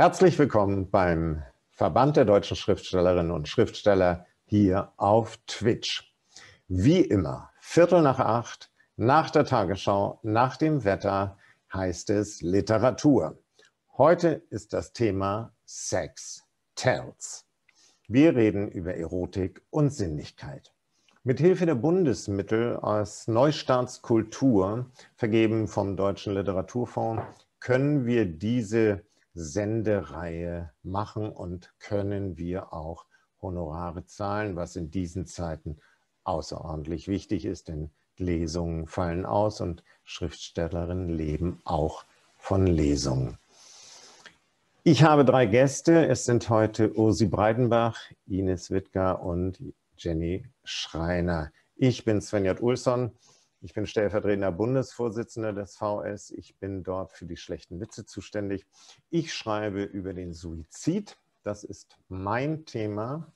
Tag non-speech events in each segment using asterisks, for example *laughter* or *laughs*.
Herzlich willkommen beim Verband der deutschen Schriftstellerinnen und Schriftsteller hier auf Twitch. Wie immer, Viertel nach acht, nach der Tagesschau, nach dem Wetter heißt es Literatur. Heute ist das Thema Sex Tells. Wir reden über Erotik und Sinnlichkeit. Mithilfe der Bundesmittel aus Neustarts Kultur, vergeben vom Deutschen Literaturfonds, können wir diese Sendereihe machen und können wir auch Honorare zahlen, was in diesen Zeiten außerordentlich wichtig ist, denn Lesungen fallen aus und Schriftstellerinnen leben auch von Lesungen. Ich habe drei Gäste. Es sind heute Ursi Breidenbach, Ines Wittger und Jenny Schreiner. Ich bin Sven J. Ulsson. Ich bin stellvertretender Bundesvorsitzender des VS. Ich bin dort für die schlechten Witze zuständig. Ich schreibe über den Suizid. Das ist mein Thema.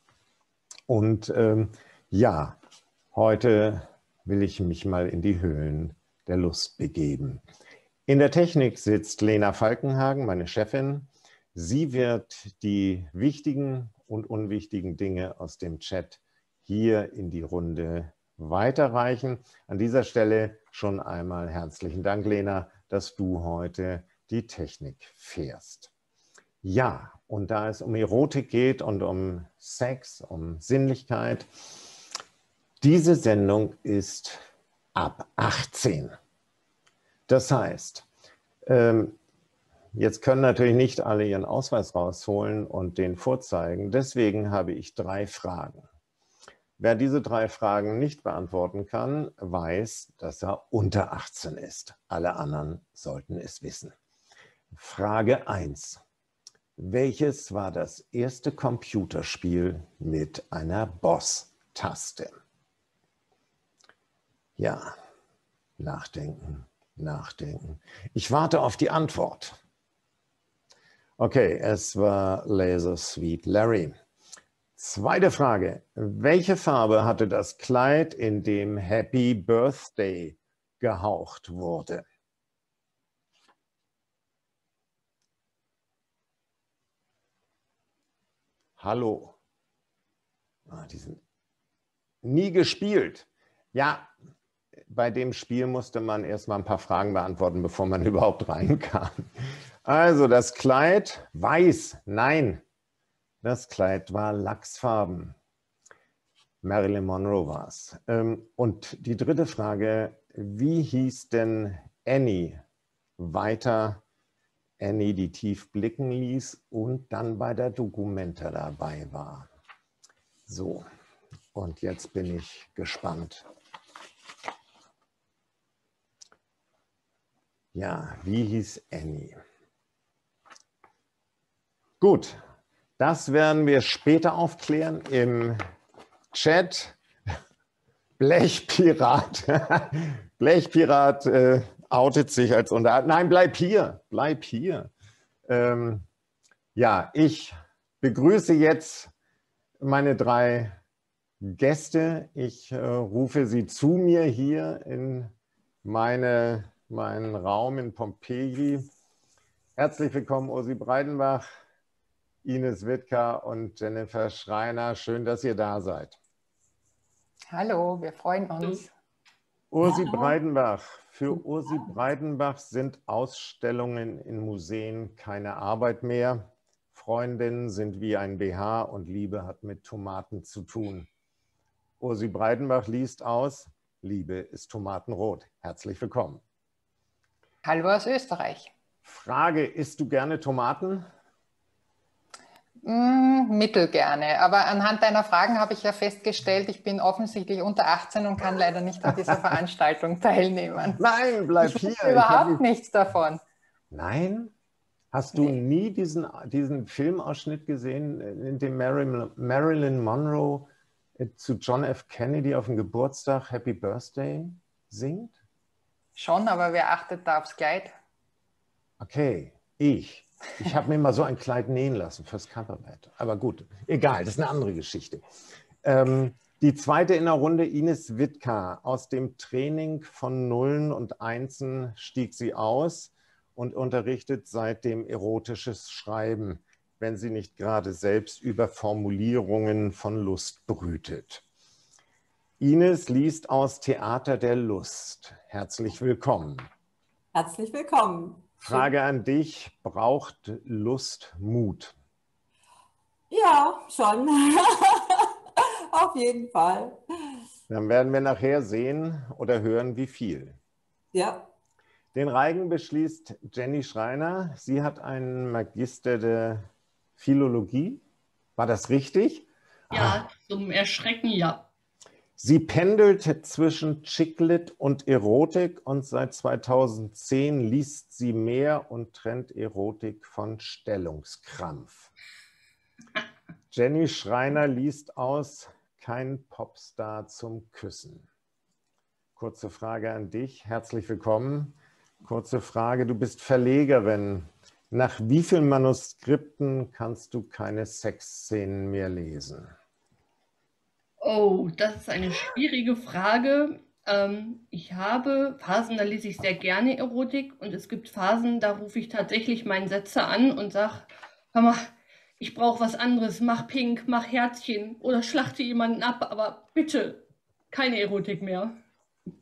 Und ähm, ja, heute will ich mich mal in die Höhlen der Lust begeben. In der Technik sitzt Lena Falkenhagen, meine Chefin. Sie wird die wichtigen und unwichtigen Dinge aus dem Chat hier in die Runde weiterreichen. An dieser Stelle schon einmal herzlichen Dank, Lena, dass du heute die Technik fährst. Ja, und da es um Erotik geht und um Sex, um Sinnlichkeit, diese Sendung ist ab 18. Das heißt, ähm, jetzt können natürlich nicht alle ihren Ausweis rausholen und den vorzeigen. Deswegen habe ich drei Fragen. Wer diese drei Fragen nicht beantworten kann, weiß, dass er unter 18 ist. Alle anderen sollten es wissen. Frage 1. Welches war das erste Computerspiel mit einer Boss-Taste? Ja, nachdenken, nachdenken. Ich warte auf die Antwort. Okay, es war Laser Sweet Larry. Zweite Frage. Welche Farbe hatte das Kleid, in dem Happy Birthday gehaucht wurde? Hallo. Ah, die sind nie gespielt. Ja, bei dem Spiel musste man erstmal ein paar Fragen beantworten, bevor man *laughs* überhaupt reinkam. Also das Kleid weiß, nein, das Kleid war lachsfarben. Marilyn Monroe war es. Ähm, und die dritte Frage, wie hieß denn Annie weiter? Annie, die tief blicken ließ und dann bei der Dokumenta dabei war. So, und jetzt bin ich gespannt. Ja, wie hieß Annie? Gut, das werden wir später aufklären im Chat. Blechpirat. *laughs* Blechpirat äh, outet sich als unter. Nein, bleib hier, bleib hier. Ähm, ja, ich begrüße jetzt meine drei Gäste. Ich äh, rufe sie zu mir hier in meine, meinen Raum in Pompeji. Herzlich willkommen, Ursi Breidenbach. Ines Wittker und Jennifer Schreiner. Schön, dass ihr da seid. Hallo, wir freuen uns. Ursi Breidenbach. Für Ursi Breidenbach sind Ausstellungen in Museen keine Arbeit mehr. Freundinnen sind wie ein BH und Liebe hat mit Tomaten zu tun. Ursi Breidenbach liest aus, Liebe ist Tomatenrot. Herzlich willkommen. Hallo aus Österreich. Frage, isst du gerne Tomaten? Mm, mittel gerne. Aber anhand deiner Fragen habe ich ja festgestellt, ich bin offensichtlich unter 18 und kann leider nicht an dieser *laughs* Veranstaltung teilnehmen. Nein, bleib ich hier. Überhaupt nichts davon. Nein? Hast du nee. nie diesen, diesen Filmausschnitt gesehen, in dem Marilyn, Marilyn Monroe äh, zu John F. Kennedy auf dem Geburtstag Happy Birthday singt? Schon, aber wer achtet da aufs Kleid? Okay, ich. Ich habe mir mal so ein Kleid nähen lassen fürs Coverbett. Aber gut, egal, das ist eine andere Geschichte. Ähm, die zweite in der Runde, Ines Wittka. Aus dem Training von Nullen und Einsen stieg sie aus und unterrichtet seitdem erotisches Schreiben, wenn sie nicht gerade selbst über Formulierungen von Lust brütet. Ines liest aus Theater der Lust. Herzlich willkommen. Herzlich willkommen. Frage an dich, braucht Lust Mut? Ja, schon. *laughs* Auf jeden Fall. Dann werden wir nachher sehen oder hören, wie viel. Ja. Den Reigen beschließt Jenny Schreiner. Sie hat einen Magister der Philologie. War das richtig? Ja, zum Erschrecken, ja. Sie pendelt zwischen Chicklit und Erotik und seit 2010 liest sie mehr und trennt Erotik von Stellungskrampf. Jenny Schreiner liest aus Kein Popstar zum Küssen. Kurze Frage an dich. Herzlich willkommen. Kurze Frage, du bist Verlegerin. Nach wie vielen Manuskripten kannst du keine Sexszenen mehr lesen? Oh, das ist eine schwierige Frage. Ähm, ich habe Phasen, da lese ich sehr gerne Erotik und es gibt Phasen, da rufe ich tatsächlich meinen Setzer an und sage, hör mal, ich brauche was anderes, mach Pink, mach Herzchen oder schlachte jemanden ab, aber bitte keine Erotik mehr.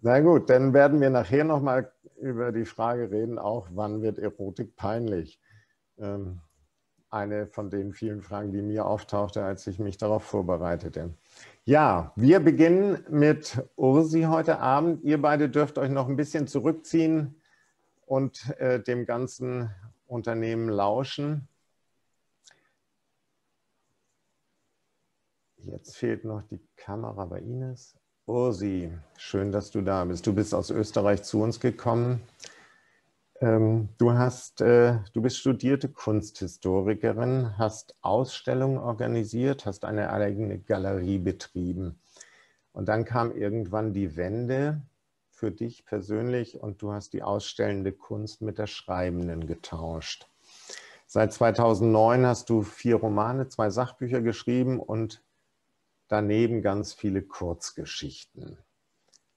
Na gut, dann werden wir nachher nochmal über die Frage reden, auch wann wird Erotik peinlich? Ähm, eine von den vielen Fragen, die mir auftauchte, als ich mich darauf vorbereitete. Ja, wir beginnen mit Ursi heute Abend. Ihr beide dürft euch noch ein bisschen zurückziehen und äh, dem ganzen Unternehmen lauschen. Jetzt fehlt noch die Kamera bei Ines. Ursi, schön, dass du da bist. Du bist aus Österreich zu uns gekommen. Ähm, du, hast, äh, du bist studierte Kunsthistorikerin, hast Ausstellungen organisiert, hast eine eigene Galerie betrieben. Und dann kam irgendwann die Wende für dich persönlich und du hast die ausstellende Kunst mit der schreibenden getauscht. Seit 2009 hast du vier Romane, zwei Sachbücher geschrieben und daneben ganz viele Kurzgeschichten.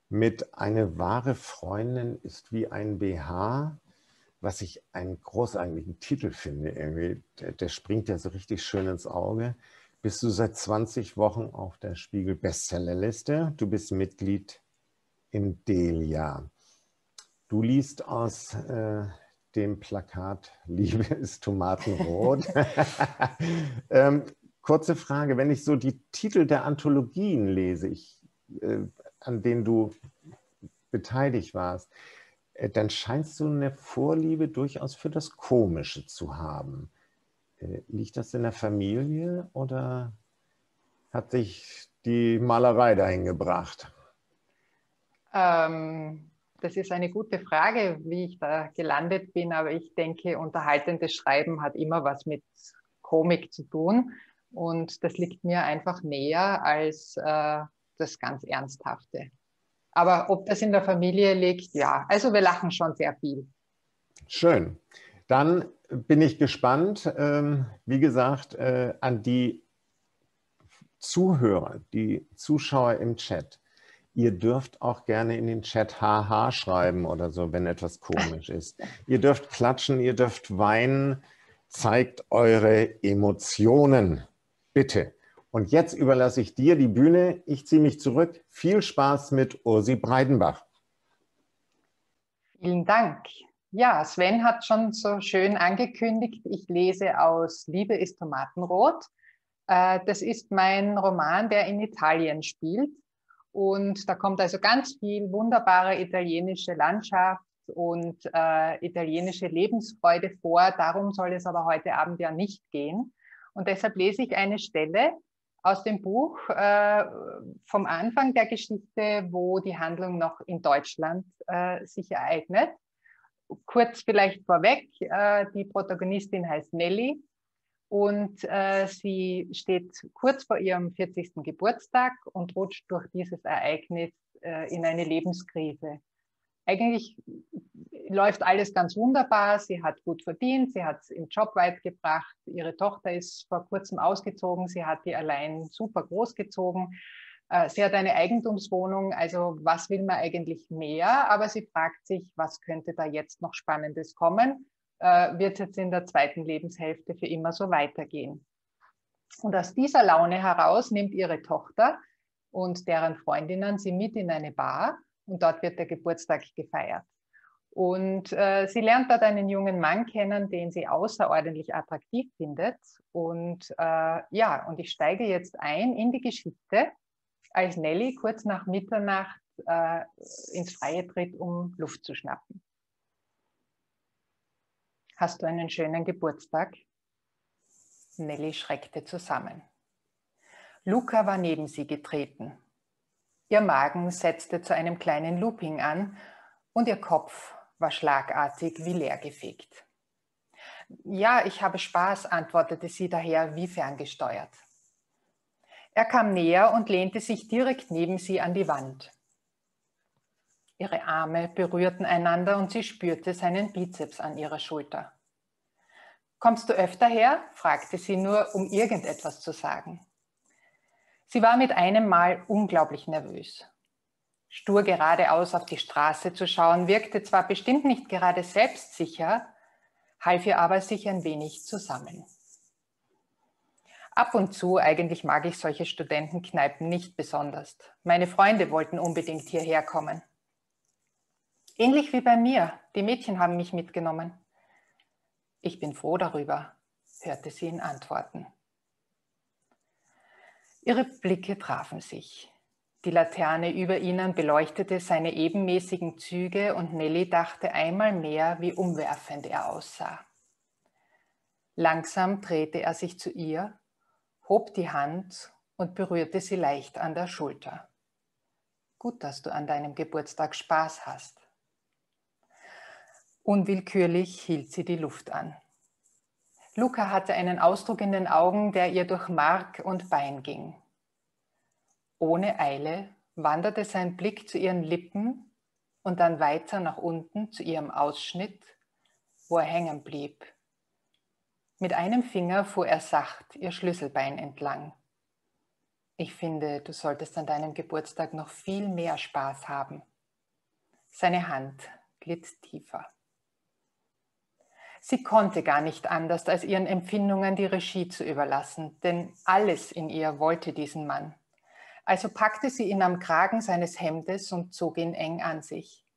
Mit Eine wahre Freundin ist wie ein BH was ich einen großartigen Titel finde, irgendwie, der, der, springt ja so richtig schön ins Auge. Bist du seit 20 Wochen auf der Spiegel Bestsellerliste. Du bist Mitglied im Delia. Du liest aus äh, dem Plakat Liebe *laughs* ist Tomatenrot. *laughs* ähm, kurze Frage, wenn ich so die Titel der Anthologien lese, ich, äh, an denen du beteiligt warst, dann scheinst du eine Vorliebe durchaus für das Komische zu haben. Äh, liegt das in der Familie oder hat sich die Malerei dahin gebracht? Ähm, das ist eine gute Frage, wie ich da gelandet bin, aber ich denke, unterhaltendes Schreiben hat immer was mit Komik zu tun und das liegt mir einfach näher als äh, das ganz Ernsthafte. Aber ob das in der Familie liegt, ja. Also wir lachen schon sehr viel. Schön. Dann bin ich gespannt, ähm, wie gesagt, äh, an die Zuhörer, die Zuschauer im Chat. Ihr dürft auch gerne in den Chat haha schreiben oder so, wenn etwas komisch ist. Ihr dürft klatschen, ihr dürft weinen. Zeigt eure Emotionen. Bitte. Und jetzt überlasse ich dir die Bühne. Ich ziehe mich zurück. Viel Spaß mit Ursi Breidenbach. Vielen Dank. Ja, Sven hat schon so schön angekündigt, ich lese aus Liebe ist Tomatenrot. Äh, das ist mein Roman, der in Italien spielt. Und da kommt also ganz viel wunderbare italienische Landschaft und äh, italienische Lebensfreude vor. Darum soll es aber heute Abend ja nicht gehen. Und deshalb lese ich eine Stelle, aus dem Buch äh, vom Anfang der Geschichte, wo die Handlung noch in Deutschland äh, sich ereignet. Kurz vielleicht vorweg, äh, die Protagonistin heißt Nelly und äh, sie steht kurz vor ihrem 40. Geburtstag und rutscht durch dieses Ereignis äh, in eine Lebenskrise. Eigentlich läuft alles ganz wunderbar. Sie hat gut verdient, sie hat es im Job weit gebracht. Ihre Tochter ist vor kurzem ausgezogen, sie hat die allein super großgezogen. Äh, sie hat eine Eigentumswohnung, also was will man eigentlich mehr? Aber sie fragt sich, was könnte da jetzt noch Spannendes kommen? Äh, wird jetzt in der zweiten Lebenshälfte für immer so weitergehen? Und aus dieser Laune heraus nimmt ihre Tochter und deren Freundinnen sie mit in eine Bar und dort wird der Geburtstag gefeiert. Und äh, sie lernt dort einen jungen Mann kennen, den sie außerordentlich attraktiv findet. Und äh, ja, und ich steige jetzt ein in die Geschichte, als Nelly kurz nach Mitternacht äh, ins Freie tritt, um Luft zu schnappen. Hast du einen schönen Geburtstag? Nelly schreckte zusammen. Luca war neben sie getreten. Ihr Magen setzte zu einem kleinen Looping an und ihr Kopf war schlagartig wie leergefegt. Ja, ich habe Spaß, antwortete sie daher wie ferngesteuert. Er kam näher und lehnte sich direkt neben sie an die Wand. Ihre Arme berührten einander und sie spürte seinen Bizeps an ihrer Schulter. Kommst du öfter her? fragte sie nur, um irgendetwas zu sagen. Sie war mit einem Mal unglaublich nervös. Stur geradeaus auf die Straße zu schauen, wirkte zwar bestimmt nicht gerade selbstsicher, half ihr aber sich ein wenig zu sammeln. Ab und zu, eigentlich mag ich solche Studentenkneipen nicht besonders. Meine Freunde wollten unbedingt hierher kommen. Ähnlich wie bei mir, die Mädchen haben mich mitgenommen. Ich bin froh darüber, hörte sie ihn antworten. Ihre Blicke trafen sich. Die Laterne über ihnen beleuchtete seine ebenmäßigen Züge und Nelly dachte einmal mehr, wie umwerfend er aussah. Langsam drehte er sich zu ihr, hob die Hand und berührte sie leicht an der Schulter. Gut, dass du an deinem Geburtstag Spaß hast. Unwillkürlich hielt sie die Luft an. Luca hatte einen Ausdruck in den Augen, der ihr durch Mark und Bein ging. Ohne Eile wanderte sein Blick zu ihren Lippen und dann weiter nach unten zu ihrem Ausschnitt, wo er hängen blieb. Mit einem Finger fuhr er sacht ihr Schlüsselbein entlang. Ich finde, du solltest an deinem Geburtstag noch viel mehr Spaß haben. Seine Hand glitt tiefer. Sie konnte gar nicht anders, als ihren Empfindungen die Regie zu überlassen, denn alles in ihr wollte diesen Mann. Also packte sie ihn am Kragen seines Hemdes und zog ihn eng an sich.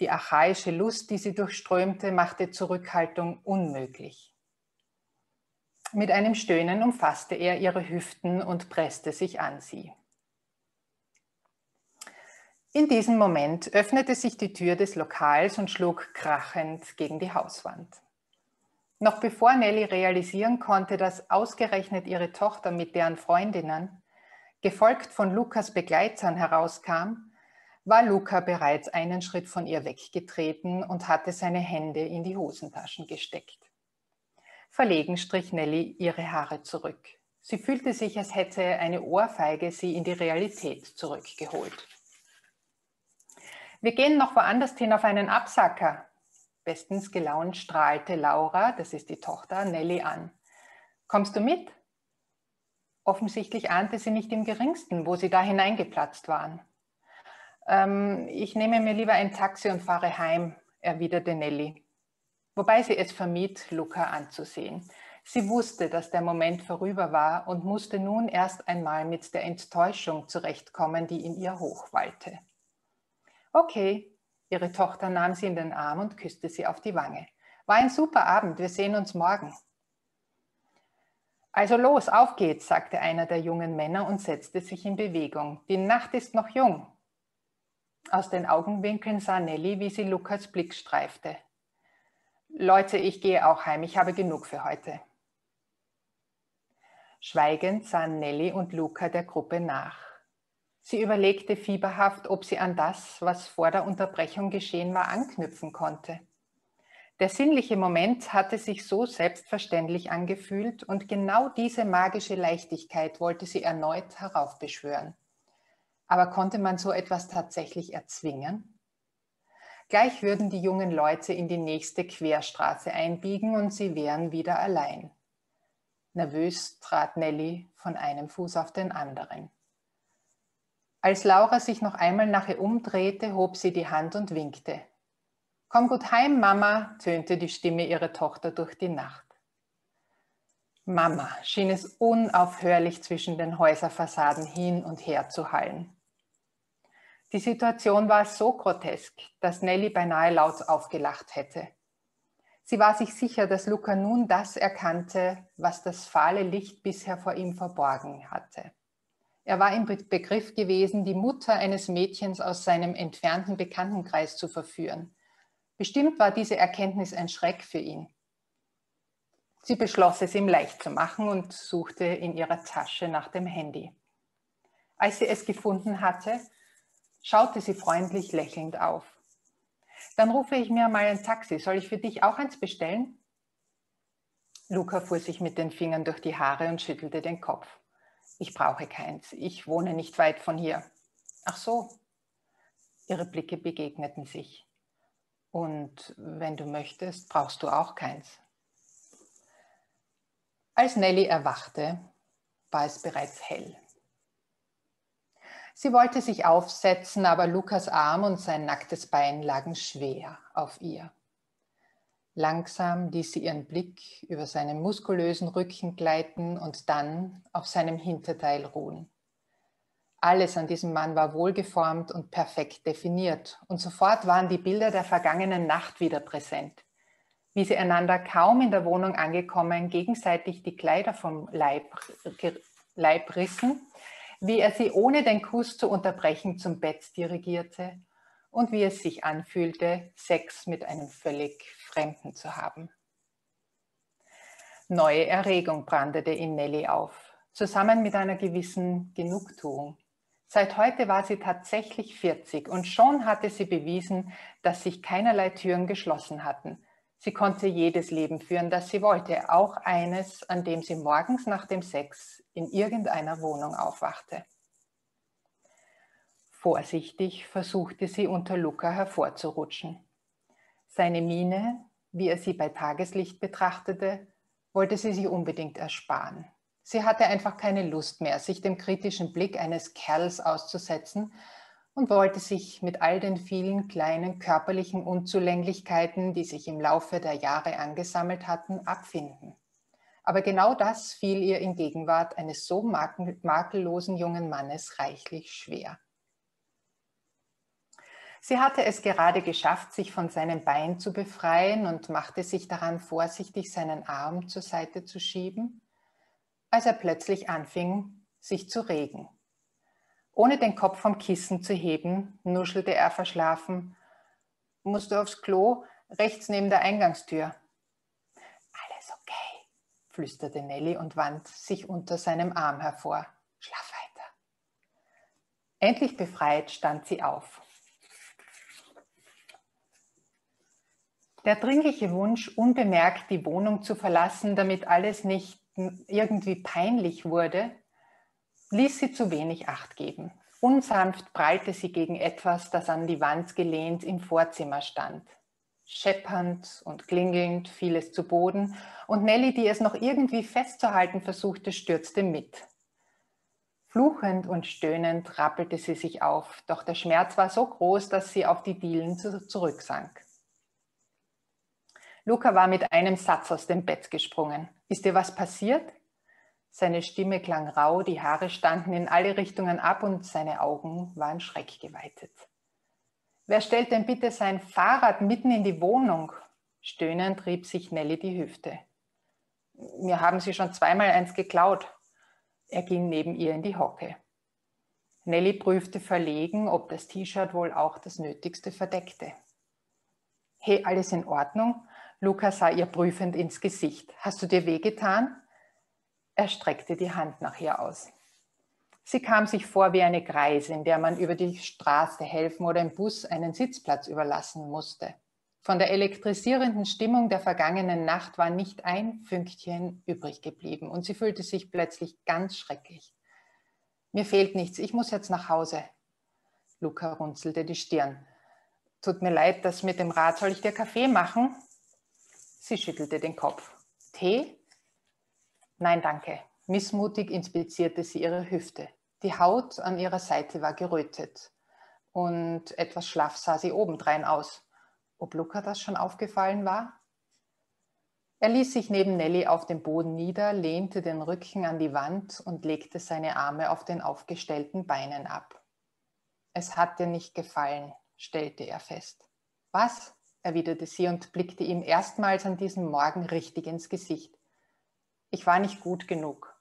Die archaische Lust, die sie durchströmte, machte Zurückhaltung unmöglich. Mit einem Stöhnen umfasste er ihre Hüften und presste sich an sie. In diesem Moment öffnete sich die Tür des Lokals und schlug krachend gegen die Hauswand. Noch bevor Nelly realisieren konnte, dass ausgerechnet ihre Tochter mit deren Freundinnen gefolgt von Lukas Begleitern herauskam, war Luca bereits einen Schritt von ihr weggetreten und hatte seine Hände in die Hosentaschen gesteckt. Verlegen strich Nelly ihre Haare zurück. Sie fühlte sich, als hätte eine Ohrfeige sie in die Realität zurückgeholt. Wir gehen noch woanders hin auf einen Absacker. Bestens gelaunt strahlte Laura, das ist die Tochter, Nelly an. Kommst du mit? Offensichtlich ahnte sie nicht im geringsten, wo sie da hineingeplatzt waren. Ähm, ich nehme mir lieber ein Taxi und fahre heim, erwiderte Nelly, wobei sie es vermied, Luca anzusehen. Sie wusste, dass der Moment vorüber war und musste nun erst einmal mit der Enttäuschung zurechtkommen, die in ihr hochwallte. Okay, ihre Tochter nahm sie in den Arm und küsste sie auf die Wange. War ein super Abend, wir sehen uns morgen. Also los, auf geht's, sagte einer der jungen Männer und setzte sich in Bewegung. Die Nacht ist noch jung. Aus den Augenwinkeln sah Nelly, wie sie Lukas Blick streifte. Leute, ich gehe auch heim, ich habe genug für heute. Schweigend sahen Nelly und Luca der Gruppe nach. Sie überlegte fieberhaft, ob sie an das, was vor der Unterbrechung geschehen war, anknüpfen konnte. Der sinnliche Moment hatte sich so selbstverständlich angefühlt und genau diese magische Leichtigkeit wollte sie erneut heraufbeschwören. Aber konnte man so etwas tatsächlich erzwingen? Gleich würden die jungen Leute in die nächste Querstraße einbiegen und sie wären wieder allein. Nervös trat Nelly von einem Fuß auf den anderen. Als Laura sich noch einmal nach ihr umdrehte, hob sie die Hand und winkte. Komm gut heim, Mama, tönte die Stimme ihrer Tochter durch die Nacht. Mama schien es unaufhörlich zwischen den Häuserfassaden hin und her zu hallen. Die Situation war so grotesk, dass Nelly beinahe laut aufgelacht hätte. Sie war sich sicher, dass Luca nun das erkannte, was das fahle Licht bisher vor ihm verborgen hatte. Er war im Begriff gewesen, die Mutter eines Mädchens aus seinem entfernten Bekanntenkreis zu verführen. Bestimmt war diese Erkenntnis ein Schreck für ihn. Sie beschloss es ihm leicht zu machen und suchte in ihrer Tasche nach dem Handy. Als sie es gefunden hatte, schaute sie freundlich lächelnd auf. Dann rufe ich mir mal ein Taxi. Soll ich für dich auch eins bestellen? Luca fuhr sich mit den Fingern durch die Haare und schüttelte den Kopf. Ich brauche keins. Ich wohne nicht weit von hier. Ach so. Ihre Blicke begegneten sich. Und wenn du möchtest, brauchst du auch keins. Als Nelly erwachte, war es bereits hell. Sie wollte sich aufsetzen, aber Lukas Arm und sein nacktes Bein lagen schwer auf ihr. Langsam ließ sie ihren Blick über seinen muskulösen Rücken gleiten und dann auf seinem Hinterteil ruhen. Alles an diesem Mann war wohlgeformt und perfekt definiert, und sofort waren die Bilder der vergangenen Nacht wieder präsent. Wie sie einander kaum in der Wohnung angekommen, gegenseitig die Kleider vom Leib, Leib rissen wie er sie ohne den Kuss zu unterbrechen zum Bett dirigierte und wie es sich anfühlte, Sex mit einem völlig Fremden zu haben. Neue Erregung brandete in Nelly auf, zusammen mit einer gewissen Genugtuung. Seit heute war sie tatsächlich 40 und schon hatte sie bewiesen, dass sich keinerlei Türen geschlossen hatten, Sie konnte jedes Leben führen, das sie wollte, auch eines, an dem sie morgens nach dem Sex in irgendeiner Wohnung aufwachte. Vorsichtig versuchte sie unter Luca hervorzurutschen. Seine Miene, wie er sie bei Tageslicht betrachtete, wollte sie sich unbedingt ersparen. Sie hatte einfach keine Lust mehr, sich dem kritischen Blick eines Kerls auszusetzen und wollte sich mit all den vielen kleinen körperlichen Unzulänglichkeiten, die sich im Laufe der Jahre angesammelt hatten, abfinden. Aber genau das fiel ihr in Gegenwart eines so makellosen jungen Mannes reichlich schwer. Sie hatte es gerade geschafft, sich von seinem Bein zu befreien und machte sich daran, vorsichtig seinen Arm zur Seite zu schieben, als er plötzlich anfing, sich zu regen. Ohne den Kopf vom Kissen zu heben, nuschelte er verschlafen. Musst du aufs Klo, rechts neben der Eingangstür. Alles okay, flüsterte Nelly und wand sich unter seinem Arm hervor. Schlaf weiter. Endlich befreit stand sie auf. Der dringliche Wunsch, unbemerkt die Wohnung zu verlassen, damit alles nicht irgendwie peinlich wurde, ließ sie zu wenig Acht geben. Unsanft prallte sie gegen etwas, das an die Wand gelehnt im Vorzimmer stand. Scheppernd und klingelnd fiel es zu Boden und Nelly, die es noch irgendwie festzuhalten versuchte, stürzte mit. Fluchend und stöhnend rappelte sie sich auf, doch der Schmerz war so groß, dass sie auf die Dielen zurücksank. Luca war mit einem Satz aus dem Bett gesprungen. Ist dir was passiert? Seine Stimme klang rau, die Haare standen in alle Richtungen ab und seine Augen waren schreckgeweitet. Wer stellt denn bitte sein Fahrrad mitten in die Wohnung? Stöhnend trieb sich Nelly die Hüfte. Mir haben Sie schon zweimal eins geklaut. Er ging neben ihr in die Hocke. Nelly prüfte verlegen, ob das T-Shirt wohl auch das Nötigste verdeckte. Hey, alles in Ordnung? Luca sah ihr prüfend ins Gesicht. Hast du dir wehgetan? Er streckte die Hand nach ihr aus. Sie kam sich vor wie eine Greisin, der man über die Straße helfen oder im Bus einen Sitzplatz überlassen musste. Von der elektrisierenden Stimmung der vergangenen Nacht war nicht ein Fünkchen übrig geblieben und sie fühlte sich plötzlich ganz schrecklich. Mir fehlt nichts, ich muss jetzt nach Hause. Luca runzelte die Stirn. Tut mir leid, das mit dem Rad. Soll ich dir Kaffee machen? Sie schüttelte den Kopf. Tee? Nein, danke. Missmutig inspizierte sie ihre Hüfte. Die Haut an ihrer Seite war gerötet und etwas schlaff sah sie obendrein aus. Ob Luca das schon aufgefallen war? Er ließ sich neben Nelly auf dem Boden nieder, lehnte den Rücken an die Wand und legte seine Arme auf den aufgestellten Beinen ab. Es hat dir nicht gefallen, stellte er fest. Was? Erwiderte sie und blickte ihm erstmals an diesem Morgen richtig ins Gesicht. Ich war nicht gut genug.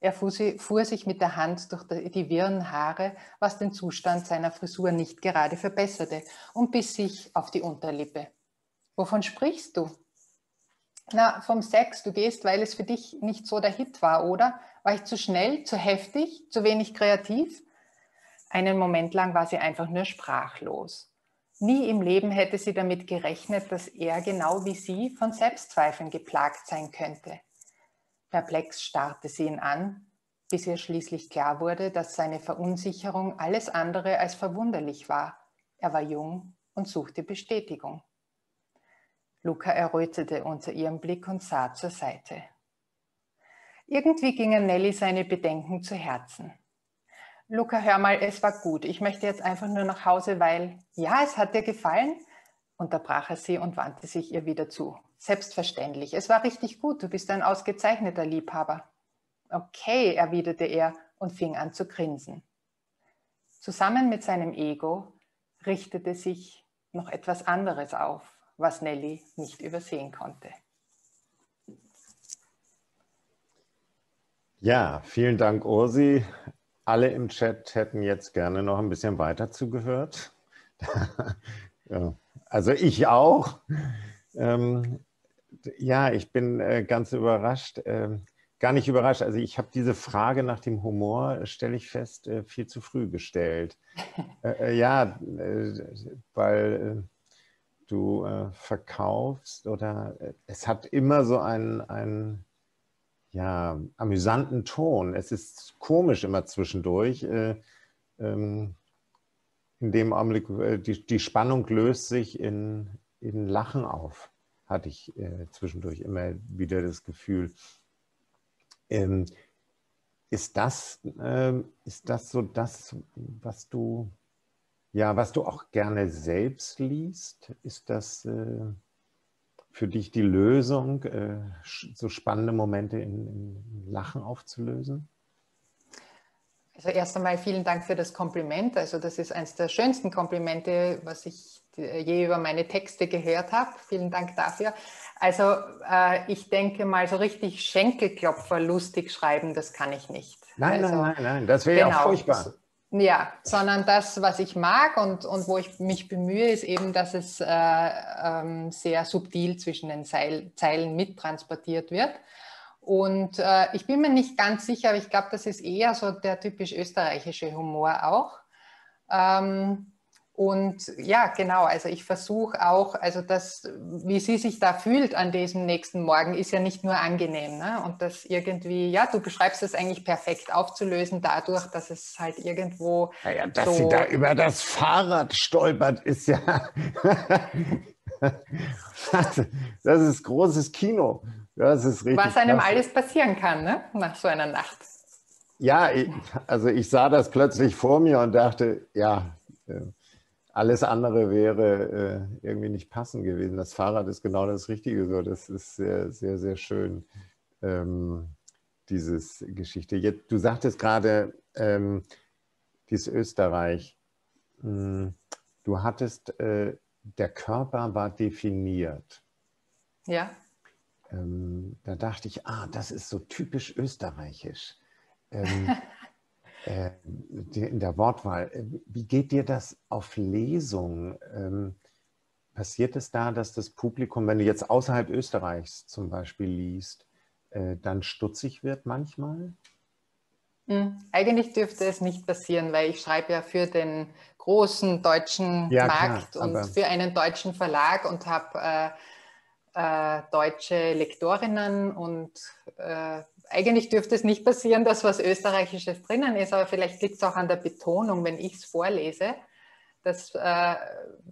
Er fuhr sich mit der Hand durch die wirren Haare, was den Zustand seiner Frisur nicht gerade verbesserte, und biss sich auf die Unterlippe. Wovon sprichst du? Na, vom Sex. Du gehst, weil es für dich nicht so der Hit war, oder? War ich zu schnell, zu heftig, zu wenig kreativ? Einen Moment lang war sie einfach nur sprachlos. Nie im Leben hätte sie damit gerechnet, dass er genau wie sie von Selbstzweifeln geplagt sein könnte. Perplex starrte sie ihn an, bis ihr schließlich klar wurde, dass seine Verunsicherung alles andere als verwunderlich war. Er war jung und suchte Bestätigung. Luca errötete unter ihrem Blick und sah zur Seite. Irgendwie gingen Nelly seine Bedenken zu Herzen. Luca, hör mal, es war gut. Ich möchte jetzt einfach nur nach Hause, weil, ja, es hat dir gefallen, unterbrach er sie und wandte sich ihr wieder zu. Selbstverständlich, es war richtig gut, du bist ein ausgezeichneter Liebhaber. Okay, erwiderte er und fing an zu grinsen. Zusammen mit seinem Ego richtete sich noch etwas anderes auf, was Nelly nicht übersehen konnte. Ja, vielen Dank, Ursi. Alle im Chat hätten jetzt gerne noch ein bisschen weiter zugehört. *laughs* ja, also ich auch. Ähm, ja, ich bin äh, ganz überrascht. Äh, gar nicht überrascht. Also ich habe diese Frage nach dem Humor, äh, stelle ich fest, äh, viel zu früh gestellt. *laughs* Äh, äh, ja, weil du verkaufst oder es hat immer so einen, einen ja, amüsanten Ton. Es ist komisch immer zwischendurch. Äh, ähm, in dem Augenblick, äh, die, die Spannung löst sich in, in Lachen auf, hatte ich äh, zwischendurch immer wieder das Gefühl. Ähm, ist das, ähm, ist das so das, was du, ja, was du auch gerne selbst liest? Ist das, äh, für dich die Lösung, äh, so spannende Momente in, in, Lachen aufzulösen? Also erst einmal vielen Dank für das Kompliment. Also das ist eines der schönsten Komplimente, was ich je über meine Texte gehört habe. Vielen Dank dafür. Also äh, ich denke mal so richtig Schenkelklopfer lustig schreiben, das kann ich nicht. Nein, also, nein, nein, nein, das wäre ja genau, auch furchtbar. Ja, sondern das, was ich mag und, und wo ich mich bemühe, ist eben, dass es äh, ähm, sehr subtil zwischen den Zeil Zeilen mittransportiert wird. Und äh, ich bin mir nicht ganz sicher, aber ich glaube, das ist eher so der typisch österreichische Humor auch. Ähm, und ja, genau, also ich versuche auch, also das, wie sie sich da fühlt an diesem nächsten Morgen, ist ja nicht nur angenehm. Ne? Und das irgendwie, ja, du beschreibst es eigentlich perfekt aufzulösen, dadurch, dass es halt irgendwo. Naja, dass so sie da über das Fahrrad stolpert, ist ja. *laughs* das ist großes Kino. Das ist richtig. Was einem klasse. alles passieren kann, ne? nach so einer Nacht. Ja, ich, also ich sah das plötzlich vor mir und dachte, ja. Äh, alles andere wäre äh, irgendwie nicht passend gewesen. Das Fahrrad ist genau das Richtige. So, das ist sehr, sehr, sehr schön, ähm, dieses Geschichte. Jetzt, du sagtest gerade, ähm, dieses Österreich. Hm, du hattest, äh, der Körper war definiert. Ja. Ähm, da dachte ich, ah, das ist so typisch österreichisch. *laughs* Äh, in der Wortwahl. Äh, wie geht dir das auf Lesung? Ähm, passiert es da, dass das Publikum, wenn du jetzt außerhalb Österreichs zum Beispiel liest, äh, dann stutzig wird manchmal? Hm, eigentlich dürfte es nicht passieren, weil ich schreibe ja für den großen deutschen ja, Markt klar, und für einen deutschen Verlag und habe äh, äh, deutsche Lektorinnen und äh, eigentlich dürfte es nicht passieren, dass was Österreichisches drinnen ist, aber vielleicht liegt es auch an der Betonung, wenn ich es vorlese. Das äh,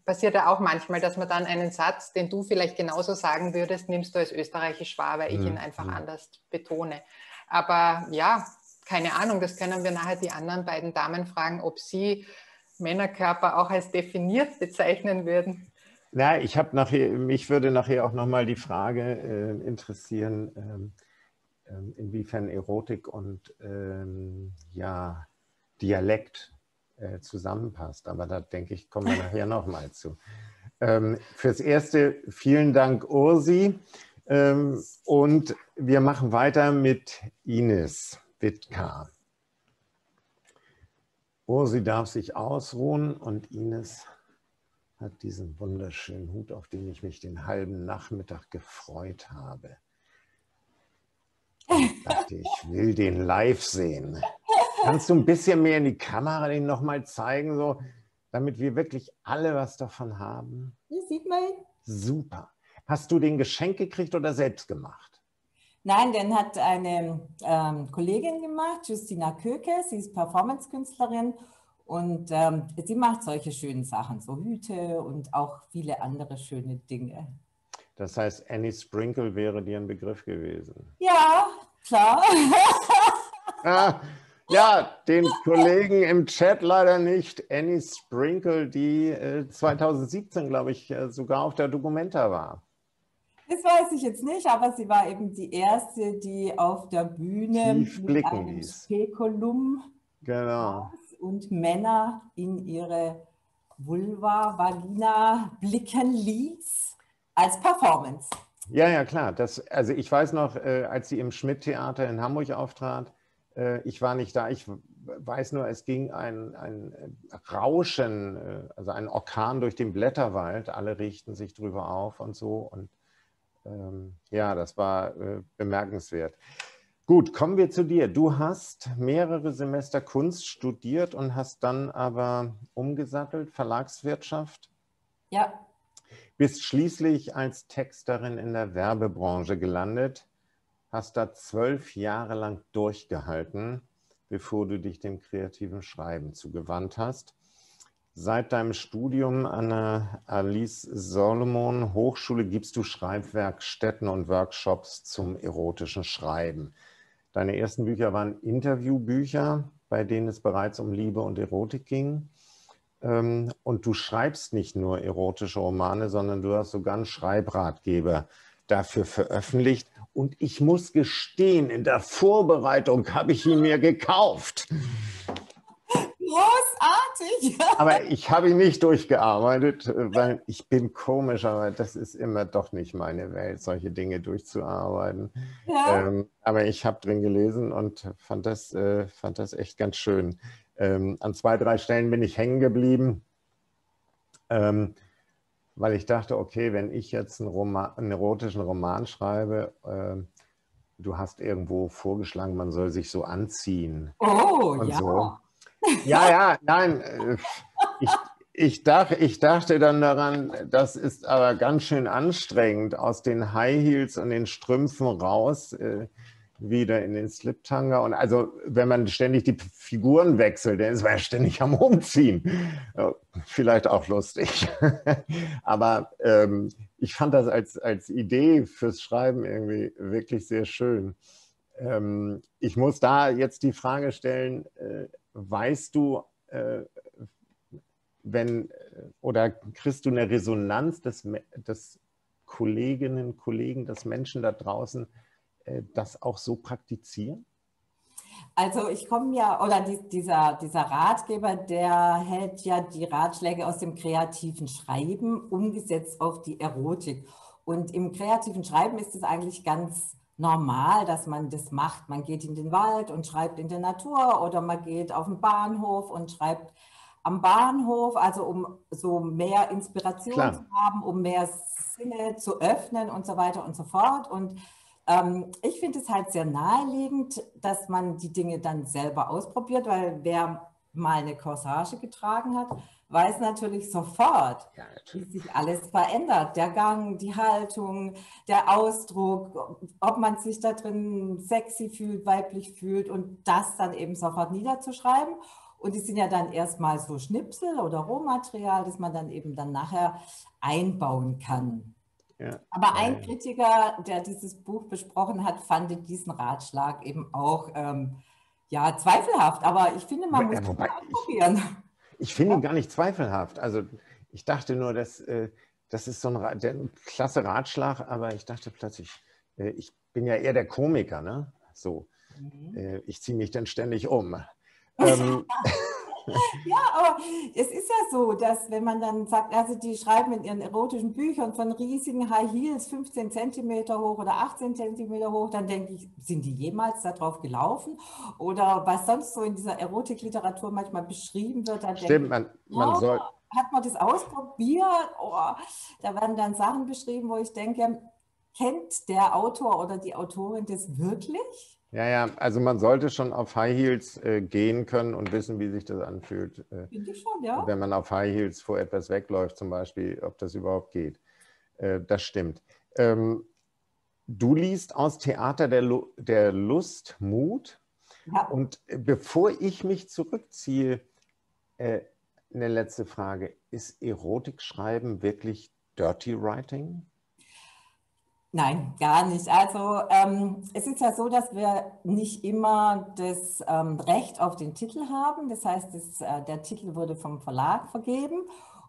passiert ja auch manchmal, dass man dann einen Satz, den du vielleicht genauso sagen würdest, nimmst du als österreichisch wahr, weil ich ihn mhm. einfach mhm. anders betone. Aber ja, keine Ahnung, das können wir nachher die anderen beiden Damen fragen, ob sie Männerkörper auch als definiert bezeichnen würden. Na, ich habe nachher, mich würde nachher auch nochmal die Frage äh, interessieren, ähm, inwiefern Erotik und ähm, ja, Dialekt äh, zusammenpasst. Aber da denke ich, kommen wir nachher nochmal zu. Ähm, fürs Erste vielen Dank, Ursi. Ähm, und wir machen weiter mit Ines Wittka. Ursi darf sich ausruhen und Ines hat diesen wunderschönen Hut, auf den ich mich den halben Nachmittag gefreut habe. Ich dachte, ich will den live sehen. Kannst du ein bisschen mehr in die Kamera den nochmal zeigen, so, damit wir wirklich alle was davon haben? Hier sieht man ihn. Super. Hast du den Geschenk gekriegt oder selbst gemacht? Nein, den hat eine ähm, Kollegin gemacht, Justina Köke. Sie ist Performance-Künstlerin und ähm, sie macht solche schönen Sachen, so Hüte und auch viele andere schöne Dinge. Das heißt, Annie Sprinkle wäre dir ein Begriff gewesen. Ja, klar. *laughs* ah, ja, den Kollegen im Chat leider nicht. Annie Sprinkle, die äh, 2017, glaube ich, äh, sogar auf der Documenta war. Das weiß ich jetzt nicht, aber sie war eben die erste, die auf der Bühne Tief mit blicken einem ließ. Spekulum Genau. und Männer in ihre Vulva, Vagina blicken ließ als Performance. Ja, ja, klar. Das, also ich weiß noch, äh, als sie im Schmidt-Theater in Hamburg auftrat, äh, ich war nicht da, ich weiß nur, es ging ein, ein Rauschen, äh, also ein Orkan durch den Blätterwald, alle richten sich drüber auf und so. Und ähm, ja, das war äh, bemerkenswert. Gut, kommen wir zu dir. Du hast mehrere Semester Kunst studiert und hast dann aber umgesattelt, Verlagswirtschaft. Ja, Bist schließlich als Texterin in der Werbebranche gelandet, hast da zwölf Jahre lang durchgehalten, bevor du dich dem kreativen Schreiben zugewandt hast. Seit deinem Studium an der Alice Solomon Hochschule gibst du Schreibwerkstätten und Workshops zum erotischen Schreiben. Deine ersten Bücher waren Interviewbücher, bei denen es bereits um Liebe und Erotik ging. Ähm, Und du schreibst nicht nur erotische Romane, sondern du hast sogar einen Schreibratgeber dafür veröffentlicht. Und ich muss gestehen, in der Vorbereitung habe ich ihn mir gekauft. großartig. *laughs* Aber ich habe ihn nicht durchgearbeitet, äh, weil ich bin komisch, aber das ist immer doch nicht meine Welt, solche Dinge durchzuarbeiten. Ja, Ähm, aber ich habe drin gelesen und fand das, äh, fand das echt ganz schön. Ähm, an zwei, drei Stellen bin ich hängen geblieben, ähm, weil ich dachte, okay, wenn ich jetzt einen, Roman, einen erotischen Roman schreibe, ähm, du hast irgendwo vorgeschlagen, man soll sich so anziehen. oh, und ja. so. Ja, ja, nein. äh, Ich, ich, dachte, ich dachte dann daran, das ist aber ganz schön anstrengend, aus den High Heels und den Strümpfen raus, äh, wieder in den Sliptanger. Und also, wenn man ständig die Figuren wechselt, dann ist man ja ständig am Umziehen. Vielleicht auch lustig. *laughs* Aber ähm, ich fand das als, als Idee fürs Schreiben irgendwie wirklich sehr schön. Ähm, ich muss da jetzt die Frage stellen, äh, weißt du, äh, wenn oder kriegst du eine Resonanz des, des Kolleginnen, Kollegen, des Menschen da draußen, das auch so praktizieren? Also ich komme ja, oder die, dieser, dieser Ratgeber, der hält ja die Ratschläge aus dem kreativen Schreiben umgesetzt auf die Erotik. Und im kreativen Schreiben ist es eigentlich ganz normal, dass man das macht. Man geht in den Wald und schreibt in der Natur oder man geht auf den Bahnhof und schreibt am Bahnhof, also um so mehr Inspiration Klar. zu haben, um mehr Sinne zu öffnen und so weiter und so fort. Und ähm, ich finde es halt sehr naheliegend, dass man die Dinge dann selber ausprobiert, weil wer mal eine Corsage getragen hat, weiß natürlich sofort, Ja, wie sich alles verändert. Der Gang, die Haltung, der Ausdruck, ob man sich da drin sexy fühlt, weiblich fühlt und das dann eben sofort niederzuschreiben. Und die sind ja dann erstmal so Schnipsel oder Rohmaterial, das man dann eben dann nachher einbauen kann. Ja. Aber ein Ja. Kritiker, der dieses Buch besprochen hat, fand diesen Ratschlag eben auch ähm, Ja, zweifelhaft, aber ich finde, man Ja, muss wobei es ausprobieren. Ich finde ihn gar nicht zweifelhaft. Also ich dachte nur, dass, äh, das ist so ein, der, ein klasse Ratschlag, aber ich dachte plötzlich, äh, ich bin ja eher der Komiker, ne? So, Mhm. äh, ich ziehe mich dann ständig um. *laughs* Ähm, *laughs* Ja, aber es ist ja so, dass wenn man dann sagt, also die schreiben in ihren erotischen Büchern von riesigen High Heels 15 Zentimeter hoch oder 18 Zentimeter hoch, dann denke ich, sind die jemals darauf gelaufen? Oder was sonst so in dieser Erotikliteratur manchmal beschrieben wird, dann denke stimmt, man, man Ja. soll, hat man das ausprobiert? Oh, da werden dann Sachen beschrieben, wo ich denke, kennt der Autor oder die Autorin das wirklich? Ja, ja, also man sollte schon auf High Heels äh, gehen können und wissen, wie sich das anfühlt, äh, schon, ja. wenn man auf High Heels vor etwas wegläuft, zum Beispiel, ob das überhaupt geht. Äh, das stimmt. Ähm, du liest aus Theater der, Lu der Lust Mut. ja. Und bevor ich mich zurückziehe, äh, eine letzte Frage. Ist Erotikschreiben wirklich Dirty Writing? Nein, gar nicht. Also ähm, es ist ja so, dass wir nicht immer das ähm, Recht auf den Titel haben. Das heißt, das, äh, der Titel wurde vom Verlag vergeben.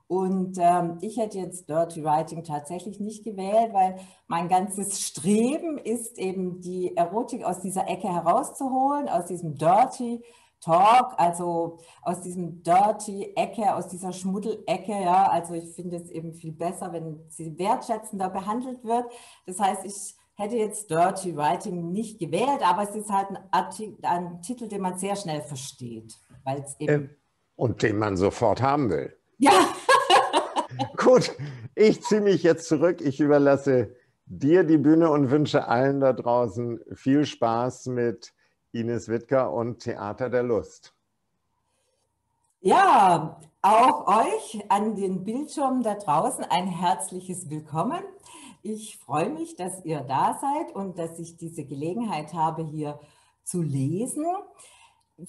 Und ähm, ich hätte jetzt Dirty Writing tatsächlich nicht gewählt, weil mein ganzes Streben ist eben die Erotik aus dieser Ecke herauszuholen, aus diesem Dirty Talk, also aus diesem Dirty Ecke, aus dieser Schmuddelecke. Ja, also ich finde es eben viel besser, wenn sie wertschätzender behandelt wird. Das heißt, ich hätte jetzt Dirty Writing nicht gewählt, aber es ist halt ein, Arti- ein Titel, den man sehr schnell versteht, weil es eben Äh, und den man sofort haben will. ja *laughs* Gut, ich ziehe mich jetzt zurück. Ich überlasse dir die Bühne und wünsche allen da draußen viel Spaß mit Ines Wittger und Theater der Lust. Ja, auch euch an den Bildschirmen da draußen ein herzliches Willkommen. Ich freue mich, dass ihr da seid und dass ich diese Gelegenheit habe, hier zu lesen.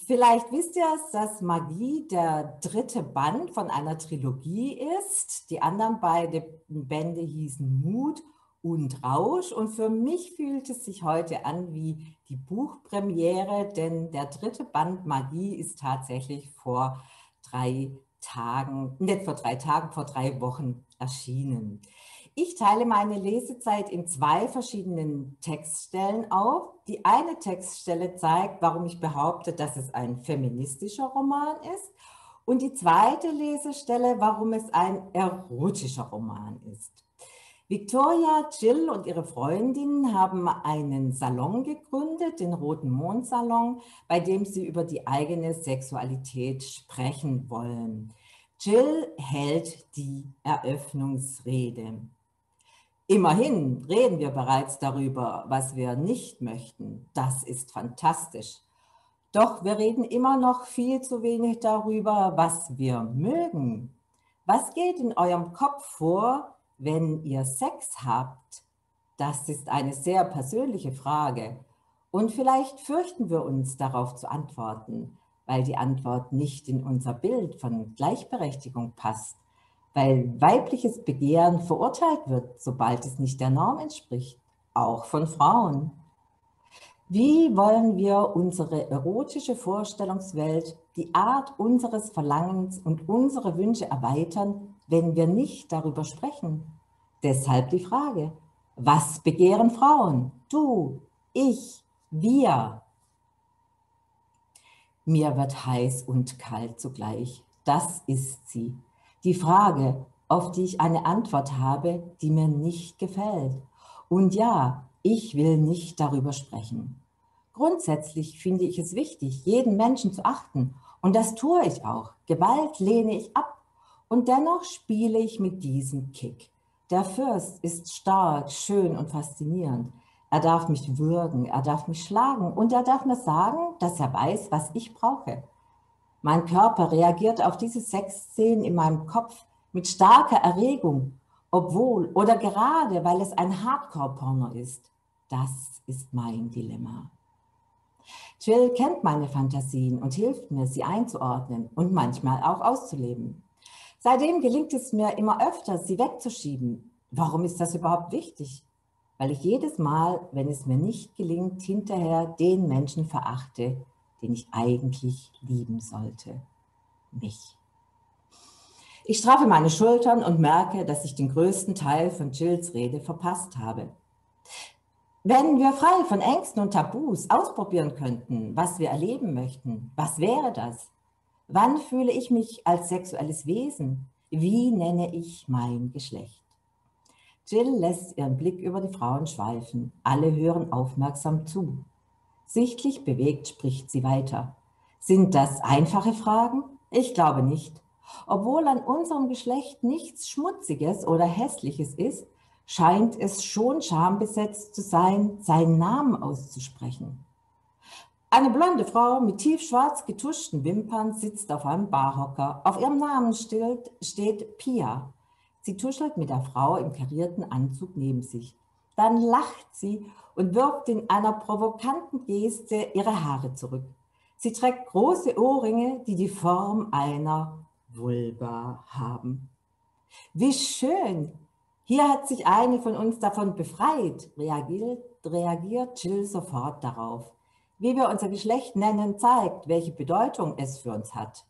Vielleicht wisst ihr es, dass Magie der dritte Band von einer Trilogie ist. Die anderen beiden Bände hießen Mut und Rausch. Und für mich fühlt es sich heute an wie die Buchpremiere, denn der dritte Band Magie ist tatsächlich vor drei Tagen, nicht vor drei Tagen, vor drei Wochen erschienen. Ich teile meine Lesezeit in zwei verschiedenen Textstellen auf. Die eine Textstelle zeigt, warum ich behaupte, dass es ein feministischer Roman ist. Und die zweite Lesestelle, warum es ein erotischer Roman ist. Victoria, Jill und ihre Freundinnen haben einen Salon gegründet, den Roten Mond Salon, bei dem sie über die eigene Sexualität sprechen wollen. Jill hält die Eröffnungsrede. Immerhin reden wir bereits darüber, was wir nicht möchten. Das ist fantastisch. Doch wir reden immer noch viel zu wenig darüber, was wir mögen. Was geht in eurem Kopf vor, wenn ihr Sex habt? Das ist eine sehr persönliche Frage. Und vielleicht fürchten wir uns darauf zu antworten, weil die Antwort nicht in unser Bild von Gleichberechtigung passt, weil weibliches Begehren verurteilt wird, sobald es nicht der Norm entspricht, auch von Frauen. Wie wollen wir unsere erotische Vorstellungswelt, die Art unseres Verlangens und unsere Wünsche erweitern, wenn wir nicht darüber sprechen? Deshalb die Frage, was begehren Frauen? Du, ich, wir. Mir wird heiß und kalt zugleich. Das ist sie. Die Frage, auf die ich eine Antwort habe, die mir nicht gefällt. Und ja, ich will nicht darüber sprechen. Grundsätzlich finde ich es wichtig, jeden Menschen zu achten. Und das tue ich auch. Gewalt lehne ich ab. Und dennoch spiele ich mit diesem Kick. Der Fürst ist stark, schön und faszinierend. Er darf mich würgen, er darf mich schlagen und er darf mir sagen, dass er weiß, was ich brauche. Mein Körper reagiert auf diese Sexszenen in meinem Kopf mit starker Erregung, obwohl oder gerade weil es ein Hardcore-Porno ist. Das ist mein Dilemma. Jill kennt meine Fantasien und hilft mir, sie einzuordnen und manchmal auch auszuleben. Seitdem gelingt es mir immer öfter, sie wegzuschieben. Warum ist das überhaupt wichtig? Weil ich jedes Mal, wenn es mir nicht gelingt, hinterher den Menschen verachte, den ich eigentlich lieben sollte. Mich. Ich straffe meine Schultern und merke, dass ich den größten Teil von Jills Rede verpasst habe. Wenn wir frei von Ängsten und Tabus ausprobieren könnten, was wir erleben möchten, was wäre das? Wann fühle ich mich als sexuelles Wesen? Wie nenne ich mein Geschlecht? Jill lässt ihren Blick über die Frauen schweifen. Alle hören aufmerksam zu. Sichtlich bewegt spricht sie weiter. Sind das einfache Fragen? Ich glaube nicht. Obwohl an unserem Geschlecht nichts Schmutziges oder Hässliches ist, scheint es schon schambesetzt zu sein, seinen Namen auszusprechen. Eine blonde Frau mit tiefschwarz getuschten Wimpern sitzt auf einem Barhocker. Auf ihrem Namen steht, steht Pia. Sie tuschelt mit der Frau im karierten Anzug neben sich. Dann lacht sie und wirft in einer provokanten Geste ihre Haare zurück. Sie trägt große Ohrringe, die die Form einer Vulva haben. Wie schön! Hier hat sich eine von uns davon befreit, reagiert, reagiert Jill sofort darauf. Wie wir unser Geschlecht nennen, zeigt, welche Bedeutung es für uns hat.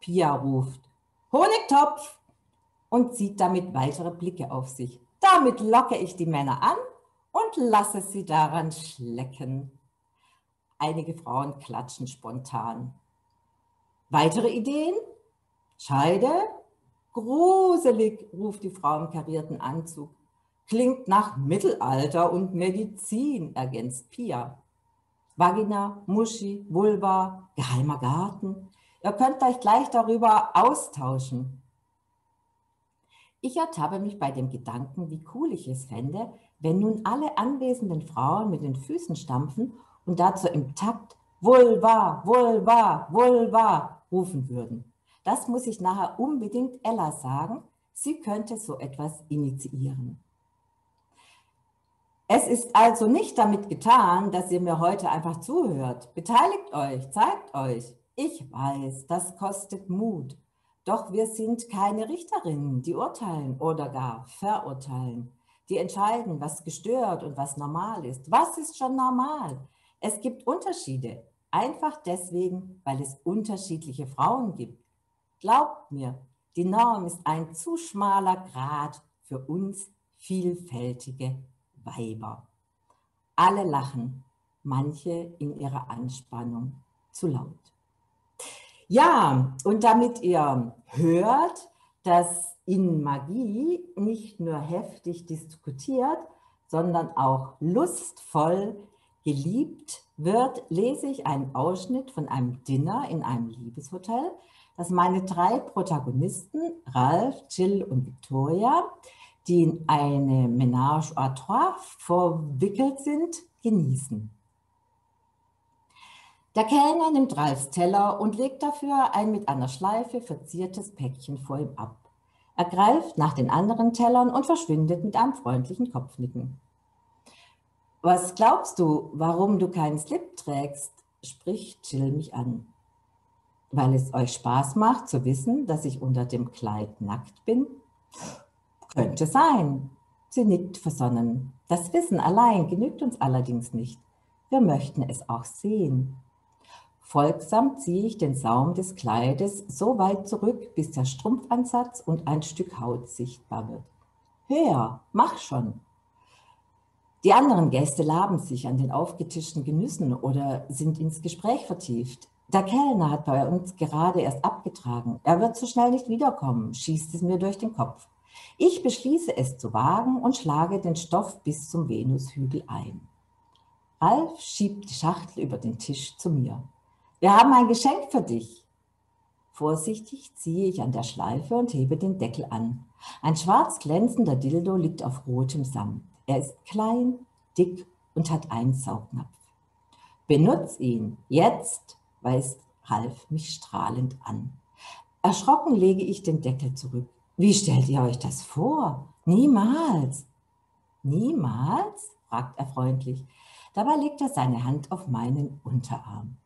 Pia ruft, Honigtopf! und zieht damit weitere Blicke auf sich. Damit locke ich die Männer an und lasse sie daran schlecken. Einige Frauen klatschen spontan. Weitere Ideen? Scheide? Gruselig, ruft die Frau im karierten Anzug. Klingt nach Mittelalter und Medizin, ergänzt Pia. Vagina, Muschi, Vulva, geheimer Garten. Ihr könnt euch gleich darüber austauschen. Ich ertappe mich bei dem Gedanken, wie cool ich es fände, wenn nun alle anwesenden Frauen mit den Füßen stampfen und dazu im Takt Vulva, Vulva, Vulva rufen würden. Das muss ich nachher unbedingt Ella sagen. Sie könnte so etwas initiieren. Es ist also nicht damit getan, dass ihr mir heute einfach zuhört. Beteiligt euch, zeigt euch. Ich weiß, das kostet Mut. Doch wir sind keine Richterinnen, die urteilen oder gar verurteilen. Die entscheiden, was gestört und was normal ist. Was ist schon normal? Es gibt Unterschiede. Einfach deswegen, weil es unterschiedliche Frauen gibt. Glaubt mir, die Norm ist ein zu schmaler Grad für uns vielfältige Weiber. Alle lachen, manche in ihrer Anspannung zu laut. Ja, und damit ihr hört, dass in Magie nicht nur heftig diskutiert, sondern auch lustvoll geliebt wird, lese ich einen Ausschnitt von einem Dinner in einem Liebeshotel dass meine drei Protagonisten, Ralph, Jill und Victoria, die in eine Ménage à trois verwickelt sind, genießen. Der Kellner nimmt Ralfs Teller und legt dafür ein mit einer Schleife verziertes Päckchen vor ihm ab. Er greift nach den anderen Tellern und verschwindet mit einem freundlichen Kopfnicken. Was glaubst du, warum du keinen Slip trägst? spricht Jill mich an weil es euch Spaß macht zu wissen, dass ich unter dem Kleid nackt bin? Könnte sein. Sie nickt versonnen. Das Wissen allein genügt uns allerdings nicht. Wir möchten es auch sehen. Folgsam ziehe ich den Saum des Kleides so weit zurück, bis der Strumpfansatz und ein Stück Haut sichtbar wird. Hör, mach schon. Die anderen Gäste laben sich an den aufgetischten Genüssen oder sind ins Gespräch vertieft. Der Kellner hat bei uns gerade erst abgetragen. Er wird so schnell nicht wiederkommen, schießt es mir durch den Kopf. Ich beschließe es zu wagen und schlage den Stoff bis zum Venushügel ein. Ralf schiebt die Schachtel über den Tisch zu mir. Wir haben ein Geschenk für dich. Vorsichtig ziehe ich an der Schleife und hebe den Deckel an. Ein schwarz glänzender Dildo liegt auf rotem Samt. Er ist klein, dick und hat einen Saugnapf. Benutz ihn jetzt weist Ralf mich strahlend an. Erschrocken lege ich den Deckel zurück. Wie stellt ihr euch das vor? Niemals. Niemals? fragt er freundlich. Dabei legt er seine Hand auf meinen Unterarm.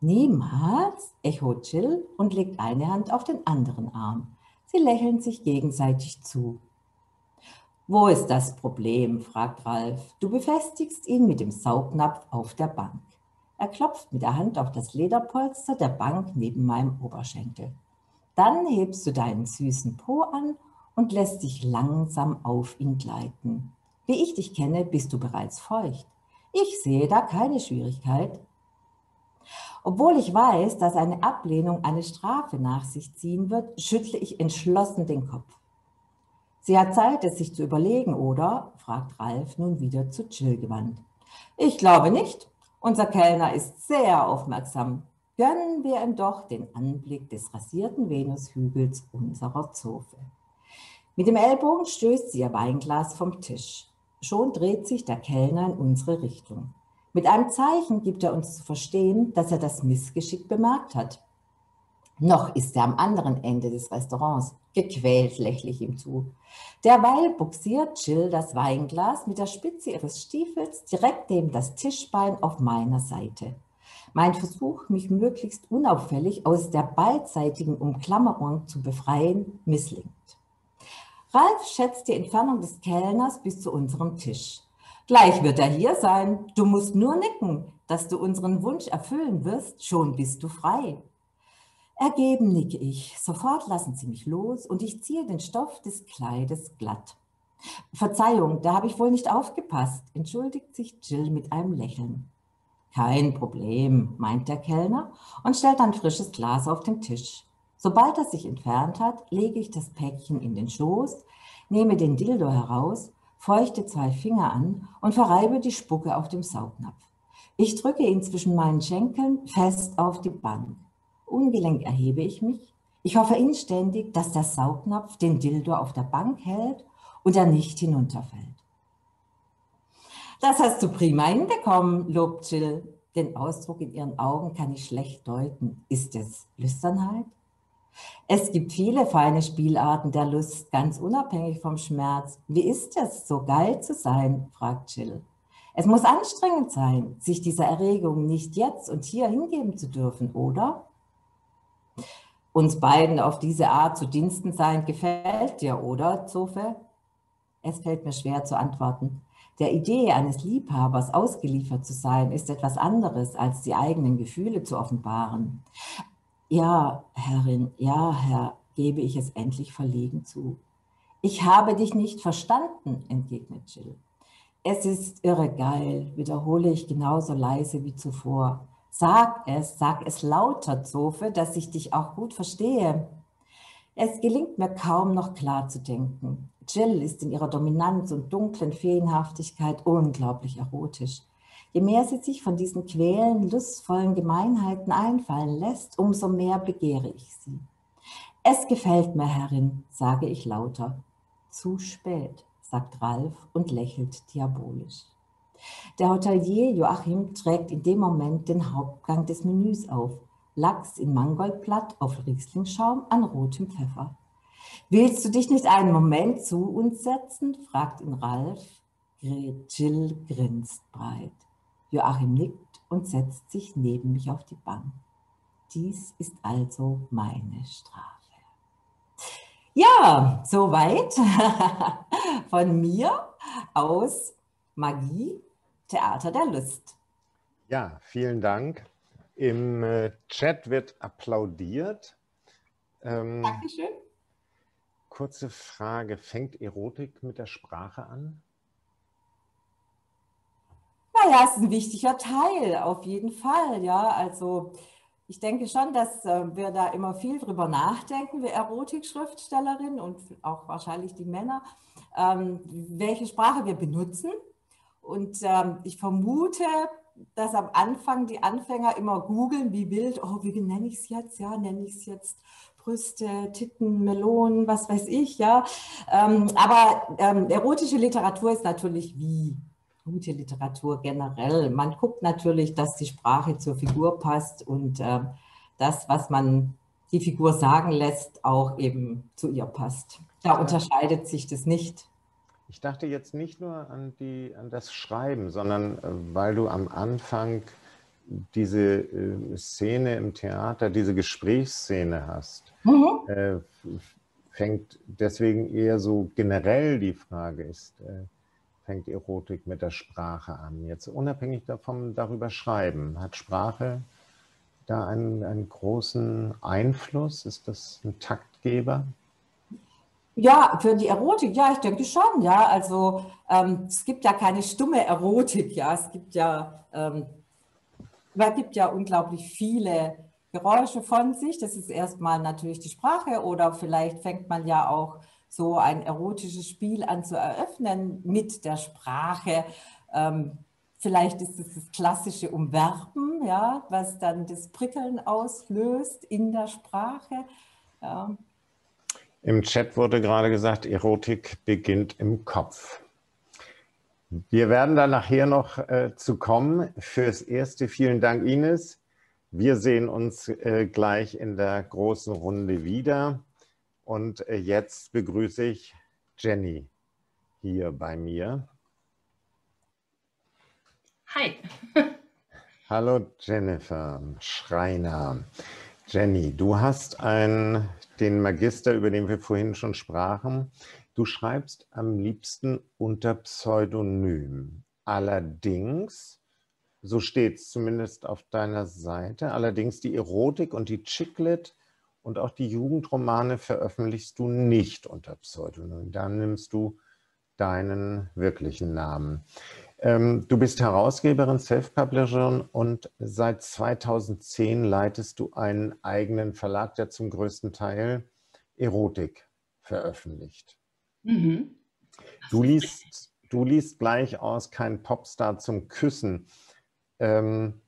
Niemals? echot Jill und legt eine Hand auf den anderen Arm. Sie lächeln sich gegenseitig zu. Wo ist das Problem? fragt Ralf. Du befestigst ihn mit dem Saugnapf auf der Bank. Er klopft mit der Hand auf das Lederpolster der Bank neben meinem Oberschenkel. Dann hebst du deinen süßen Po an und lässt dich langsam auf ihn gleiten. Wie ich dich kenne, bist du bereits feucht. Ich sehe da keine Schwierigkeit. Obwohl ich weiß, dass eine Ablehnung eine Strafe nach sich ziehen wird, schüttle ich entschlossen den Kopf. Sie hat Zeit, es sich zu überlegen, oder? fragt Ralf nun wieder zu Jill gewandt. Ich glaube nicht. Unser Kellner ist sehr aufmerksam. Gönnen wir ihm doch den Anblick des rasierten Venushügels unserer Zofe. Mit dem Ellbogen stößt sie ihr Weinglas vom Tisch. Schon dreht sich der Kellner in unsere Richtung. Mit einem Zeichen gibt er uns zu verstehen, dass er das Missgeschick bemerkt hat. Noch ist er am anderen Ende des Restaurants. Gequält lächle ich ihm zu. Derweil buxiert Jill das Weinglas mit der Spitze ihres Stiefels direkt neben das Tischbein auf meiner Seite. Mein Versuch, mich möglichst unauffällig aus der beidseitigen Umklammerung zu befreien, misslingt. Ralf schätzt die Entfernung des Kellners bis zu unserem Tisch. Gleich wird er hier sein. Du musst nur nicken, dass du unseren Wunsch erfüllen wirst, schon bist du frei. Ergeben nicke ich. Sofort lassen sie mich los und ich ziehe den Stoff des Kleides glatt. Verzeihung, da habe ich wohl nicht aufgepasst, entschuldigt sich Jill mit einem Lächeln. Kein Problem, meint der Kellner und stellt ein frisches Glas auf den Tisch. Sobald er sich entfernt hat, lege ich das Päckchen in den Schoß, nehme den Dildo heraus, feuchte zwei Finger an und verreibe die Spucke auf dem Saugnapf. Ich drücke ihn zwischen meinen Schenkeln fest auf die Bank. Ungelenk erhebe ich mich. Ich hoffe inständig, dass der Saugnapf den Dildo auf der Bank hält und er nicht hinunterfällt. Das hast du prima hinbekommen, lobt Jill. Den Ausdruck in ihren Augen kann ich schlecht deuten. Ist es Lüsternheit? Es gibt viele feine Spielarten der Lust, ganz unabhängig vom Schmerz. Wie ist es, so geil zu sein? fragt Jill. Es muss anstrengend sein, sich dieser Erregung nicht jetzt und hier hingeben zu dürfen, oder? Uns beiden auf diese Art zu Diensten sein gefällt dir, oder, Zofe? Es fällt mir schwer zu antworten. Der Idee eines Liebhabers ausgeliefert zu sein, ist etwas anderes, als die eigenen Gefühle zu offenbaren. Ja, Herrin, ja, Herr, gebe ich es endlich verlegen zu. Ich habe dich nicht verstanden, entgegnet Jill. Es ist irre geil, wiederhole ich genauso leise wie zuvor. Sag es, sag es lauter, Zofe, dass ich dich auch gut verstehe. Es gelingt mir kaum noch klar zu denken. Jill ist in ihrer Dominanz und dunklen Feenhaftigkeit unglaublich erotisch. Je mehr sie sich von diesen quälen, lustvollen Gemeinheiten einfallen lässt, umso mehr begehre ich sie. Es gefällt mir, Herrin, sage ich lauter. Zu spät, sagt Ralf und lächelt diabolisch. Der Hotelier Joachim trägt in dem Moment den Hauptgang des Menüs auf. Lachs in Mangoldblatt auf Rieslingschaum an rotem Pfeffer. Willst du dich nicht einen Moment zu uns setzen? fragt ihn Ralf. Jill grinst breit. Joachim nickt und setzt sich neben mich auf die Bank. Dies ist also meine Strafe. Ja, soweit *laughs* von mir aus Magie, Theater der Lust. Ja, vielen Dank. Im äh, Chat wird applaudiert. Ähm, Dankeschön. Kurze Frage, fängt Erotik mit der Sprache an? Naja, ist ein wichtiger Teil, auf jeden Fall. Ja, also ich denke schon, dass äh, wir da immer viel drüber nachdenken, wir Erotikschriftstellerinnen und auch wahrscheinlich die Männer, ähm, welche Sprache wir benutzen. Und ähm, ich vermute, dass am Anfang die Anfänger immer googeln, wie wild, oh, wie nenne ich es jetzt? Ja, nenne ich es jetzt Brüste, Titten, Melonen, was weiß ich, ja. Ähm, aber ähm, erotische Literatur ist natürlich wie gute Literatur generell. Man guckt natürlich, dass die Sprache zur Figur passt und äh, das, was man die Figur sagen lässt, auch eben zu ihr passt. Da unterscheidet sich das nicht. Ich dachte jetzt nicht nur an, die, an das Schreiben, sondern äh, weil du am Anfang diese äh, Szene im Theater, diese Gesprächsszene hast, mhm. äh, fängt deswegen eher so generell die Frage ist, äh, fängt Erotik mit der Sprache an? Jetzt unabhängig davon darüber schreiben. Hat Sprache da einen, einen großen Einfluss? Ist das ein Taktgeber? Ja, für die Erotik, ja, ich denke schon, ja. Also ähm, es gibt ja keine stumme Erotik, ja. Es gibt ja, ähm, es gibt ja unglaublich viele Geräusche von sich. Das ist erstmal natürlich die Sprache oder vielleicht fängt man ja auch so ein erotisches Spiel an zu eröffnen mit der Sprache. Ähm, vielleicht ist es das klassische Umwerben, ja, was dann das Prickeln auslöst in der Sprache. Ja. Im Chat wurde gerade gesagt, Erotik beginnt im Kopf. Wir werden da nachher noch äh, zu kommen. Fürs Erste vielen Dank, Ines. Wir sehen uns äh, gleich in der großen Runde wieder. Und äh, jetzt begrüße ich Jenny hier bei mir. Hi. *laughs* Hallo Jennifer Schreiner. Jenny, du hast ein den Magister, über den wir vorhin schon sprachen. Du schreibst am liebsten unter Pseudonym. Allerdings, so steht es zumindest auf deiner Seite, allerdings die Erotik und die Chicklet und auch die Jugendromane veröffentlichst du nicht unter Pseudonym. Da nimmst du deinen wirklichen Namen. Ähm, du bist Herausgeberin, Self-Publisherin und seit 2010 leitest du einen eigenen Verlag, der zum größten Teil Erotik veröffentlicht. Mhm. Du, liest, du liest gleich aus Kein Popstar zum Küssen. Ähm,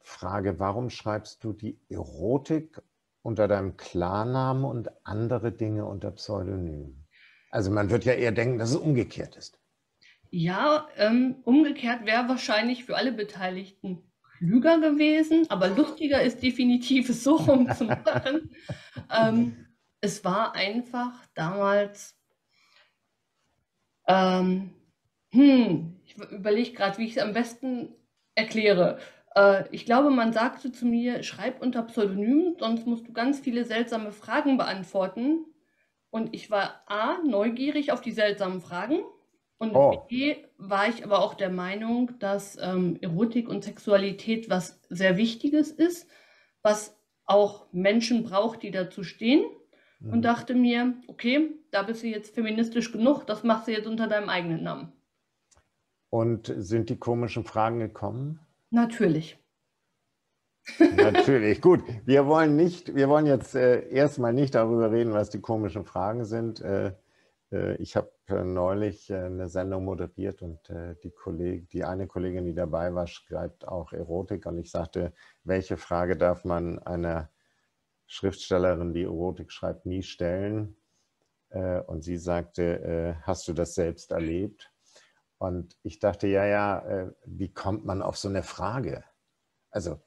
Frage, warum schreibst du die Erotik unter deinem Klarnamen und andere Dinge unter Pseudonym? Also man wird ja eher denken, dass es umgekehrt ist. Ja, ähm, umgekehrt wäre wahrscheinlich für alle Beteiligten klüger gewesen, aber lustiger ist definitiv es so rum zu *laughs* machen. ähm, es war einfach damals, ähm, hm, ich überlege gerade, wie ich es am besten erkläre. Äh, ich glaube, man sagte zu mir, schreib unter Pseudonym, sonst musst du ganz viele seltsame Fragen beantworten. Und ich war A, neugierig auf die seltsamen Fragen und oh. B war ich aber auch der Meinung, dass ähm, Erotik und Sexualität was sehr Wichtiges ist, was auch Menschen braucht, die dazu stehen. Mhm. Und dachte mir, okay, da bist du jetzt feministisch genug, das machst du jetzt unter deinem eigenen Namen. Und sind die komischen Fragen gekommen? Natürlich. Natürlich, *laughs* gut. Wir wollen nicht, wir wollen jetzt äh, erstmal nicht darüber reden, was die komischen Fragen sind. Äh, äh, ich habe äh, neulich äh, eine Sendung moderiert und die, Kolleg die eine Kollegin, die dabei war, schreibt auch Erotik und ich sagte, welche Frage darf man einer Schriftstellerin, die Erotik schreibt, nie stellen? Und sie sagte, hast du das selbst erlebt? Und ich dachte, ja, ja, wie kommt man auf so eine Frage? Also,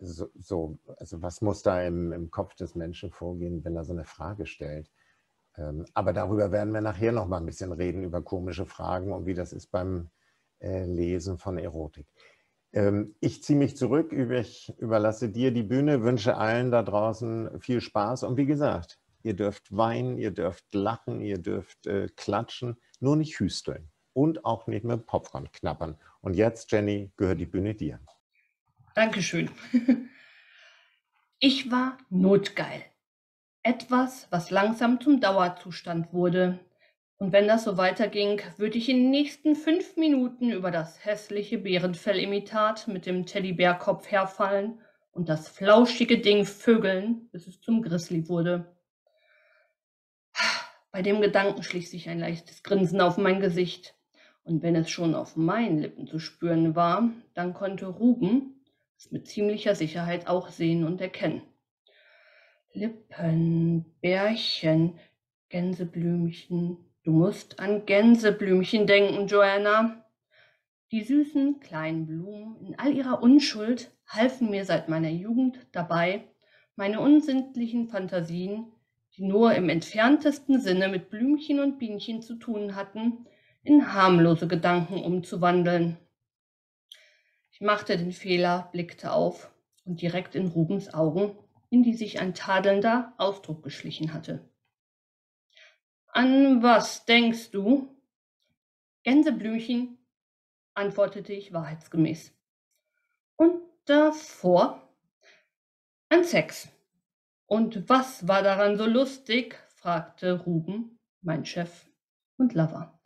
so, so also was muss da im, im Kopf des Menschen vorgehen, wenn er so eine Frage stellt? Ähm, aber darüber werden wir nachher noch mal ein bisschen reden, über komische Fragen und wie das ist beim äh, Lesen von Erotik. Ähm, ich ziehe mich zurück, ich überlasse dir die Bühne, wünsche allen da draußen viel Spaß und wie gesagt, ihr dürft weinen, ihr dürft lachen, ihr dürft äh, klatschen, nur nicht hüsteln und auch nicht mit Popcorn knappern. Und jetzt, Jenny, gehört die Bühne dir. Dankeschön. *laughs* Ich war notgeil. Etwas, was langsam zum Dauerzustand wurde. Und wenn das so weiterging, würde ich in den nächsten fünf Minuten über das hässliche Bärenfellimitat mit dem Teddybärkopf herfallen und das flauschige Ding vögeln, bis es zum Grizzly wurde. Bei dem Gedanken schlich sich ein leichtes Grinsen auf mein Gesicht. Und wenn es schon auf meinen Lippen zu spüren war, dann konnte Ruben es mit ziemlicher Sicherheit auch sehen und erkennen. Lippen, Bärchen, Gänseblümchen. Du musst an Gänseblümchen denken, Joanna. Die süßen kleinen Blumen in all ihrer Unschuld halfen mir seit meiner Jugend dabei, meine unsinnlichen Fantasien, die nur im entferntesten Sinne mit Blümchen und Bienchen zu tun hatten, in harmlose Gedanken umzuwandeln. Ich machte den Fehler, blickte auf und direkt in Rubens Augen in die sich ein tadelnder Ausdruck geschlichen hatte. An was denkst du? Gänseblümchen, antwortete ich wahrheitsgemäß. Und davor ein Sex. Und was war daran so lustig? fragte Ruben, mein Chef und Lover.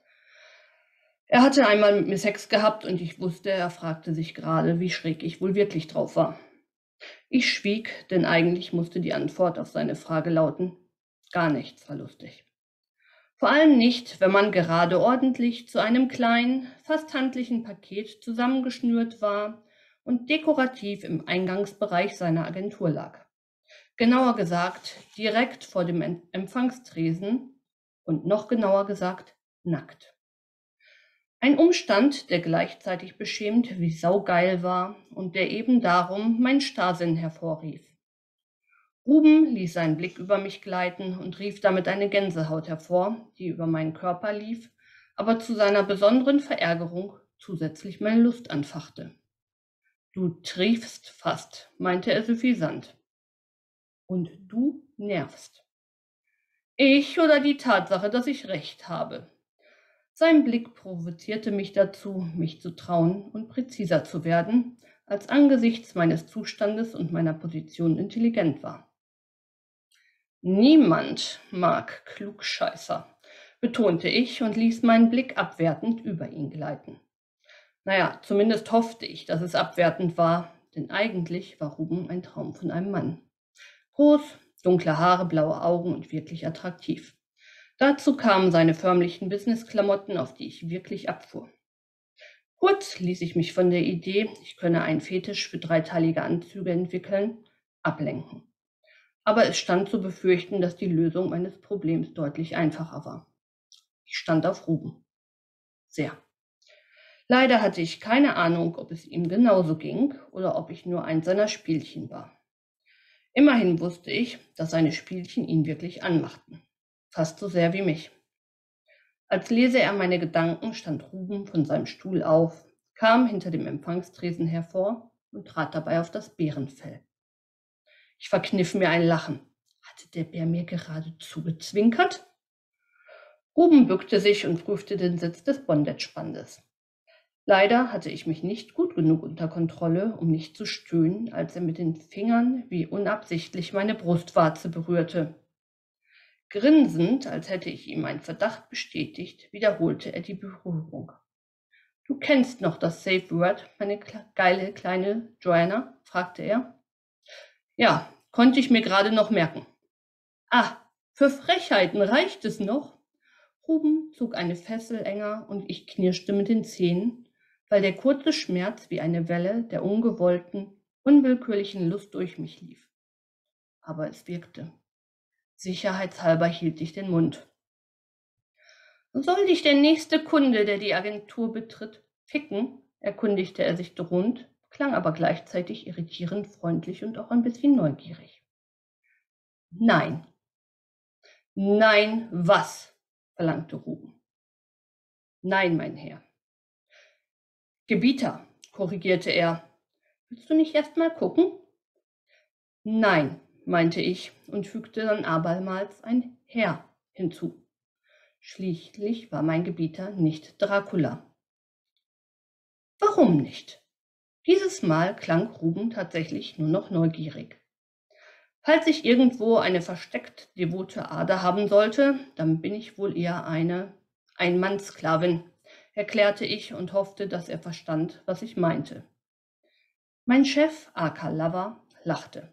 Er hatte einmal mit mir Sex gehabt und ich wusste, er fragte sich gerade, wie schräg ich wohl wirklich drauf war. Ich schwieg, denn eigentlich musste die Antwort auf seine Frage lauten, gar nichts war lustig. Vor allem nicht, wenn man gerade ordentlich zu einem kleinen, fast handlichen Paket zusammengeschnürt war und dekorativ im Eingangsbereich seiner Agentur lag. Genauer gesagt, direkt vor dem Empfangstresen und noch genauer gesagt, nackt. Ein Umstand, der gleichzeitig beschämt wie saugeil war und der eben darum mein Starrsinn hervorrief. Ruben ließ seinen Blick über mich gleiten und rief damit eine Gänsehaut hervor, die über meinen Körper lief, aber zu seiner besonderen Verärgerung zusätzlich meine Lust anfachte. Du triefst fast, meinte er suffisant. Und du nervst. Ich oder die Tatsache, dass ich recht habe, sein Blick provozierte mich dazu, mich zu trauen und präziser zu werden, als angesichts meines Zustandes und meiner Position intelligent war. Niemand mag Klugscheißer, betonte ich und ließ meinen Blick abwertend über ihn gleiten. Naja, zumindest hoffte ich, dass es abwertend war, denn eigentlich war Ruben ein Traum von einem Mann. Groß, dunkle Haare, blaue Augen und wirklich attraktiv. Dazu kamen seine förmlichen Businessklamotten, auf die ich wirklich abfuhr. Kurz ließ ich mich von der Idee, ich könne einen Fetisch für dreiteilige Anzüge entwickeln, ablenken. Aber es stand zu befürchten, dass die Lösung meines Problems deutlich einfacher war. Ich stand auf Ruben. Sehr. Leider hatte ich keine Ahnung, ob es ihm genauso ging oder ob ich nur ein seiner Spielchen war. Immerhin wusste ich, dass seine Spielchen ihn wirklich anmachten fast so sehr wie mich. Als lese er meine Gedanken, stand Ruben von seinem Stuhl auf, kam hinter dem Empfangstresen hervor und trat dabei auf das Bärenfell. Ich verkniff mir ein Lachen. Hatte der Bär mir geradezu gezwinkert? Ruben bückte sich und prüfte den Sitz des Bondage-Bandes. Leider hatte ich mich nicht gut genug unter Kontrolle, um nicht zu stöhnen, als er mit den Fingern wie unabsichtlich meine Brustwarze berührte. Grinsend, als hätte ich ihm meinen Verdacht bestätigt, wiederholte er die Berührung. Du kennst noch das Safe Word, meine geile kleine Joanna? fragte er. Ja, konnte ich mir gerade noch merken. Ah, für Frechheiten reicht es noch. Ruben zog eine Fessel enger und ich knirschte mit den Zähnen, weil der kurze Schmerz wie eine Welle der ungewollten, unwillkürlichen Lust durch mich lief. Aber es wirkte. Sicherheitshalber hielt ich den Mund. Soll dich der nächste Kunde, der die Agentur betritt, ficken? erkundigte er sich drohend, klang aber gleichzeitig irritierend freundlich und auch ein bisschen neugierig. Nein. Nein, was? verlangte Ruben. Nein, mein Herr. Gebieter, korrigierte er. Willst du nicht erst mal gucken? Nein, meinte ich und fügte dann abermals ein Herr hinzu. Schließlich war mein Gebieter nicht Dracula. Warum nicht? Dieses Mal klang Ruben tatsächlich nur noch neugierig. Falls ich irgendwo eine versteckt devote Ader haben sollte, dann bin ich wohl eher eine Einmannsklavin, erklärte ich und hoffte, dass er verstand, was ich meinte. Mein Chef, Aka Lava, lachte.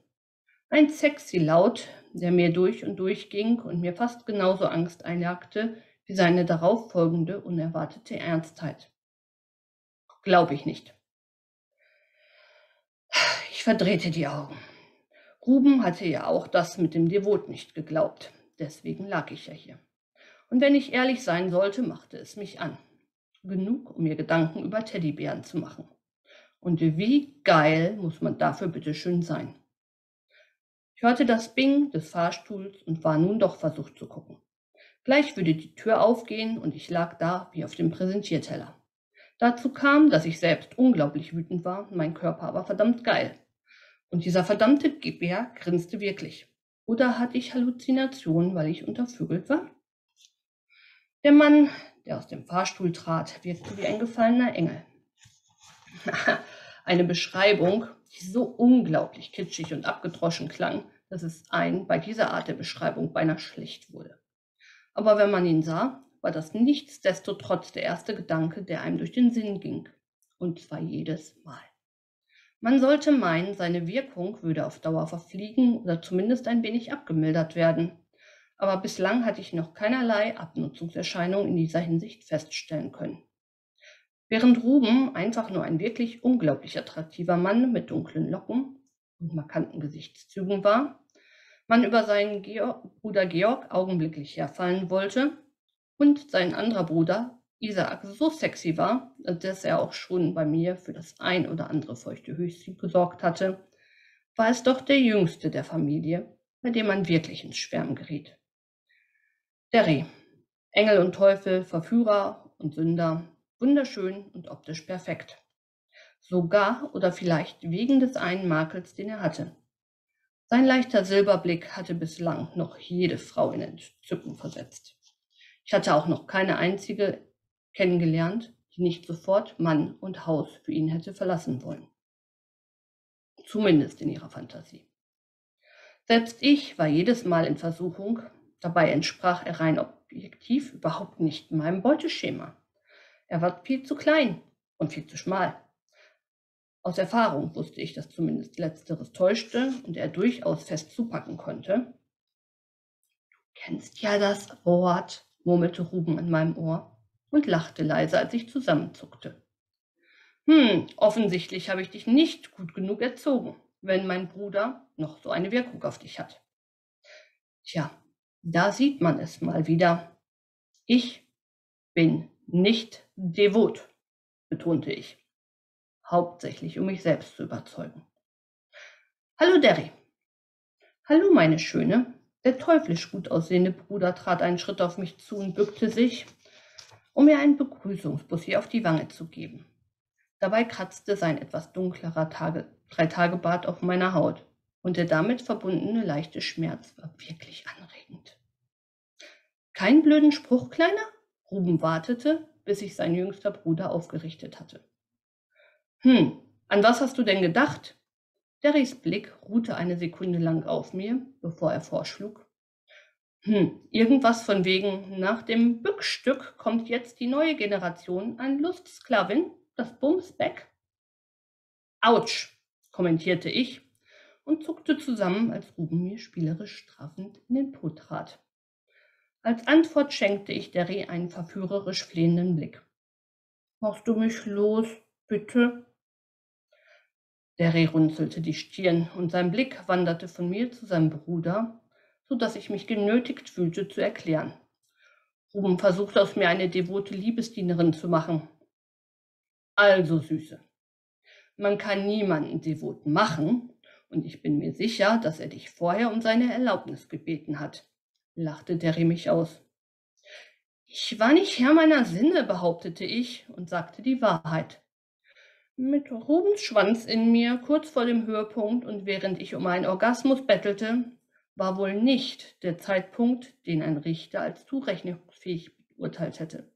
Ein sexy Laut, der mir durch und durch ging und mir fast genauso Angst einjagte wie seine darauffolgende unerwartete Ernstheit. Glaube ich nicht. Verdrehte die Augen. Ruben hatte ja auch das mit dem Devot nicht geglaubt. Deswegen lag ich ja hier. Und wenn ich ehrlich sein sollte, machte es mich an. Genug, um mir Gedanken über Teddybären zu machen. Und wie geil muss man dafür bitteschön sein? Ich hörte das Bing des Fahrstuhls und war nun doch versucht zu gucken. Gleich würde die Tür aufgehen und ich lag da wie auf dem Präsentierteller. Dazu kam, dass ich selbst unglaublich wütend war, mein Körper aber verdammt geil. Und dieser verdammte Bär grinste wirklich. Oder hatte ich Halluzinationen, weil ich untervögelt war? Der Mann, der aus dem Fahrstuhl trat, wirkte wie ein gefallener Engel. *laughs* Eine Beschreibung, die so unglaublich kitschig und abgedroschen klang, dass es ein bei dieser Art der Beschreibung beinahe schlecht wurde. Aber wenn man ihn sah, war das nichtsdestotrotz der erste Gedanke, der einem durch den Sinn ging. Und zwar jedes Mal. Man sollte meinen, seine Wirkung würde auf Dauer verfliegen oder zumindest ein wenig abgemildert werden. Aber bislang hatte ich noch keinerlei Abnutzungserscheinungen in dieser Hinsicht feststellen können. Während Ruben einfach nur ein wirklich unglaublich attraktiver Mann mit dunklen Locken und markanten Gesichtszügen war, man über seinen Georg, Bruder Georg augenblicklich herfallen wollte und sein anderer Bruder Isaac so sexy war, dass er auch schon bei mir für das ein oder andere feuchte Höchstchen gesorgt hatte, war es doch der jüngste der Familie, bei dem man wirklich ins Schwärmen geriet. Derry, Engel und Teufel, Verführer und Sünder, wunderschön und optisch perfekt. Sogar oder vielleicht wegen des einen Makels, den er hatte. Sein leichter Silberblick hatte bislang noch jede Frau in Entzücken versetzt. Ich hatte auch noch keine einzige kennengelernt, die nicht sofort Mann und Haus für ihn hätte verlassen wollen. Zumindest in ihrer Fantasie. Selbst ich war jedes Mal in Versuchung, dabei entsprach er rein objektiv überhaupt nicht meinem Beuteschema. Er war viel zu klein und viel zu schmal. Aus Erfahrung wusste ich, dass zumindest letzteres täuschte und er durchaus fest zupacken konnte. Du kennst ja das Wort, murmelte Ruben in meinem Ohr und lachte leise, als ich zusammenzuckte. Hm, offensichtlich habe ich dich nicht gut genug erzogen, wenn mein Bruder noch so eine Wirkung auf dich hat. Tja, da sieht man es mal wieder. Ich bin nicht devot, betonte ich, hauptsächlich um mich selbst zu überzeugen. Hallo Derry. Hallo meine Schöne. Der teuflisch gut aussehende Bruder trat einen Schritt auf mich zu und bückte sich, um mir einen Begrüßungsbussi auf die Wange zu geben. Dabei kratzte sein etwas dunklerer Tage, Dreitagebart auf meiner Haut und der damit verbundene leichte Schmerz war wirklich anregend. Keinen blöden Spruch, Kleiner? Ruben wartete, bis sich sein jüngster Bruder aufgerichtet hatte. Hm, an was hast du denn gedacht? Derrys Blick ruhte eine Sekunde lang auf mir, bevor er vorschlug. Hm, irgendwas von wegen, nach dem Bückstück kommt jetzt die neue Generation an Lustsklavin, das Bumsbeck. Autsch, kommentierte ich und zuckte zusammen, als Ruben mir spielerisch strafend in den Po trat. Als Antwort schenkte ich der Reh einen verführerisch flehenden Blick. Machst du mich los, bitte? Der Reh runzelte die Stirn und sein Blick wanderte von mir zu seinem Bruder, so dass ich mich genötigt fühlte zu erklären. Ruben versuchte aus mir eine devote Liebesdienerin zu machen. Also, Süße, man kann niemanden devot machen, und ich bin mir sicher, dass er dich vorher um seine Erlaubnis gebeten hat, lachte Derry mich aus. Ich war nicht Herr meiner Sinne, behauptete ich und sagte die Wahrheit. Mit Rubens Schwanz in mir, kurz vor dem Höhepunkt und während ich um einen Orgasmus bettelte, war wohl nicht der Zeitpunkt, den ein Richter als zurechnungsfähig beurteilt hätte.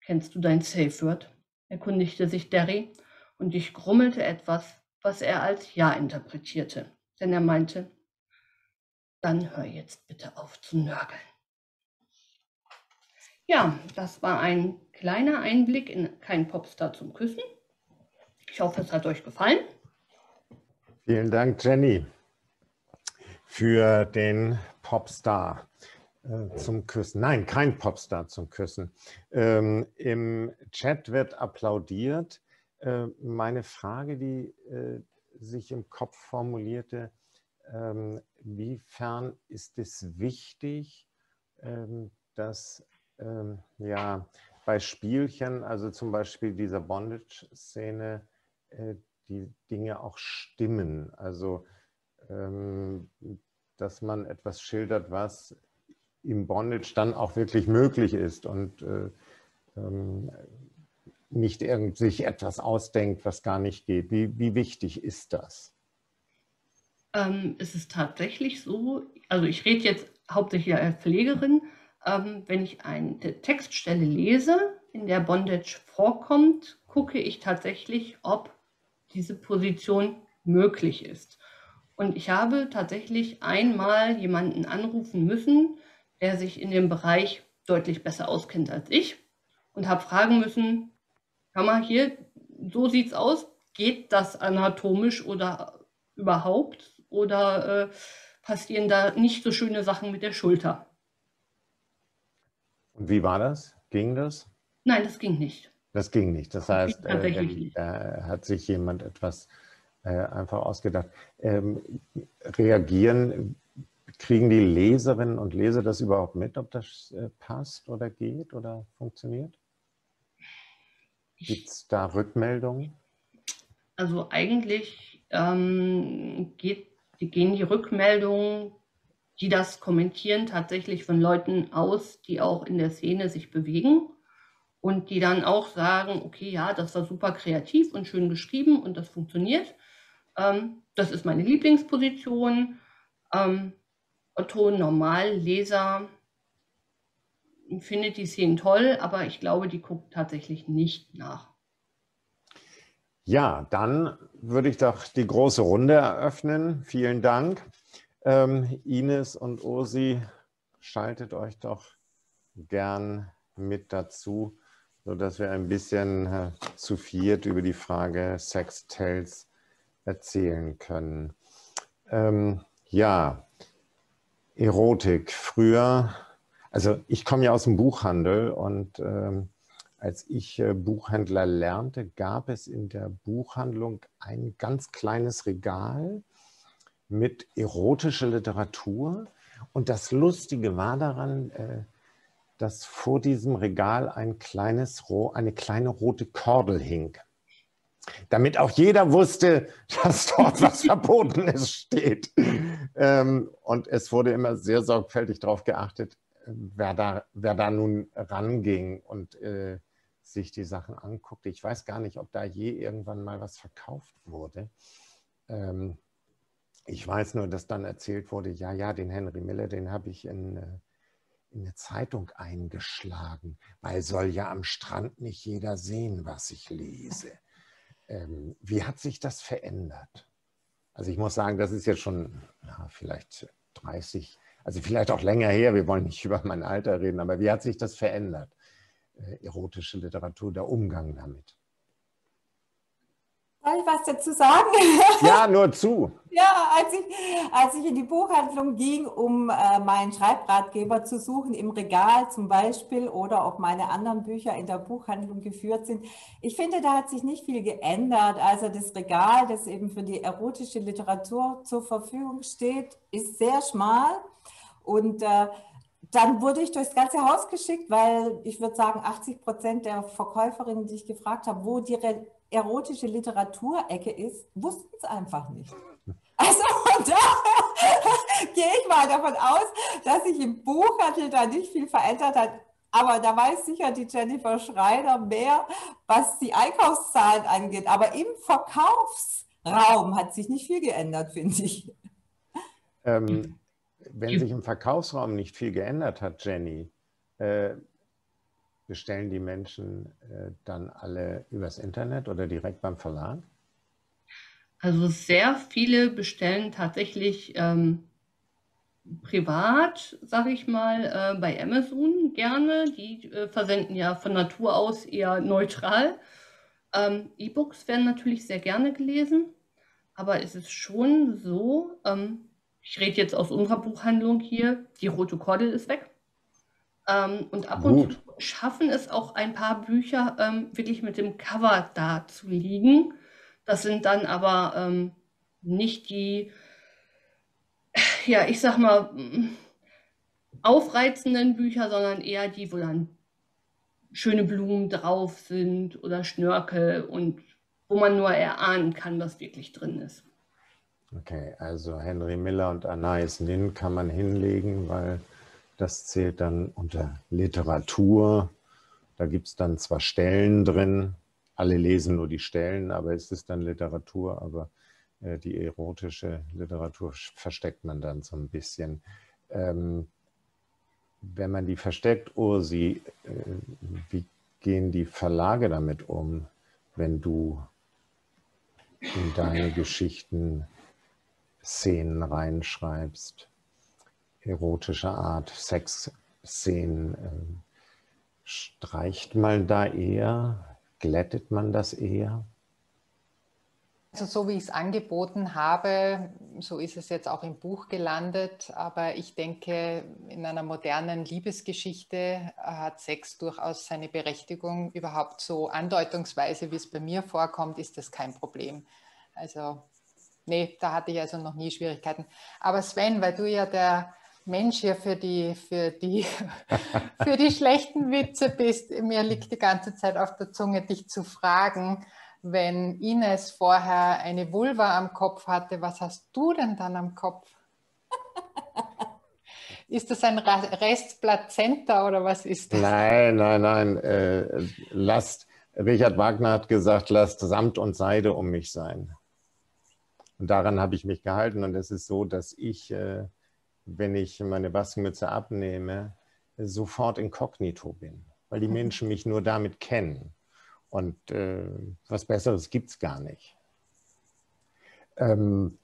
Kennst du dein Safe Word? erkundigte sich Derry, und ich grummelte etwas, was er als Ja interpretierte, denn er meinte, dann hör jetzt bitte auf zu nörgeln. Ja, das war ein kleiner Einblick in kein Popstar zum Küssen. Ich hoffe, es hat euch gefallen. Vielen Dank, Jenny für den Popstar äh, zum Küssen. Nein, kein Popstar zum Küssen. Ähm, Im Chat wird applaudiert. Äh, meine Frage, die äh, sich im Kopf formulierte, ähm, wiefern ist es wichtig, ähm, dass ähm, ja, bei Spielchen, also zum Beispiel dieser Bondage-Szene, äh, die Dinge auch stimmen. Also dass man etwas schildert, was im Bondage dann auch wirklich möglich ist und äh, ähm, nicht irgend sich etwas ausdenkt, was gar nicht geht. Wie, wie wichtig ist das? Ähm, es ist tatsächlich so, also ich rede jetzt hauptsächlich als Pflegerin, ähm, wenn ich eine Textstelle lese, in der Bondage vorkommt, gucke ich tatsächlich, ob diese Position möglich ist. Und ich habe tatsächlich einmal jemanden anrufen müssen, der sich in dem Bereich deutlich besser auskennt als ich und habe fragen müssen, hör mal hier, so sieht's aus, geht das anatomisch oder überhaupt oder äh, passieren da nicht so schöne Sachen mit der Schulter? Und wie war das? Ging das? Nein, das ging nicht. Das ging nicht. Das heißt, äh, da hat sich jemand etwas äh, einfach ausgedacht. Ähm, reagieren, kriegen die Leserinnen und Leser das überhaupt mit, ob das äh, passt oder geht oder funktioniert? Gibt es da Rückmeldungen? Also eigentlich ähm, geht, gehen die Rückmeldungen die das kommentieren, tatsächlich von Leuten aus, die auch in der Szene sich bewegen und die dann auch sagen, okay, ja, das war super kreativ und schön geschrieben und das funktioniert. Ähm, das ist meine Lieblingsposition. Ähm, Otto Normalleser findet die Szenen toll, aber ich glaube, die guckt tatsächlich nicht nach. Ja, dann würde ich doch die große Runde eröffnen. Vielen Dank. Ähm, Ines und Osi, schaltet euch doch gern mit dazu, sodass wir ein bisschen äh, zu viert über die Frage Sextells erzählen können. Ähm, ja, Erotik. Früher, also ich komme ja aus dem Buchhandel und ähm, als ich äh, Buchhändler lernte, gab es in der Buchhandlung ein ganz kleines Regal mit erotischer Literatur. Und das Lustige war daran, äh, dass vor diesem Regal ein kleines, eine kleine rote Kordel hing. Damit auch jeder wusste, *laughs* dass dort *laughs* was Verbotenes steht. Ähm, und es wurde immer sehr sorgfältig darauf geachtet, wer da, wer da nun ranging und äh, sich die Sachen anguckte. Ich weiß gar nicht, ob da je irgendwann mal was verkauft wurde. Ähm, ich weiß nur, dass dann erzählt wurde, ja, ja, den Henry Miller, den habe ich in, äh, in eine Zeitung eingeschlagen, weil soll ja am Strand nicht jeder sehen, was ich lese. Ähm, wie hat sich das verändert? Also ich muss sagen, das ist jetzt schon ja, vielleicht 30, also vielleicht auch länger her, wir wollen nicht *laughs* über mein Alter reden, aber wie hat sich das verändert? Äh, erotische Literatur, der Umgang damit. Soll ich was dazu sagen? *laughs* Ja, nur zu. ja, als ich, als ich in die Buchhandlung ging, um äh, meinen Schreibratgeber zu suchen, im Regal zum Beispiel, oder ob meine anderen Bücher in der Buchhandlung geführt sind, ich finde, da hat sich nicht viel geändert. Also das Regal, das eben für die erotische Literatur zur Verfügung steht, ist sehr schmal und äh, dann wurde ich durchs ganze Haus geschickt, weil ich würde sagen, 80 Prozent der Verkäuferinnen, die ich gefragt habe, wo die erotische Literaturecke ist, wussten es einfach nicht. Also und da *laughs* gehe ich mal davon aus, dass sich im Buchhandel da nicht viel verändert hat. Aber da weiß sicher die Jennifer Schreiner mehr, was die Einkaufszahlen angeht. Aber im Verkaufsraum hat sich nicht viel geändert, finde ich. Ähm, wenn sich im Verkaufsraum nicht viel geändert hat, Jenny, äh, bestellen die Menschen äh, dann alle übers Internet oder direkt beim Verlag? Also sehr viele bestellen tatsächlich ähm, privat, sage ich mal, äh, bei Amazon gerne. Die äh, versenden ja von Natur aus eher neutral. Ähm, E-Books werden natürlich sehr gerne gelesen, aber es ist schon so, ähm, ich rede jetzt aus unserer Buchhandlung hier, die rote Kordel ist weg. Ähm, und ab Gut. und zu schaffen es auch ein paar Bücher ähm, wirklich mit dem Cover da zu liegen. Das sind dann aber ähm, nicht die, ja, ich sag mal, aufreizenden Bücher, sondern eher die, wo dann schöne Blumen drauf sind oder Schnörkel und wo man nur erahnen kann, was wirklich drin ist. Okay, also Henry Miller und Anais Nin kann man hinlegen, weil das zählt dann unter Literatur. Da gibt es dann zwar Stellen drin, alle lesen nur die Stellen, aber es ist dann Literatur, aber äh, die erotische Literatur versteckt man dann so ein bisschen. Ähm, wenn man die versteckt, Ursi, äh, wie gehen die Verlage damit um, wenn du in deine Geschichten Szenen reinschreibst? Erotischer Art, Sexszenen. Ähm, streicht man da eher? Glättet man das eher? Also so wie ich es angeboten habe, so ist es jetzt auch im Buch gelandet. Aber ich denke, in einer modernen Liebesgeschichte hat Sex durchaus seine Berechtigung. Überhaupt so andeutungsweise, wie es bei mir vorkommt, ist das kein Problem. Also nee, da hatte ich also noch nie Schwierigkeiten. Aber Sven, weil du ja der Mensch hier für die, für die, *laughs* für die schlechten Witze bist, mir liegt die ganze Zeit auf der Zunge, dich zu fragen wenn Ines vorher eine Vulva am Kopf hatte, was hast du denn dann am Kopf? *laughs* ist das ein Rest Plazenta oder was ist das? Nein, nein, nein. Äh, lasst, Richard Wagner hat gesagt, lasst Samt und Seide um mich sein. Und daran habe ich mich gehalten. Und es ist so, dass ich, äh, wenn ich meine Baskenmütze abnehme, sofort inkognito bin, weil die mhm. Menschen mich nur damit kennen. Und äh, was Besseres gibt es gar nicht. Ähm,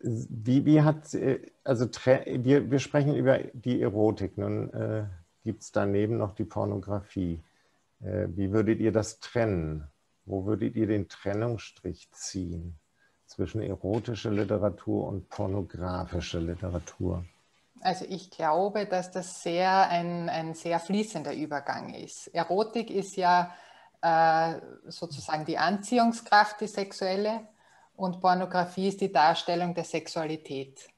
wie, wie hat, also wir, wir sprechen über die Erotik, nun äh, gibt es daneben noch die Pornografie. Äh, wie würdet ihr das trennen? Wo würdet ihr den Trennungsstrich ziehen zwischen erotischer Literatur und pornografischer Literatur? Also ich glaube, dass das sehr ein, ein sehr fließender Übergang ist. Erotik ist ja äh, sozusagen die Anziehungskraft, die sexuelle, und Pornografie ist die Darstellung der Sexualität.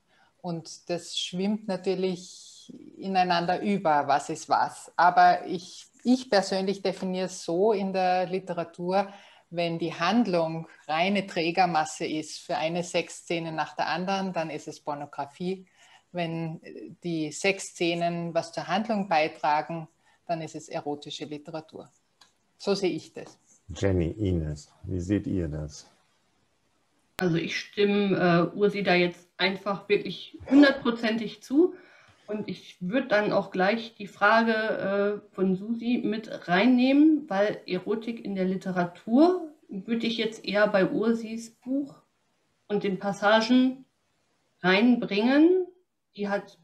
Und das schwimmt natürlich ineinander über, was ist was. Aber ich, ich persönlich definiere es so in der Literatur, wenn die Handlung reine Trägermasse ist für eine Sexszene nach der anderen, dann ist es Pornografie. Wenn die Sexszenen was zur Handlung beitragen, dann ist es erotische Literatur. So sehe ich das. Jenny, Ines, wie seht ihr das? Also ich stimme äh, Ursi da jetzt einfach wirklich hundertprozentig zu. Und ich würde dann auch gleich die Frage äh, von Susi mit reinnehmen, weil Erotik in der Literatur würde ich jetzt eher bei Ursis Buch und den Passagen reinbringen. Die hat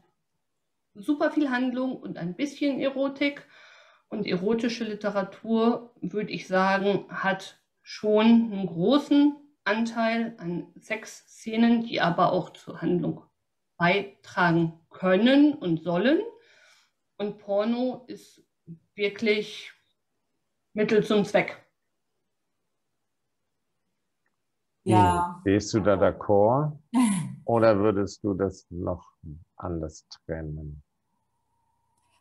super viel Handlung und ein bisschen Erotik. Und erotische Literatur, würde ich sagen, hat schon einen großen Anteil an Sexszenen, die aber auch zur Handlung beitragen können und sollen. Und Porno ist wirklich Mittel zum Zweck. Ja. Stehst du da d'accord? *laughs* Oder würdest du das noch anders trennen?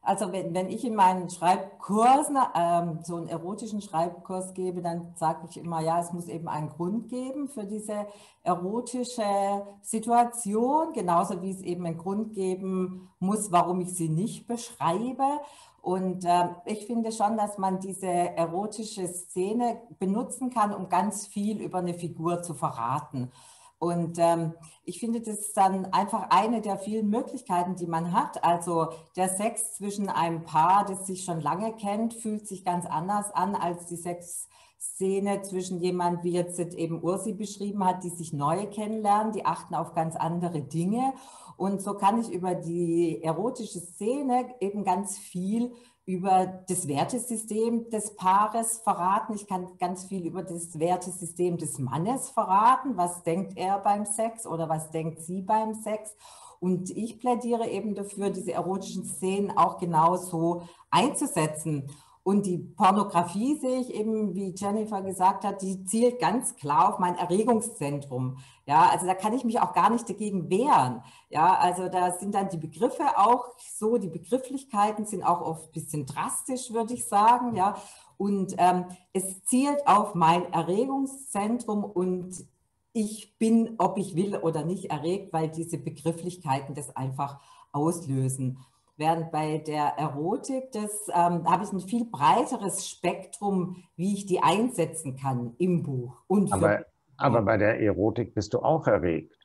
Also wenn, wenn ich in meinen Schreibkursen ähm, so einen erotischen Schreibkurs gebe, dann sage ich immer, ja, es muss eben einen Grund geben für diese erotische Situation, genauso wie es eben einen Grund geben muss, warum ich sie nicht beschreibe. Und äh, ich finde schon, dass man diese erotische Szene benutzen kann, um ganz viel über eine Figur zu verraten. Und ähm, ich finde, das ist dann einfach eine der vielen Möglichkeiten, die man hat. Also der Sex zwischen einem Paar, das sich schon lange kennt, fühlt sich ganz anders an als die Sexszene zwischen jemand, wie jetzt eben Ursi beschrieben hat, die sich neu kennenlernen, die achten auf ganz andere Dinge. Und so kann ich über die erotische Szene eben ganz viel über das Wertesystem des Paares verraten. Ich kann ganz viel über das Wertesystem des Mannes verraten. Was denkt er beim Sex oder was denkt sie beim Sex? Und ich plädiere eben dafür, diese erotischen Szenen auch genauso einzusetzen. Und die Pornografie sehe ich eben, wie Jennifer gesagt hat, die zielt ganz klar auf mein Erregungszentrum. Ja, also da kann ich mich auch gar nicht dagegen wehren. Ja, also da sind dann die Begriffe auch so, die Begrifflichkeiten sind auch oft ein bisschen drastisch, würde ich sagen. Ja, und ähm, es zielt auf mein Erregungszentrum und ich bin, ob ich will oder nicht, erregt, weil diese Begrifflichkeiten das einfach auslösen. Während bei der Erotik, das ähm, habe ich ein viel breiteres Spektrum, wie ich die einsetzen kann im Buch. Und aber, aber bei der Erotik bist du auch erregt.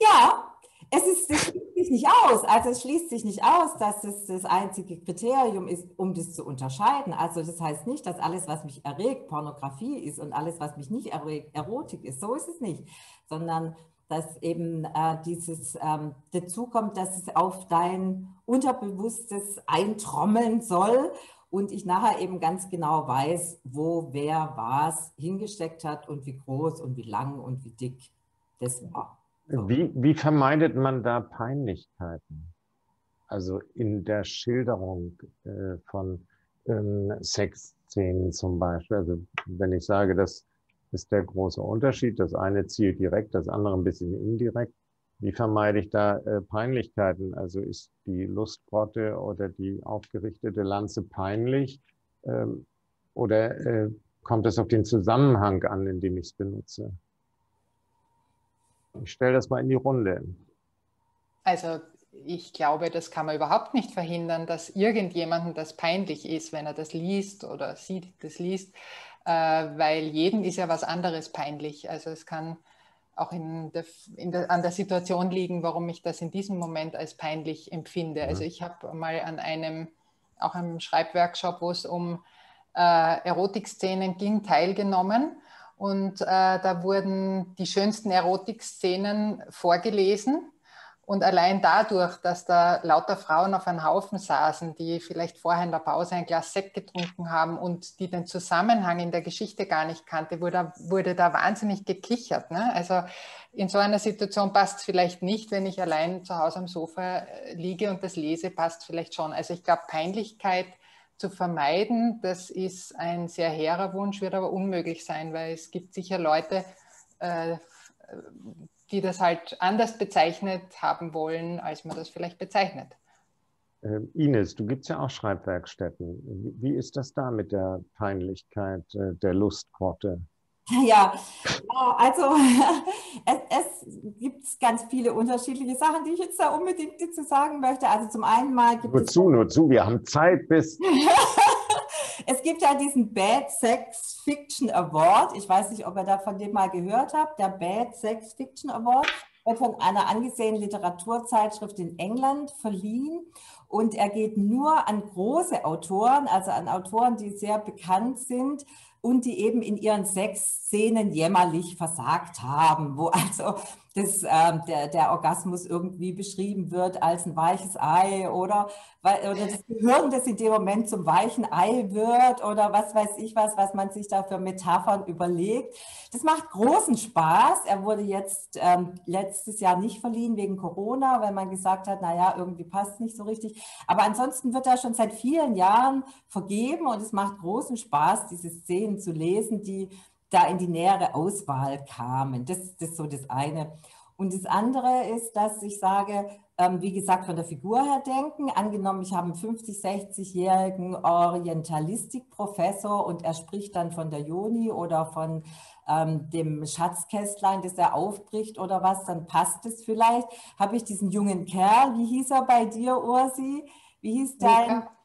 Ja, Es, ist, es schließt sich nicht aus. Also es schließt sich nicht aus, dass es das einzige Kriterium ist, um das zu unterscheiden. Also das heißt nicht, dass alles, was mich erregt, Pornografie ist und alles, was mich nicht erregt, Erotik ist. So ist es nicht. Sondern dass eben äh, dieses ähm, dazu kommt, dass es auf dein Unterbewusstes eintrommeln soll und ich nachher eben ganz genau weiß, wo wer was hingesteckt hat und wie groß und wie lang und wie dick das war. So. Wie, wie vermeidet man da Peinlichkeiten? Also in der Schilderung äh, von ähm, Sexszenen zum Beispiel. Also wenn ich sage, das ist der große Unterschied. Das eine zielt direkt, das andere ein bisschen indirekt. Wie vermeide ich da äh, Peinlichkeiten? Also ist die Lustgrotte oder die aufgerichtete Lanze peinlich? Ähm, oder äh, kommt es auf den Zusammenhang an, in dem ich es benutze? Ich stelle das mal in die Runde. Also ich glaube, das kann man überhaupt nicht verhindern, dass irgendjemandem das peinlich ist, wenn er das liest oder sieht, das liest, weil jedem ist ja was anderes peinlich. Also es kann auch in der, in der, an der Situation liegen, warum ich das in diesem Moment als peinlich empfinde. Also ich habe mal an einem, auch einem Schreibworkshop, wo es um äh, Erotikszenen ging, teilgenommen. Und äh, da wurden die schönsten Erotikszenen vorgelesen. Und allein dadurch, dass da lauter Frauen auf einem Haufen saßen, die vielleicht vorher in der Pause ein Glas Sekt getrunken haben und die den Zusammenhang in der Geschichte gar nicht kannte, wurde, wurde da wahnsinnig gekichert. Ne? Also in so einer Situation passt es vielleicht nicht, wenn ich allein zu Hause am Sofa äh, liege und das lese, passt vielleicht schon. Also ich glaube, Peinlichkeit zu vermeiden, das ist ein sehr hehrer Wunsch, wird aber unmöglich sein, weil es gibt sicher Leute, äh, die das halt anders bezeichnet haben wollen, als man das vielleicht bezeichnet. Äh, Ines, du gibst ja auch Schreibwerkstätten. Wie, ist das da mit der Peinlichkeit äh, der Lustgrotte? *laughs* Ja, also *laughs* es, es gibt ganz viele unterschiedliche Sachen, die ich jetzt da unbedingt dazu sagen möchte. Also zum einen mal gibt nur es... zu, nur zu, wir haben Zeit bis... *laughs* es gibt ja diesen Bad Sex Fiction Award. Ich weiß nicht, ob ihr da von dem mal gehört habt. Der Bad Sex Fiction Award wird von einer angesehenen Literaturzeitschrift in England verliehen. Und er geht nur an große Autoren, also an Autoren, die sehr bekannt sind und die eben in ihren sechs Szenen jämmerlich versagt haben, wo also das, äh, der, der Orgasmus irgendwie beschrieben wird als ein weiches Ei oder, oder das Gehirn, das in dem Moment zum weichen Ei wird oder was weiß ich was, was man sich da für Metaphern überlegt. Das macht großen Spaß. Er wurde jetzt ähm, letztes Jahr nicht verliehen wegen Corona, weil man gesagt hat, naja, irgendwie passt nicht so richtig. Aber ansonsten wird er schon seit vielen Jahren vergeben und es macht großen Spaß, diese Szenen zu lesen, die da in die nähere Auswahl kamen. Das, das ist so das eine. Und das andere ist, dass ich sage, ähm, wie gesagt, von der Figur her denken. Angenommen, ich habe einen 50-, 60-jährigen Orientalistikprofessor und er spricht dann von der Joni oder von ähm, dem Schatzkästlein, das er aufbricht oder was, dann passt es vielleicht. Habe ich diesen jungen Kerl, wie hieß er bei dir, Ursi? Wie hieß dein... Luca,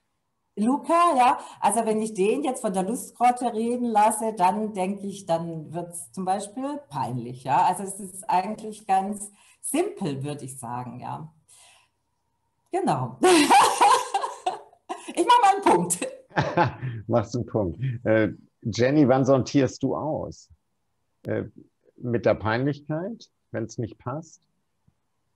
ja, also wenn ich den jetzt von der Lustgrotte reden lasse, dann denke ich, dann wird es zum Beispiel peinlich, ja. Also es ist eigentlich ganz simpel, würde ich sagen, ja. Genau. *laughs* ich mache mal einen Punkt. *laughs* Machst einen Punkt. Äh, Jenny, wann sortierst du aus? Äh, mit der Peinlichkeit, wenn es nicht passt?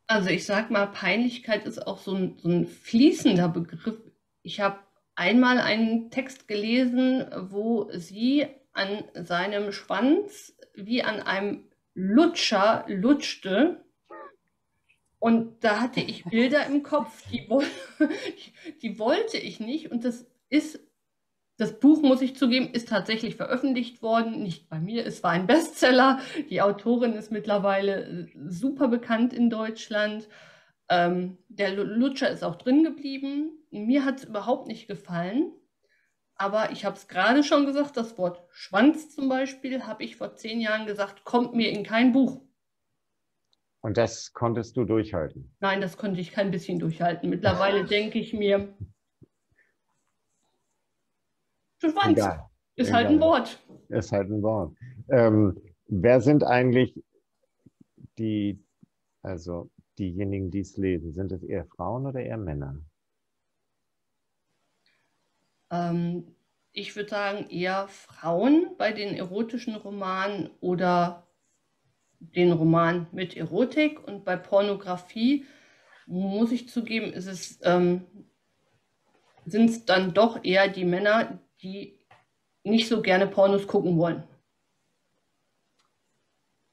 Also ich sag mal, Peinlichkeit ist auch so ein, so ein fließender Begriff. Ich habe einmal einen Text gelesen, wo sie an seinem Schwanz wie an einem Lutscher lutschte. Und da hatte ich Bilder im Kopf, die, wo *laughs* die wollte ich nicht. Und das ist, das Buch, muss ich zugeben, ist tatsächlich veröffentlicht worden. Nicht bei mir, es war ein Bestseller. Die Autorin ist mittlerweile super bekannt in Deutschland. Ähm, der Lutscher ist auch drin geblieben. Mir hat es überhaupt nicht gefallen. Aber ich habe es gerade schon gesagt, das Wort Schwanz zum Beispiel, habe ich vor zehn Jahren gesagt, kommt mir in kein Buch. Und das konntest du durchhalten? Nein, das konnte ich kein bisschen durchhalten. Mittlerweile *laughs* denke ich mir, Schwanz Egal. ist Egal. halt ein Wort. Ist halt ein Wort. Ähm, wer sind eigentlich die, also diejenigen, die es lesen? Sind es eher Frauen oder eher Männer? Ähm, ich würde sagen eher Frauen bei den erotischen Romanen oder den Roman mit Erotik. Und bei Pornografie muss ich zugeben, ist es, ähm, sind es dann doch eher die Männer, die nicht so gerne Pornos gucken wollen.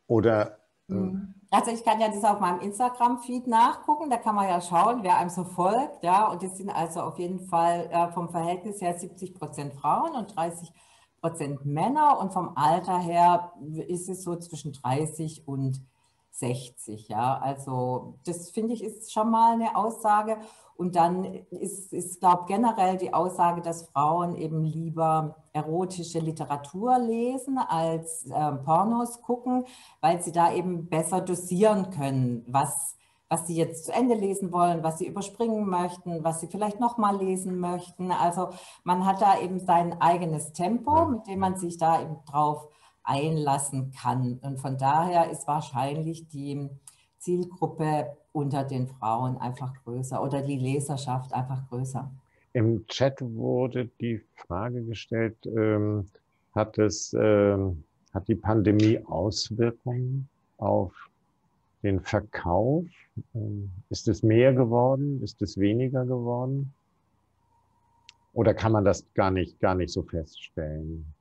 Oder hm. Also ich kann ja das auf meinem Instagram-Feed nachgucken, da kann man ja schauen, wer einem so folgt, ja, und das sind also auf jeden Fall äh, vom Verhältnis her 70 Prozent Frauen und 30 Prozent Männer. Und vom Alter her ist es so zwischen 30 und 60, ja, also das finde ich ist schon mal eine Aussage. Und dann ist, ist glaube generell die Aussage, dass Frauen eben lieber erotische Literatur lesen als äh, Pornos gucken, weil sie da eben besser dosieren können, was, was sie jetzt zu Ende lesen wollen, was sie überspringen möchten, was sie vielleicht nochmal lesen möchten. Also man hat da eben sein eigenes Tempo, mit dem man sich da eben drauf einlassen kann. Und von daher ist wahrscheinlich die Zielgruppe unter den Frauen einfach größer oder die Leserschaft einfach größer. Im Chat wurde die Frage gestellt, ähm, hat, es, ähm, hat die Pandemie Auswirkungen auf den Verkauf? Ähm, ist es mehr geworden? Ist es weniger geworden? Oder kann man das gar nicht, gar nicht so feststellen?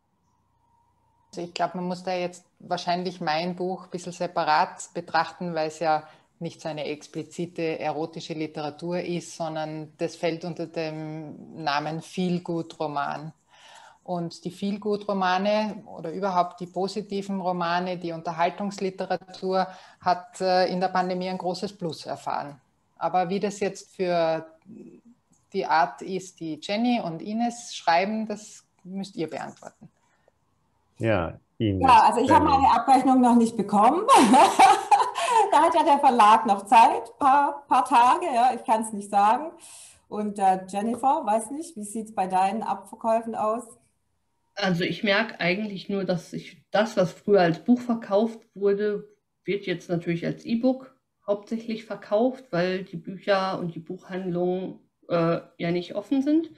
Also ich glaube, man muss da jetzt wahrscheinlich mein Buch ein bisschen separat betrachten, weil es ja nicht so eine explizite erotische Literatur ist, sondern das fällt unter dem Namen Feelgood-Roman. Und die Feelgood-Romane oder überhaupt die positiven Romane, die Unterhaltungsliteratur hat äh, in der Pandemie ein großes Plus erfahren. Aber wie das jetzt für die Art ist, die Jenny und Ines schreiben, das müsst ihr beantworten. Ja, Ines. Ja, also ich habe meine Abrechnung noch nicht bekommen. *laughs* da hat ja der Verlag noch Zeit, paar, paar Tage, ja, ich kann es nicht sagen. Und äh, Jennifer, weiß nicht, wie sieht es bei deinen Abverkäufen aus? Also ich merke eigentlich nur, dass ich das, was früher als Buch verkauft wurde, wird jetzt natürlich als E-Book hauptsächlich verkauft, weil die Bücher und die Buchhandlungen äh, ja nicht offen sind.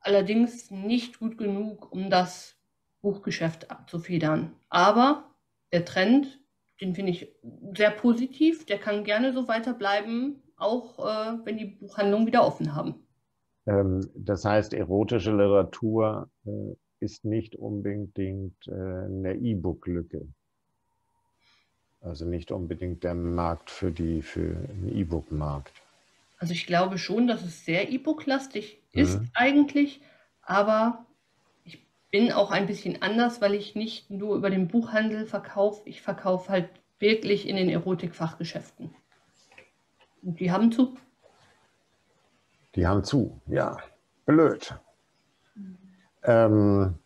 Allerdings nicht gut genug, um das Buchgeschäft abzufedern. Aber der Trend den finde ich sehr positiv. Der kann gerne so weiterbleiben, auch äh, wenn die Buchhandlungen wieder offen haben. Ähm, das heißt, erotische Literatur äh, ist nicht unbedingt äh, eine E-Book-Lücke. Also nicht unbedingt der Markt für, die, für den E-Book-Markt. Also ich glaube schon, dass es sehr E-Book-lastig mhm. ist eigentlich, aber bin auch ein bisschen anders, weil ich nicht nur über den Buchhandel verkaufe, ich verkaufe halt wirklich in den Erotikfachgeschäften. Und die haben zu. Die haben zu, ja. Blöd. Ähm,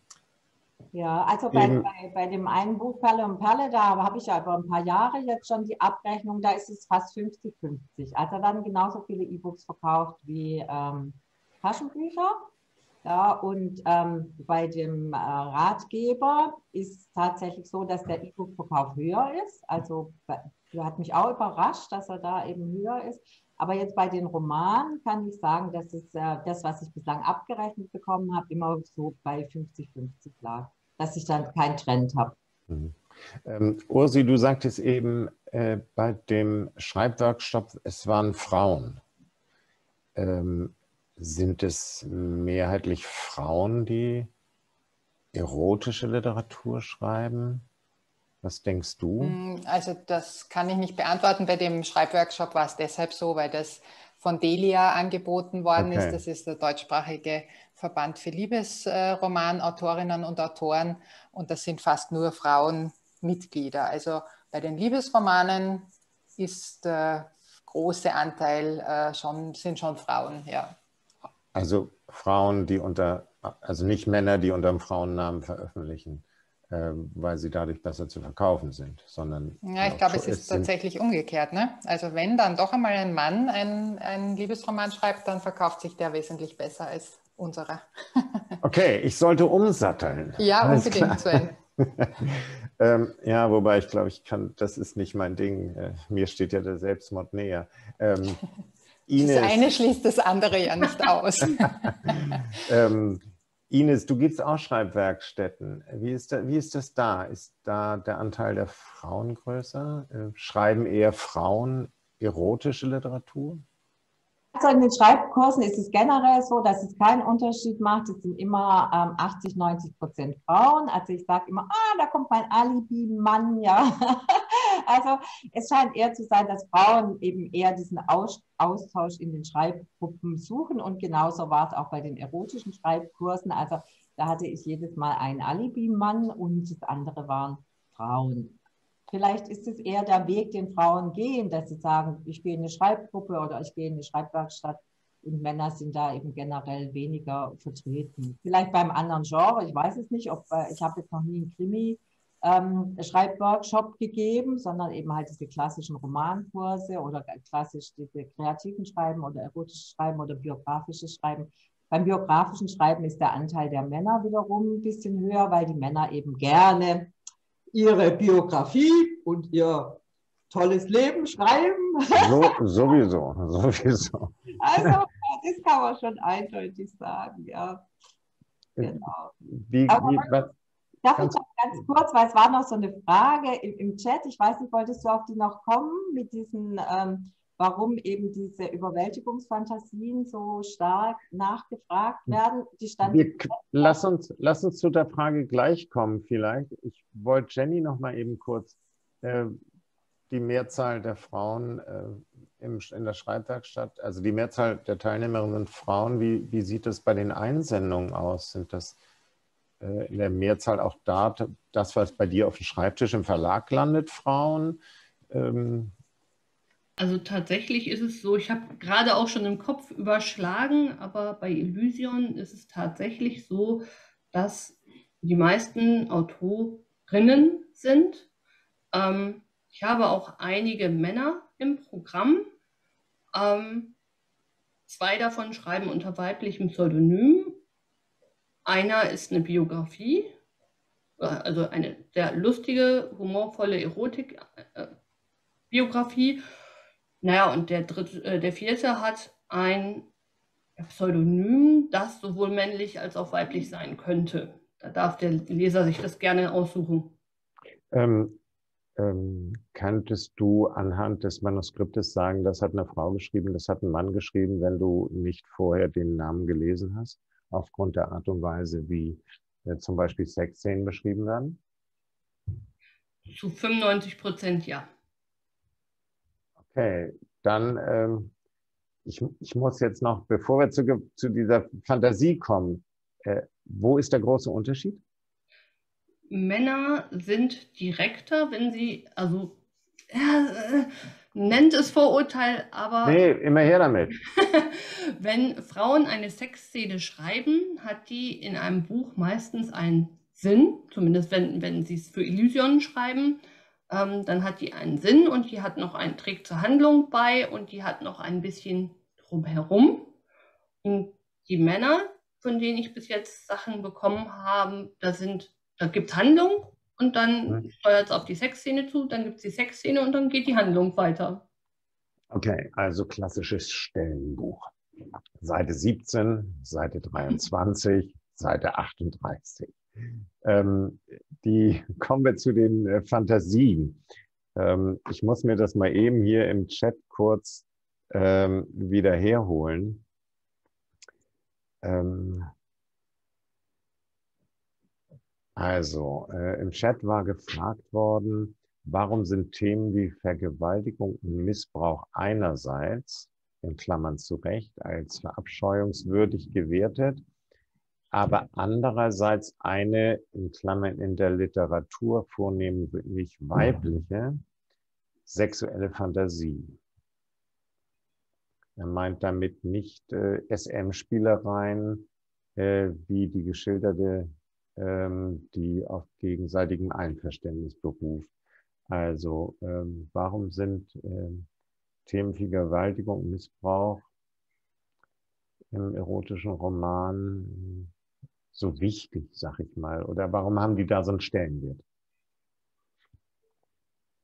ja, also bei, bei, bei, dem einen Buch Perle und Perle, da habe ich ja über ein paar Jahre jetzt schon die Abrechnung, da ist es fast 50-50. Also dann genauso viele E-Books verkauft wie ähm, Taschenbücher. Ja, und ähm, bei dem äh, Ratgeber ist tatsächlich so, dass der E-Book-Verkauf höher ist. Also hat mich auch überrascht, dass er da eben höher ist. Aber jetzt bei den Romanen kann ich sagen, dass es äh, das, was ich bislang abgerechnet bekommen habe, immer so bei 50-50 lag. Dass ich dann keinen Trend habe. Mhm. Ähm, Ursi, du sagtest eben äh, bei dem Schreibworkshop, es waren Frauen. Ähm, sind es mehrheitlich Frauen, die erotische Literatur schreiben? Was denkst du? Hm, also das kann ich nicht beantworten. Bei dem Schreibworkshop war es deshalb so, weil das von Delia angeboten worden okay. ist. Das ist der deutschsprachige Verband für Liebesromanautorinnen und Autoren. Und das sind fast nur Frauen Mitglieder. Also bei den Liebesromanen ist der große Anteil äh, schon, sind schon Frauen, ja. Also Frauen, die unter, also nicht Männer, die unter dem Frauennamen veröffentlichen, äh, weil sie dadurch besser zu verkaufen sind, sondern. Ja, ich glaube, es ist tatsächlich umgekehrt. Ne? Also wenn dann doch einmal ein Mann einen Liebesroman schreibt, dann verkauft sich der wesentlich besser als unserer. *laughs* okay, ich sollte umsatteln. Ja, unbedingt, Sven. *laughs* ähm, ja, wobei ich glaube, ich kann, das ist nicht mein Ding. Äh, mir steht ja der Selbstmord näher. Ähm, Ines, das eine schließt das andere ja nicht aus. *laughs* ähm, Ines, du gibst auch Schreibwerkstätten. Wie ist, da, wie ist das da? Ist da der Anteil der Frauen größer? Äh, schreiben eher Frauen erotische Literatur? Also in den Schreibkursen ist es generell so, dass es keinen Unterschied macht. Es sind immer ähm, 80, 90 Prozent Frauen. Also ich sage immer, ah, da kommt mein Alibi-Mann, ja. *laughs* also es scheint eher zu sein, dass Frauen eben eher diesen Austausch in den Schreibgruppen suchen. Und genauso war es auch bei den erotischen Schreibkursen. Also da hatte ich jedes Mal einen Alibi-Mann und das andere waren Frauen. Vielleicht ist es eher der Weg, den Frauen gehen, dass sie sagen, ich gehe in eine Schreibgruppe oder ich gehe in eine Schreibwerkstatt und Männer sind da eben generell weniger vertreten. Vielleicht beim anderen Genre, ich weiß es nicht, ob äh, ich habe jetzt noch nie einen Krimi ähm, Schreibworkshop gegeben, sondern eben halt diese klassischen Romankurse oder klassisch diese kreativen Schreiben oder erotische Schreiben oder biografische Schreiben. Beim biografischen Schreiben ist der Anteil der Männer wiederum ein bisschen höher, weil die Männer eben gerne ihre Biografie und ihr tolles Leben schreiben. So, sowieso, *laughs* sowieso. Also, das kann man schon eindeutig sagen, ja. Genau. Wie, Aber, wie, was, darf ich noch ganz kurz, weil es war noch so eine Frage im, im Chat, ich weiß nicht, wolltest du auf die noch kommen mit diesen ähm, warum eben diese Überwältigungsfantasien so stark nachgefragt werden. Die stand Wir, lass, uns, lass uns zu der Frage gleich kommen vielleicht. Ich wollte Jenny noch mal eben kurz äh, die Mehrzahl der Frauen äh, im, in der Schreibwerkstatt, also die Mehrzahl der Teilnehmerinnen sind Frauen. Wie, wie sieht es bei den Einsendungen aus? Sind das äh, in der Mehrzahl auch da, das, was bei dir auf dem Schreibtisch im Verlag landet, Frauen? Ähm, also tatsächlich ist es so, ich habe gerade auch schon im Kopf überschlagen, aber bei Elysion ist es tatsächlich so, dass die meisten Autorinnen sind. Ähm, ich habe auch einige Männer im Programm. Ähm, zwei davon schreiben unter weiblichem Pseudonym. Einer ist eine Biografie, äh, also eine sehr lustige, humorvolle Erotik-Biografie. Äh, naja, und der, dritte, äh, der vierte hat ein Pseudonym, das sowohl männlich als auch weiblich sein könnte. Da darf der Leser sich das gerne aussuchen. Ähm, ähm, könntest du anhand des Manuskriptes sagen, das hat eine Frau geschrieben, das hat ein Mann geschrieben, wenn du nicht vorher den Namen gelesen hast, aufgrund der Art und Weise, wie äh, zum Beispiel Sexszenen beschrieben werden? Zu 95 Prozent ja. Okay, dann, ähm, ich, ich muss jetzt noch, bevor wir zu, zu dieser Fantasie kommen, äh, wo ist der große Unterschied? Männer sind direkter, wenn sie, also, äh, nennt es Vorurteil, aber. Nee, immer her damit. *laughs* wenn Frauen eine Sexszene schreiben, hat die in einem Buch meistens einen Sinn, zumindest wenn, wenn sie es für Illusionen schreiben ähm, dann hat die einen Sinn und die hat noch einen Trick zur Handlung bei und die hat noch ein bisschen drumherum. Und die Männer, von denen ich bis jetzt Sachen bekommen habe, da sind, da gibt es Handlung und dann mhm. steuert es auf die Sexszene zu, dann gibt es die Sexszene und dann geht die Handlung weiter. Okay, also klassisches Stellenbuch. Seite 17, Seite 23, Seite 38. Ähm, die *laughs* kommen wir zu den äh, Fantasien. Ähm, ich muss mir das mal eben hier im Chat kurz ähm, wieder herholen. Ähm, also, äh, im Chat war gefragt worden, warum sind Themen wie Vergewaltigung und Missbrauch einerseits, in Klammern zu Recht, als verabscheuungswürdig gewertet aber andererseits eine, in Klammern in der Literatur vornehmlich weibliche, sexuelle Fantasie. Er meint damit nicht äh, SM-Spielereien, äh, wie die geschilderte, ähm, die auf gegenseitigem Einverständnis beruft. Also ähm, warum sind äh, Themen wie Vergewaltigung, Missbrauch im erotischen Roman so wichtig, sag ich mal? Oder warum haben die da so einen Stellenwert?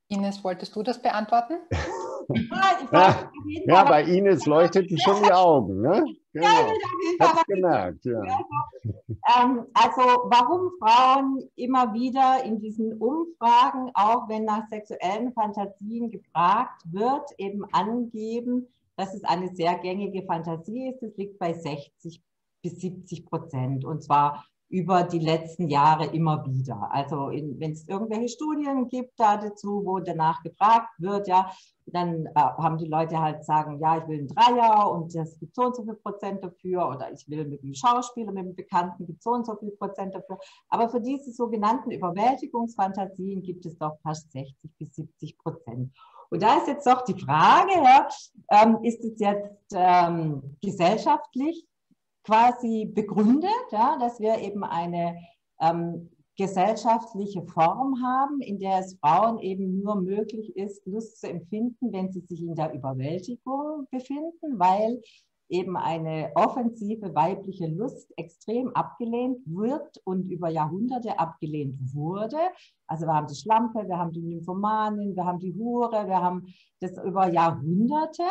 Ines, wolltest du das beantworten? *laughs* ja, ja, bei Ines leuchteten schon die Augen. Ne? Genau. Ja, Hab's gemerkt. Ja. Ähm, also warum Frauen immer wieder in diesen Umfragen, auch wenn nach sexuellen Fantasien gefragt wird, eben angeben, dass es eine sehr gängige Fantasie ist. Es liegt bei 60 bis 70 Prozent. Und zwar über die letzten Jahre immer wieder. Also wenn es irgendwelche Studien gibt da dazu, wo danach gefragt wird, ja, dann äh, haben die Leute halt sagen, ja, ich will einen Dreier und es gibt so und so viel Prozent dafür oder ich will mit einem Schauspieler, mit einem Bekannten gibt so und so viel Prozent dafür. Aber für diese sogenannten Überwältigungsfantasien gibt es doch fast 60 bis 70 Prozent. Und da ist jetzt doch die Frage, ja, ähm, ist es jetzt ähm, gesellschaftlich quasi begründet, ja, dass wir eben eine ähm, gesellschaftliche Form haben, in der es Frauen eben nur möglich ist, Lust zu empfinden, wenn sie sich in der Überwältigung befinden, weil eben eine offensive weibliche Lust extrem abgelehnt wird und über Jahrhunderte abgelehnt wurde. Also wir haben die Schlampe, wir haben die Nymphomanin, wir haben die Hure, wir haben das über Jahrhunderte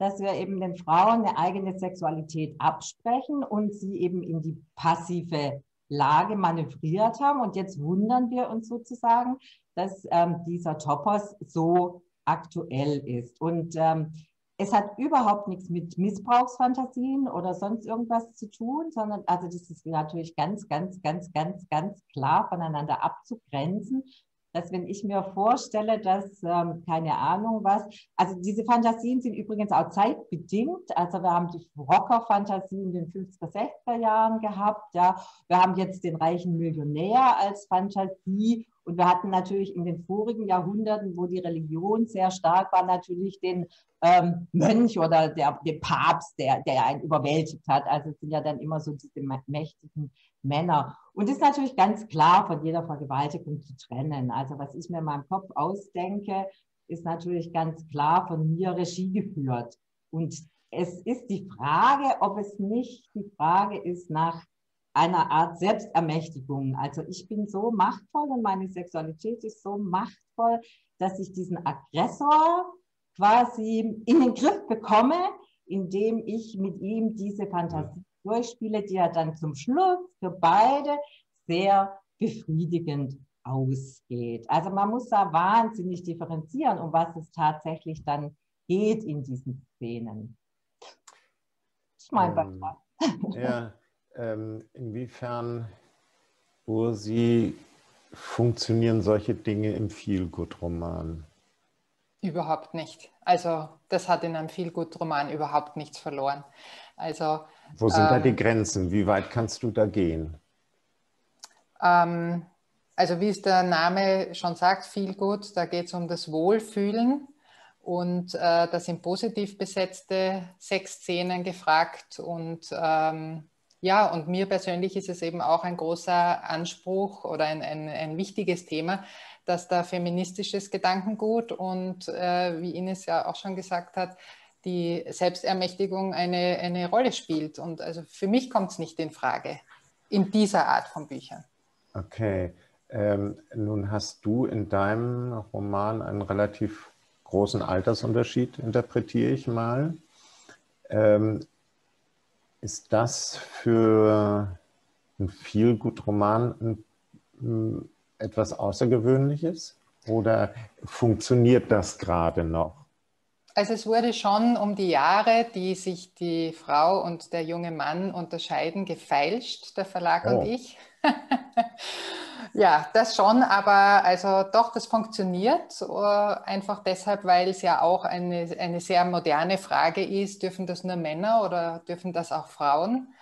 dass wir eben den Frauen eine eigene Sexualität absprechen und sie eben in die passive Lage manövriert haben. Und jetzt wundern wir uns sozusagen, dass ähm, dieser Topos so aktuell ist. Und ähm, es hat überhaupt nichts mit Missbrauchsfantasien oder sonst irgendwas zu tun, sondern also das ist natürlich ganz, ganz, ganz, ganz, ganz klar voneinander abzugrenzen dass wenn ich mir vorstelle, dass, ähm, keine Ahnung was, also diese Fantasien sind übrigens auch zeitbedingt. Also wir haben die Rocker-Fantasien in den 50er, 60er Jahren gehabt. Ja. Wir haben jetzt den reichen Millionär als Fantasie. Und wir hatten natürlich in den vorigen Jahrhunderten, wo die Religion sehr stark war, natürlich den ähm, Mönch oder der, den Papst, der, der einen überwältigt hat. Also es sind ja dann immer so diese mächtigen Männer. Und ist natürlich ganz klar von jeder Vergewaltigung zu trennen. Also was ich mir in meinem Kopf ausdenke, ist natürlich ganz klar von mir Regie geführt. Und es ist die Frage, ob es nicht die Frage ist nach einer Art Selbstermächtigung. Also ich bin so machtvoll und meine Sexualität ist so machtvoll, dass ich diesen Aggressor quasi in den Griff bekomme, indem ich mit ihm diese Fantasie durchspiele, die ja dann zum Schluss für beide sehr befriedigend ausgeht. Also man muss da wahnsinnig differenzieren, um was es tatsächlich dann geht in diesen Szenen. Das ist mein ähm, Beitrag. Ja, *laughs* ähm, inwiefern, Ursi, funktionieren solche Dinge im Feelgood-Roman? Überhaupt nicht. Also das hat in einem Feelgood-Roman überhaupt nichts verloren. Also, Wo sind ähm, da die Grenzen? Wie weit kannst du da gehen? Ähm, also wie es der Name schon sagt, Feelgood, da geht es um das Wohlfühlen. Und äh, da sind positiv besetzte Sexszenen gefragt. Und ähm, ja, und mir persönlich ist es eben auch ein großer Anspruch oder ein, ein, ein wichtiges Thema, dass da feministisches Gedankengut und äh, wie Ines ja auch schon gesagt hat, die Selbstermächtigung eine, eine Rolle spielt. Und also für mich kommt es nicht in Frage in dieser Art von Büchern. Okay. Ähm, nun hast du in deinem Roman einen relativ großen Altersunterschied, interpretiere ich mal. Ähm, ist das für einen Feelgood-Roman etwas Außergewöhnliches oder funktioniert das gerade noch? Also es wurde schon um die Jahre, die sich die Frau und der junge Mann unterscheiden, gefeilscht, der Verlag oh. und ich. *laughs* ja, das schon, aber also doch, das funktioniert äh, einfach deshalb, weil es ja auch eine, eine sehr moderne Frage ist, dürfen das nur Männer oder dürfen das auch Frauen?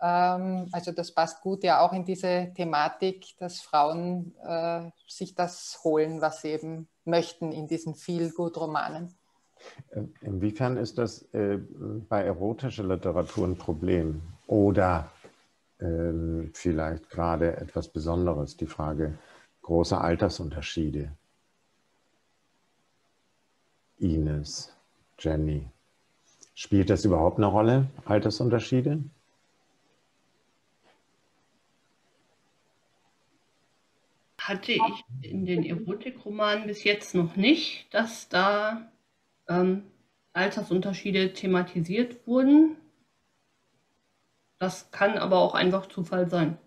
Ähm, also das passt gut ja auch in diese Thematik, dass Frauen äh, sich das holen, was sie eben möchten in diesen Feel-Good-Romanen. Äh, inwiefern ist das bei erotischer Literatur ein Problem oder ähm, vielleicht gerade etwas Besonderes, die Frage großer Altersunterschiede. Ines, Jenny, spielt das überhaupt eine Rolle, Altersunterschiede? Hatte ich in den Erotikromanen bis jetzt noch nicht, dass da ähm, Altersunterschiede thematisiert wurden. Das kann aber auch einfach Zufall sein.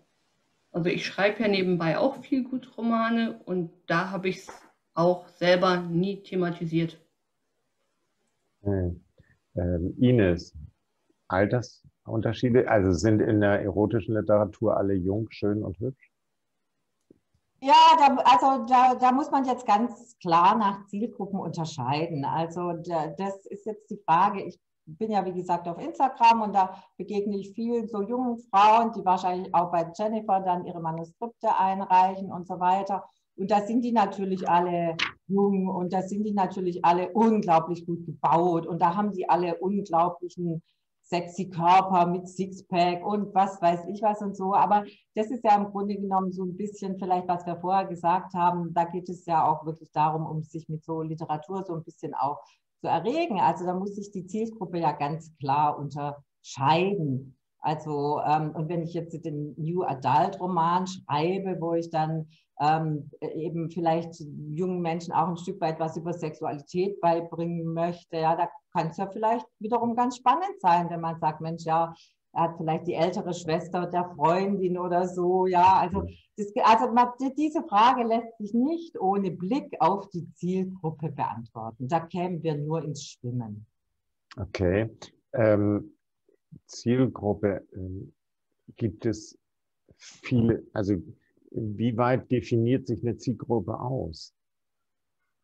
Also ich schreibe ja nebenbei auch viel gut Romane und da habe ich es auch selber nie thematisiert. Hm. Ähm, Ines, Altersunterschiede, also sind in der erotischen Literatur alle jung, schön und hübsch? Ja, da, also da, da muss man jetzt ganz klar nach Zielgruppen unterscheiden. Also da, das ist jetzt die Frage. Ich bin ja, wie gesagt, auf Instagram und da begegne ich vielen so jungen Frauen, die wahrscheinlich auch bei Jennifer dann ihre Manuskripte einreichen und so weiter. Und da sind die natürlich alle jung und da sind die natürlich alle unglaublich gut gebaut und da haben die alle unglaublichen sexy Körper mit Sixpack und was weiß ich was und so. Aber das ist ja im Grunde genommen so ein bisschen vielleicht, was wir vorher gesagt haben. Da geht es ja auch wirklich darum, um sich mit so Literatur so ein bisschen auch zu erregen. Also da muss sich die Zielgruppe ja ganz klar unterscheiden. Also, ähm, und wenn ich jetzt den New Adult Roman schreibe, wo ich dann ähm, eben vielleicht jungen Menschen auch ein Stück weit was über Sexualität beibringen möchte, ja, da kann es ja vielleicht wiederum ganz spannend sein, wenn man sagt, Mensch, ja, er hat vielleicht die ältere Schwester der Freundin oder so, ja, also, das, also man, diese Frage lässt sich nicht ohne Blick auf die Zielgruppe beantworten. Da kämen wir nur ins Schwimmen. Okay. Ähm, Zielgruppe, äh, gibt es viele, also wie weit definiert sich eine Zielgruppe aus?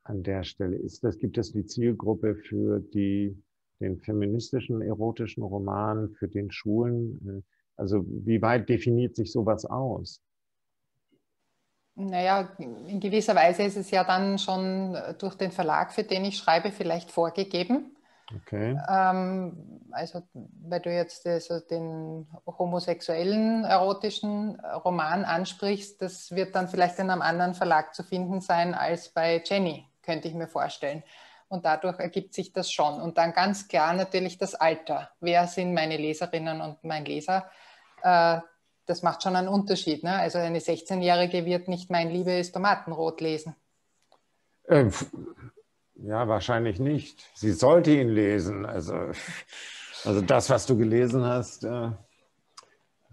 An der Stelle ist das, gibt es die Zielgruppe für die, den feministischen erotischen Roman, für den Schulen? Also wie weit definiert sich sowas aus? Naja, in gewisser Weise ist es ja dann schon durch den Verlag, für den ich schreibe, vielleicht vorgegeben. Okay. Ähm, also, weil du jetzt also den homosexuellen erotischen Roman ansprichst, das wird dann vielleicht in einem anderen Verlag zu finden sein als bei Jenny, könnte ich mir vorstellen. Und dadurch ergibt sich das schon. Und dann ganz klar natürlich das Alter. Wer sind meine Leserinnen und mein Leser? Äh, das macht schon einen Unterschied. Ne? Also eine 16-Jährige wird nicht mein Liebe ist Tomatenrot lesen. Ähm, ja, wahrscheinlich nicht. Sie sollte ihn lesen. Also, also das, was du gelesen hast, äh,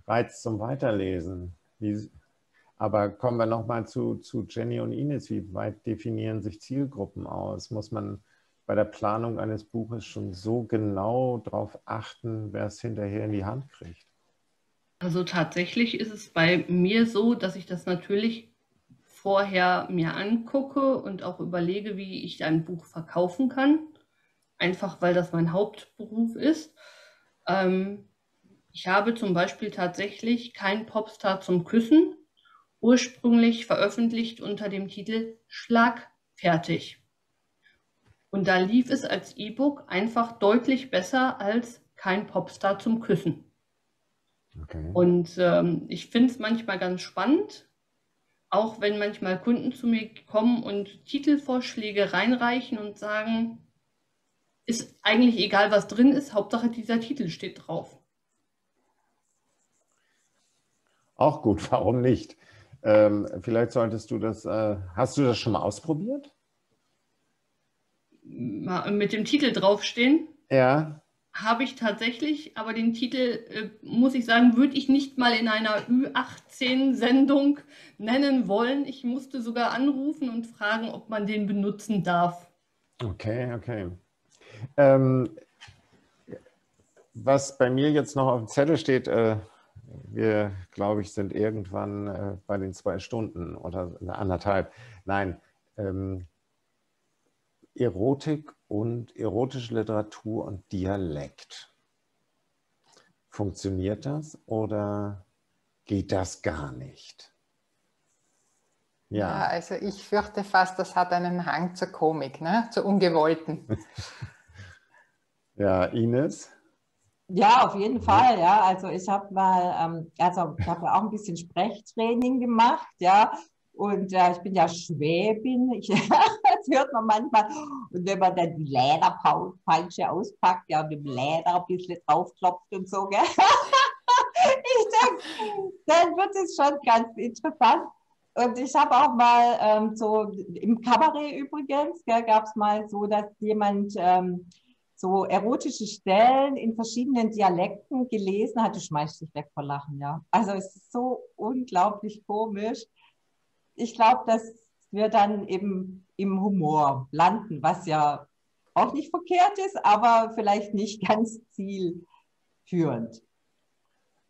reizt zum Weiterlesen. Wie, aber kommen wir nochmal zu, zu Jenny und Ines. Wie weit definieren sich Zielgruppen aus? Muss man bei der Planung eines Buches schon so genau darauf achten, wer es hinterher in die Hand kriegt? Also tatsächlich ist es bei mir so, dass ich das natürlich vorher mir angucke und auch überlege, wie ich ein Buch verkaufen kann. Einfach weil das mein Hauptberuf ist. Ähm, ich habe zum Beispiel tatsächlich kein Popstar zum Küssen, ursprünglich veröffentlicht unter dem Titel Schlagfertig. Und da lief es als E-Book einfach deutlich besser als kein Popstar zum Küssen. Okay. Und ähm, ich finde es manchmal ganz spannend, auch wenn manchmal Kunden zu mir kommen und Titelvorschläge reinreichen und sagen, ist eigentlich egal, was drin ist, Hauptsache dieser Titel steht drauf. Auch gut, *laughs* warum nicht? Ähm, vielleicht solltest du das, äh, hast du das schon mal ausprobiert? Mit dem Titel draufstehen? Ja habe ich tatsächlich, aber den Titel, äh, muss ich sagen, würde ich nicht mal in einer Ü18-Sendung nennen wollen. Ich musste sogar anrufen und fragen, ob man den benutzen darf. Okay, okay. Ähm, was bei mir jetzt noch auf dem Zettel steht, äh, wir, glaube ich, sind irgendwann äh, bei den zwei Stunden oder anderthalb. Nein, ähm, Erotik und erotische Literatur und Dialekt. Funktioniert das oder geht das gar nicht? Ja. ja, also ich fürchte fast, das hat einen Hang zur Komik, ne? zur Ungewollten. *laughs* ja, Ines? Ja, auf jeden Fall. Ja, also ich habe mal, ähm, also ich habe auch ein bisschen Sprechtraining gemacht, ja, und äh, ich bin ja Schwäbin, ich, *laughs* das hört man manchmal. Und wenn man dann die Lederpeitsche auspackt, ja, mit dem Leder ein bisschen draufklopft und so, gell? *laughs* ich denke, dann wird es schon ganz interessant. und ich habe auch mal ähm, so im Kabarett übrigens, gab es mal so, dass jemand ähm, so erotische Stellen in verschiedenen Dialekten gelesen hat. Du schmeißt dich weg vor Lachen, ja. Also es ist so unglaublich komisch. Ich glaube, dass wir dann eben im Humor landen, was ja auch nicht verkehrt ist, aber vielleicht nicht *laughs* ganz zielführend.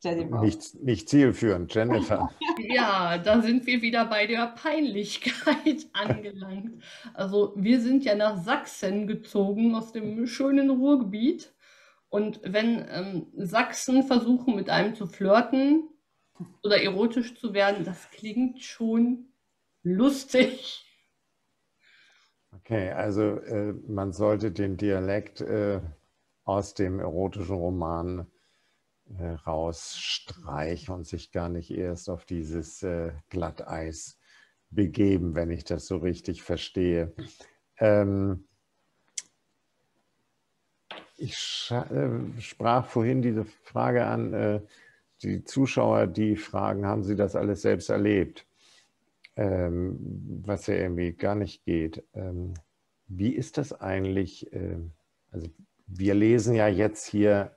Jennifer. Nicht, nicht zielführend, Jennifer. *laughs* Ja, da sind wir wieder bei der Peinlichkeit *laughs* angelangt. Also wir sind ja nach Sachsen gezogen aus dem schönen Ruhrgebiet. Und wenn ähm, Sachsen versuchen, mit einem zu flirten oder erotisch zu werden, das klingt schon lustig. Okay, also äh, man sollte den Dialekt äh, aus dem erotischen Roman äh, rausstreichen und sich gar nicht erst auf dieses äh, Glatteis begeben, wenn ich das so richtig verstehe. Ähm, ich äh, sprach vorhin diese Frage an, äh, die Zuschauer, die fragen, haben sie das alles selbst erlebt? Ähm, was ja irgendwie gar nicht geht. Ähm, wie ist das eigentlich? Ähm, also wir lesen ja jetzt hier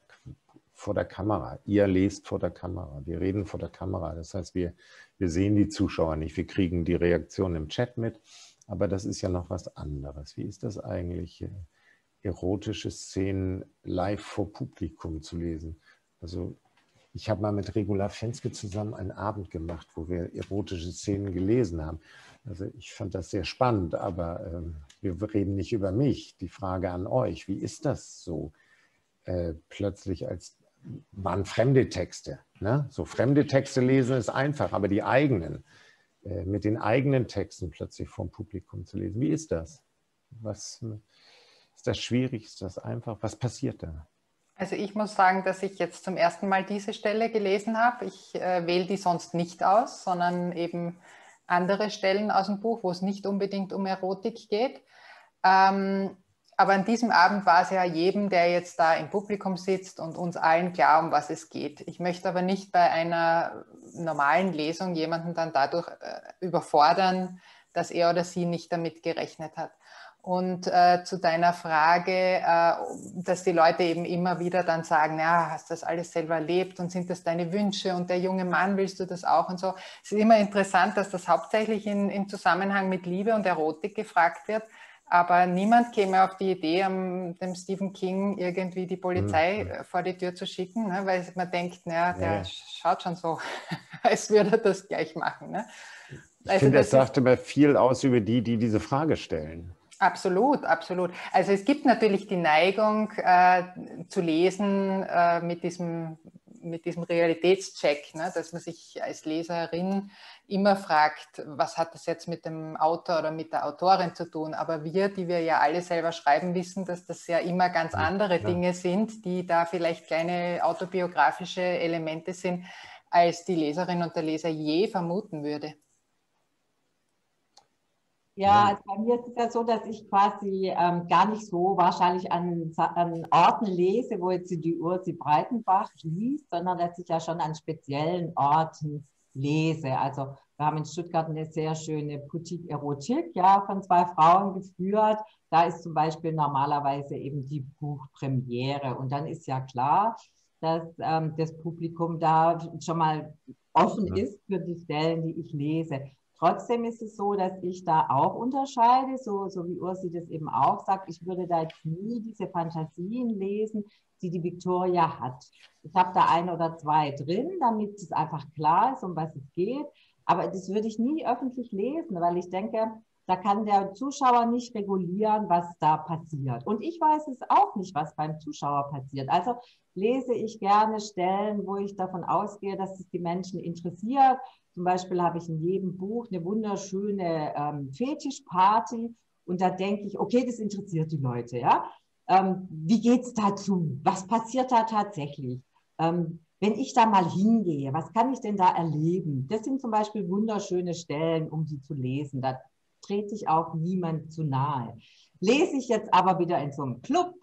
vor der Kamera. Ihr lest vor der Kamera. Wir reden vor der Kamera. Das heißt, wir, wir sehen die Zuschauer nicht. Wir kriegen die Reaktion im Chat mit. Aber das ist ja noch was anderes. Wie ist das eigentlich, äh, erotische Szenen live vor Publikum zu lesen? Also ich habe mal mit Regula Fenske zusammen einen Abend gemacht, wo wir erotische Szenen gelesen haben. Also ich fand das sehr spannend, aber ähm, wir reden nicht über mich. Die Frage an euch, wie ist das so, äh, plötzlich als waren fremde Texte. Ne? So fremde Texte lesen ist einfach, aber die eigenen, äh, mit den eigenen Texten plötzlich vom Publikum zu lesen. Wie ist das? Was ist das schwierig? Ist das einfach? Was passiert da? Also ich muss sagen, dass ich jetzt zum ersten Mal diese Stelle gelesen habe. Ich äh, wähle die sonst nicht aus, sondern eben andere Stellen aus dem Buch, wo es nicht unbedingt um Erotik geht. Ähm, aber an diesem Abend war es ja jedem, der jetzt da im Publikum sitzt und uns allen klar, um was es geht. Ich möchte aber nicht bei einer normalen Lesung jemanden dann dadurch äh, überfordern, dass er oder sie nicht damit gerechnet hat. Und äh, zu deiner Frage, äh, dass die Leute eben immer wieder dann sagen, ja, hast du das alles selber erlebt und sind das deine Wünsche und der junge Mann, willst du das auch und so. Es ist immer interessant, dass das hauptsächlich in, im Zusammenhang mit Liebe und Erotik gefragt wird. Aber niemand käme auf die Idee, um dem Stephen King irgendwie die Polizei mhm. vor die Tür zu schicken, ne? weil man denkt, naja, der ja. schaut schon so, *laughs* als würde er das gleich machen. Ne? Also ich finde, das, das sagt immer viel aus über die, die diese Frage stellen. Absolut, absolut. Also es gibt natürlich die Neigung äh, zu lesen äh, mit, diesem, mit diesem Realitätscheck, ne? dass man sich als Leserin immer fragt, was hat das jetzt mit dem Autor oder mit der Autorin zu tun. Aber wir, die wir ja alle selber schreiben, wissen, dass das ja immer ganz andere ja. Dinge sind, die da vielleicht kleine autobiografische Elemente sind, als die Leserin und der Leser je vermuten würde. Ja, also bei mir ist es ja so, dass ich quasi ähm, gar nicht so wahrscheinlich an, an, Orten lese, wo jetzt die Ursi Breitenbach liest, sondern dass ich ja schon an speziellen Orten lese. Also wir haben in Stuttgart eine sehr schöne Boutique Erotik, ja, von zwei Frauen geführt. Da ist zum Beispiel normalerweise eben die Buchpremiere. Und dann ist ja klar, dass ähm, das Publikum da schon mal offen ist für die Stellen, die ich lese. Trotzdem ist es so, dass ich da auch unterscheide, so, so wie Ursi das eben auch sagt. Ich würde da jetzt nie diese Fantasien lesen, die die Victoria hat. Ich habe da ein oder zwei drin, damit es einfach klar ist, um was es geht. Aber das würde ich nie öffentlich lesen, weil ich denke, da kann der Zuschauer nicht regulieren, was da passiert. Und ich weiß es auch nicht, was beim Zuschauer passiert. Also lese ich gerne Stellen, wo ich davon ausgehe, dass es die Menschen interessiert zum Beispiel habe ich in jedem Buch eine wunderschöne ähm, Fetischparty und da denke ich, okay, das interessiert die Leute, ja. Ähm, wie geht's dazu? Was passiert da tatsächlich? Ähm, wenn ich da mal hingehe, was kann ich denn da erleben? Das sind zum Beispiel wunderschöne Stellen, um die zu lesen. Da trete ich auch niemand zu nahe. Lese ich jetzt aber wieder in so einem Club,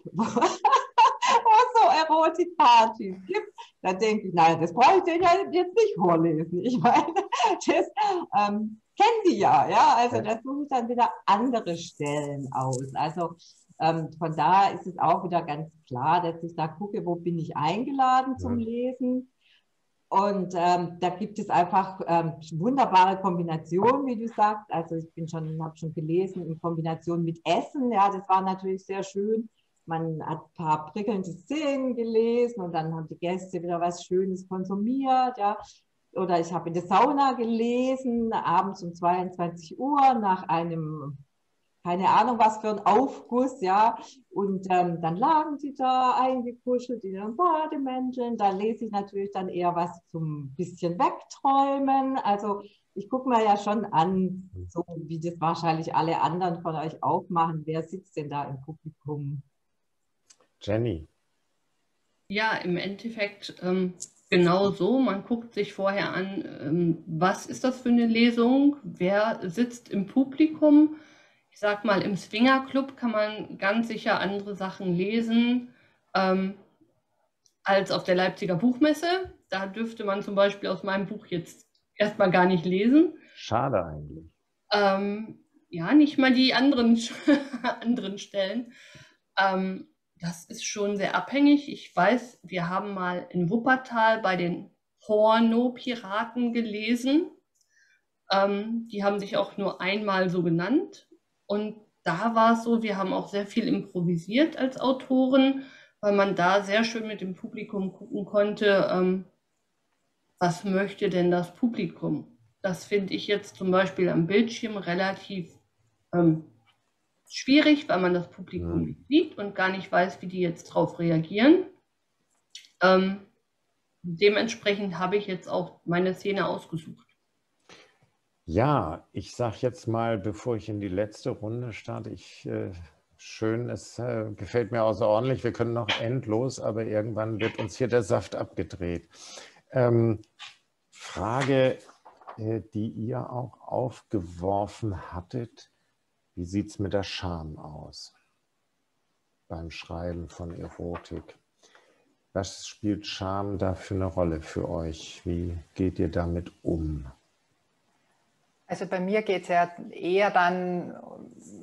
Erotikpartys gibt, dann denke ich, naja, das brauche ich denen ja jetzt nicht vorlesen. Ich meine, das ähm, kennen die ja, ja. Also da suche ich dann wieder andere Stellen aus. Also ähm, von da ist es auch wieder ganz klar, dass ich da gucke, wo bin ich eingeladen zum Lesen. Und ähm, da gibt es einfach ähm, wunderbare Kombinationen, wie du sagst. Also ich bin schon, habe schon gelesen in Kombination mit Essen. Ja, das war natürlich sehr schön. Man hat ein paar prickelnde Szenen gelesen und dann haben die Gäste wieder was Schönes konsumiert. Ja, oder ich habe in der Sauna gelesen, abends um 22 Uhr nach einem keine Ahnung, was für ein Aufguss, ja. Und ähm, dann lagen sie da eingekuschelt in ihren Bademänteln. Da lese ich natürlich dann eher was zum bisschen wegträumen. Also ich gucke mir ja schon an, so wie das wahrscheinlich alle anderen von euch auch machen. Wer sitzt denn da im Publikum? Jenny. Ja, im Endeffekt ähm, genau so. Man guckt sich vorher an, ähm, was ist das für eine Lesung, wer sitzt im Publikum ich sag mal, im Swingerclub kann man ganz sicher andere Sachen lesen ähm, als auf der Leipziger Buchmesse. Da dürfte man zum Beispiel aus meinem Buch jetzt erstmal gar nicht lesen. Schade eigentlich. Ähm, ja, nicht mal die anderen, *laughs* anderen Stellen. Ähm, das ist schon sehr abhängig. Ich weiß, wir haben mal in Wuppertal bei den Porno-Piraten gelesen. Ähm, die haben sich auch nur einmal so genannt. Und da war es so, wir haben auch sehr viel improvisiert als Autoren, weil man da sehr schön mit dem Publikum gucken konnte, ähm, was möchte denn das Publikum? Das finde ich jetzt zum Beispiel am Bildschirm relativ ähm, schwierig, weil man das Publikum nicht sieht und gar nicht weiß, wie die jetzt darauf reagieren. Ähm, dementsprechend habe ich jetzt auch meine Szene ausgesucht. Ja, ich sage jetzt mal, bevor ich in die letzte Runde starte, ich, äh, schön, es äh, gefällt mir außerordentlich. Wir können noch endlos, aber irgendwann wird uns hier der Saft abgedreht. Ähm, Frage, äh, die ihr auch aufgeworfen hattet, wie sieht es mit der Scham aus beim Schreiben von Erotik? Was spielt Scham da für eine Rolle für euch? Wie geht ihr damit um? Also bei mir geht es ja eher dann,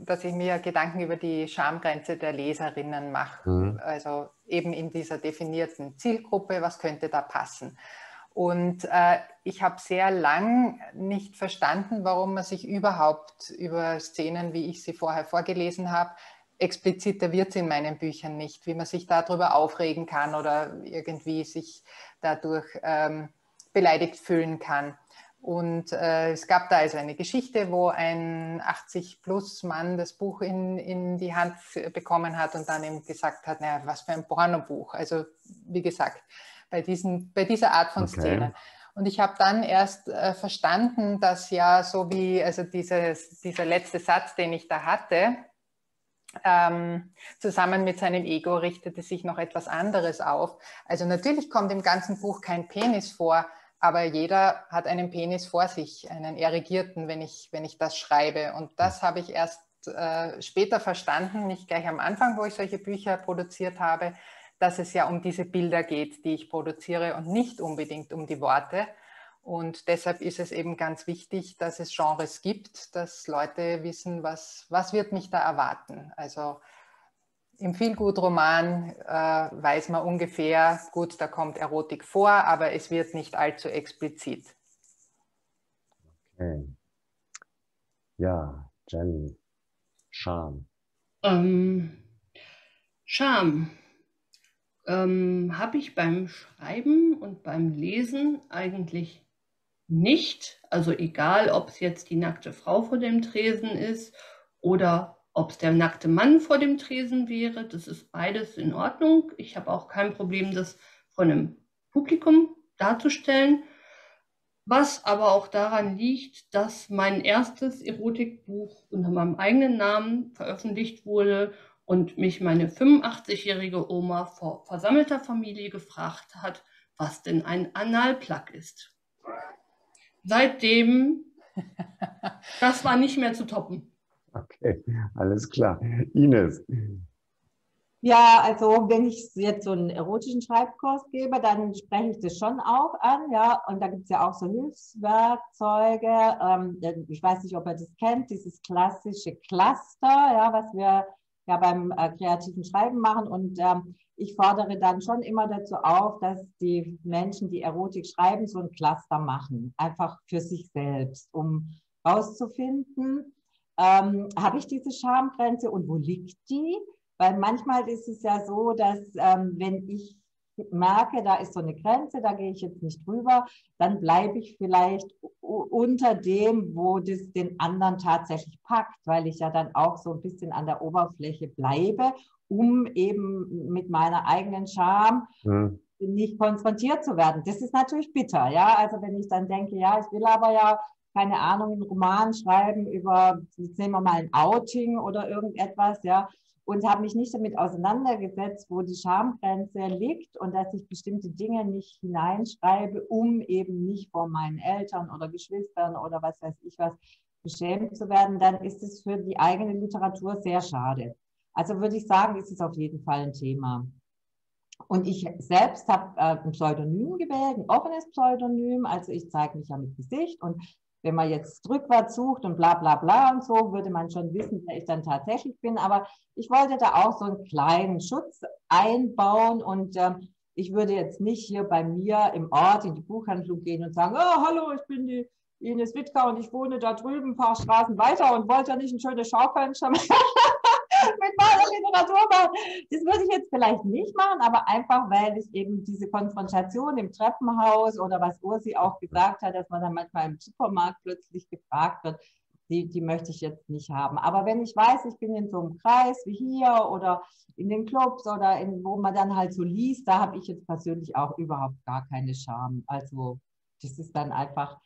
dass ich mir Gedanken über die Schamgrenze der Leserinnen mache. Mhm. Also eben in dieser definierten Zielgruppe, was könnte da passen. Und äh, ich habe sehr lang nicht verstanden, warum man sich überhaupt über Szenen, wie ich sie vorher vorgelesen habe, expliziter wird es in meinen Büchern nicht, wie man sich darüber aufregen kann oder irgendwie sich dadurch ähm, beleidigt fühlen kann. Und äh, es gab da also eine Geschichte, wo ein 80-plus-Mann das Buch in, in die Hand bekommen hat und dann eben gesagt hat, naja, was für ein Pornobuch. Also wie gesagt, bei, diesen, bei dieser Art von okay. Szene. Und ich habe dann erst äh, verstanden, dass ja so wie, also dieses, dieser letzte Satz, den ich da hatte, ähm, zusammen mit seinem Ego richtete sich noch etwas anderes auf. Also natürlich kommt im ganzen Buch kein Penis vor, aber jeder hat einen Penis vor sich, einen erregierten, wenn ich, wenn ich das schreibe. Und das habe ich erst äh, später verstanden, nicht gleich am Anfang, wo ich solche Bücher produziert habe, dass es ja um diese Bilder geht, die ich produziere und nicht unbedingt um die Worte. Und deshalb ist es eben ganz wichtig, dass es Genres gibt, dass Leute wissen, was, was wird mich da erwarten. Also im Feelgood-Roman äh, weiß man ungefähr, gut, da kommt Erotik vor, aber es wird nicht allzu explizit. Okay. Ja, Jenny, Scham. Ähm, Scham ähm, habe ich beim Schreiben und beim Lesen eigentlich nicht. Also egal, ob es jetzt die nackte Frau vor dem Tresen ist oder ob es der nackte Mann vor dem Tresen wäre, das ist beides in Ordnung. Ich habe auch kein Problem, das vor einem Publikum darzustellen. Was aber auch daran liegt, dass mein erstes Erotikbuch unter meinem eigenen Namen veröffentlicht wurde und mich meine 85-jährige Oma vor versammelter Familie gefragt hat, was denn ein Analplug ist. Seitdem, *laughs* das war nicht mehr zu toppen. Okay, alles klar. Ines. Ja, also wenn ich jetzt so einen erotischen Schreibkurs gebe, dann spreche ich das schon auch an, ja. Und da gibt es ja auch so Hilfswerkzeuge. Ähm, ich weiß nicht, ob ihr das kennt, dieses klassische Cluster, ja, was wir ja beim äh, kreativen Schreiben machen. Und ähm, ich fordere dann schon immer dazu auf, dass die Menschen, die Erotik schreiben, so ein Cluster machen, einfach für sich selbst, um rauszufinden, ähm, habe ich diese Schamgrenze und wo liegt die? Weil manchmal ist es ja so, dass ähm, wenn ich merke, da ist so eine Grenze, da gehe ich jetzt nicht drüber, dann bleibe ich vielleicht unter dem, wo das den anderen tatsächlich packt, weil ich ja dann auch so ein bisschen an der Oberfläche bleibe, um eben mit meiner eigenen Scham mhm. nicht konfrontiert zu werden. Das ist natürlich bitter, ja. Also wenn ich dann denke, ja, ich will aber ja keine Ahnung, einen Roman schreiben über, jetzt nehmen wir mal ein Outing oder irgendetwas, ja, und habe mich nicht damit auseinandergesetzt, wo die Schamgrenze liegt und dass ich bestimmte Dinge nicht hineinschreibe, um eben nicht vor meinen Eltern oder Geschwistern oder was weiß ich was beschämt zu werden, dann ist es für die eigene Literatur sehr schade. Also würde ich sagen, ist es auf jeden Fall ein Thema. Und ich selbst habe äh, ein Pseudonym gewählt, ein offenes Pseudonym. Also ich zeige mich ja mit Gesicht und wenn man jetzt rückwärts sucht und bla bla bla und so, würde man schon wissen, wer ich dann tatsächlich bin. Aber ich wollte da auch so einen kleinen Schutz einbauen und ähm, ich würde jetzt nicht hier bei mir im Ort in die Buchhandlung gehen und sagen, oh, hallo, ich bin die Ines Wittker und ich wohne da drüben ein paar Straßen weiter und wollte ja nicht ein schönes Schaufenster *laughs* mit Literatur machen. Das würde ich jetzt vielleicht nicht machen, aber einfach, weil ich eben diese Konfrontation im Treppenhaus oder was Ursi auch gesagt hat, dass man dann manchmal im Supermarkt plötzlich gefragt wird, die, die möchte ich jetzt nicht haben. Aber wenn ich weiß, ich bin in so einem Kreis wie hier oder in den Clubs oder in, wo man dann halt so liest, da habe ich jetzt persönlich auch überhaupt gar keine Scham. Also das ist dann einfach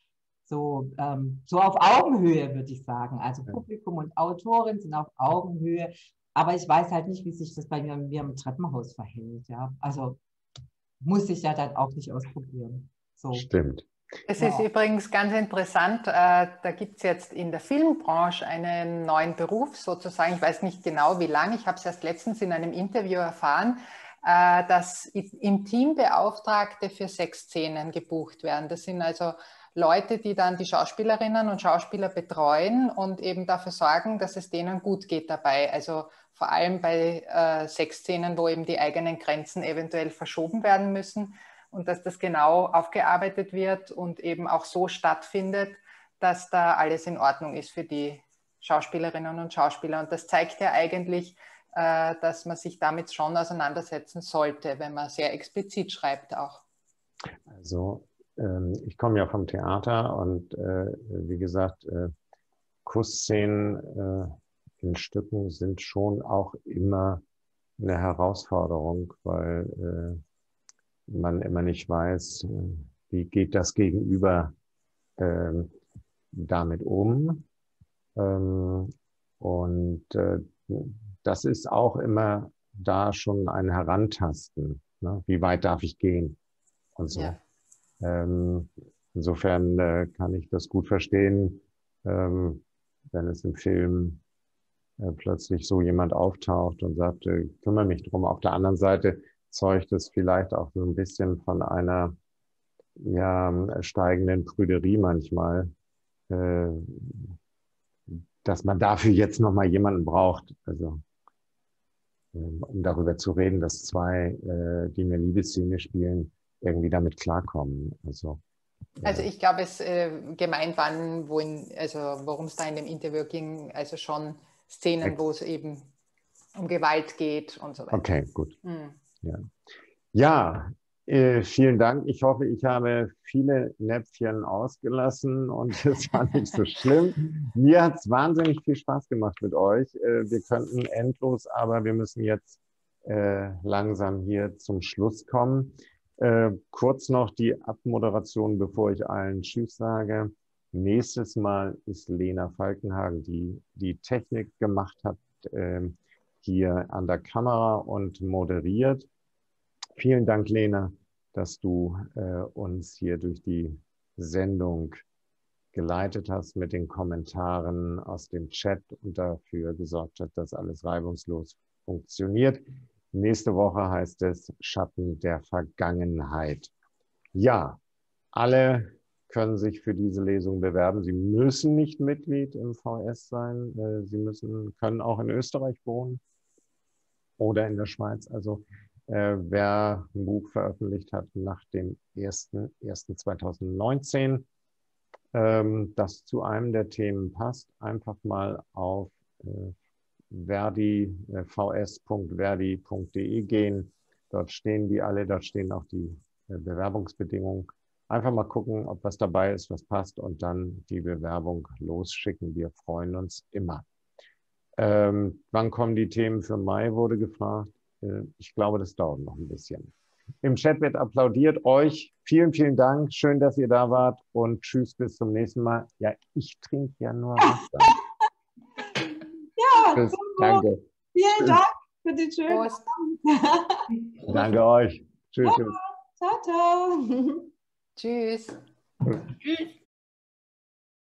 so, ähm, so auf Augenhöhe, würde ich sagen. Also Publikum und Autorin sind auf Augenhöhe. Aber ich weiß halt nicht, wie sich das bei mir, mir im Treppenhaus verhält. Ja? Also muss ich ja dann auch nicht ausprobieren. So. Stimmt. Es ja. ist übrigens ganz interessant, äh, da gibt es jetzt in der Filmbranche einen neuen Beruf sozusagen. Ich weiß nicht genau, wie lange, ich habe es erst letztens in einem Interview erfahren, äh, dass Intimbeauftragte für Sexszenen gebucht werden. Das sind also Leute, die dann die Schauspielerinnen und Schauspieler betreuen und eben dafür sorgen, dass es denen gut geht dabei. Also vor allem bei äh, Sexszenen, wo eben die eigenen Grenzen eventuell verschoben werden müssen und dass das genau aufgearbeitet wird und eben auch so stattfindet, dass da alles in Ordnung ist für die Schauspielerinnen und Schauspieler. Und das zeigt ja eigentlich, äh, dass man sich damit schon auseinandersetzen sollte, wenn man sehr explizit schreibt auch. Also ähm, ich komme ja vom Theater und äh, wie gesagt, äh, Kussszenen äh, in Stücken sind schon auch immer eine Herausforderung, weil man immer nicht weiß, wie geht das Gegenüber ähm, damit um. Ähm, und das ist auch immer da schon ein Herantasten. Ne? Wie weit darf ich gehen? Und so. Ja. Ähm, insofern äh, kann ich das gut verstehen, ähm, wenn es im Film äh, plötzlich so jemand auftaucht und sagt, äh, kümmere mich drum. Auf der anderen Seite zeugt es vielleicht auch so ein bisschen von einer ja, steigenden Prüderie manchmal, äh, dass man dafür jetzt nochmal jemanden braucht. Also, ähm, um darüber zu reden, dass zwei, äh, die eine Liebesszene spielen, irgendwie damit klarkommen. Also, also ich glaube, es äh, gemeint waren, wohin, also worum es da in dem Interview ging, also schon Szenen, wo es eben um Gewalt geht und so weiter. Okay, gut. Mhm. Ja, ja äh, vielen Dank. Ich hoffe, ich habe viele Näpfchen ausgelassen und es war nicht so schlimm. *laughs* Mir hat es wahnsinnig viel Spaß gemacht mit euch. Äh, wir könnten endlos, aber wir müssen jetzt äh, langsam hier zum Schluss kommen. Äh, kurz noch die Abmoderation, bevor ich allen Tschüss sage. Nächstes Mal ist Lena Falkenhagen, die die Technik gemacht hat, äh, hier an der Kamera und moderiert. Vielen Dank, Lena, dass du äh, uns hier durch die Sendung geleitet hast mit den Kommentaren aus dem Chat und dafür gesorgt hat, dass alles reibungslos funktioniert. Nächste Woche heißt es Schatten der Vergangenheit. Ja, alle können sich für diese Lesung bewerben. Sie müssen nicht Mitglied im VS sein. Äh, Sie müssen, können auch in Österreich wohnen oder in der Schweiz. Also äh, wer ein Buch veröffentlicht hat nach dem 1.1.2019, ähm, das zu einem der Themen passt, einfach mal auf äh, verdi, äh, vs.verdi.de gehen. Dort stehen die alle, dort stehen auch die äh, Bewerbungsbedingungen. Einfach mal gucken, ob was dabei ist, was passt und dann die Bewerbung losschicken. Wir freuen uns immer. Ähm, wann kommen die Themen für Mai, wurde gefragt. Äh, ich glaube, das dauert noch ein bisschen. Im Chat wird applaudiert. Euch vielen, vielen Dank. Schön, dass ihr da wart und tschüss, bis zum nächsten Mal. Ja, ich trinke ja nur *laughs* Wasser. ja, tschüss, danke. Vielen Tschüss. Dank für die schönen. *laughs* Danke euch. Tschüss, tschüss. Ciao, ciao. Tschüss. Tschüss.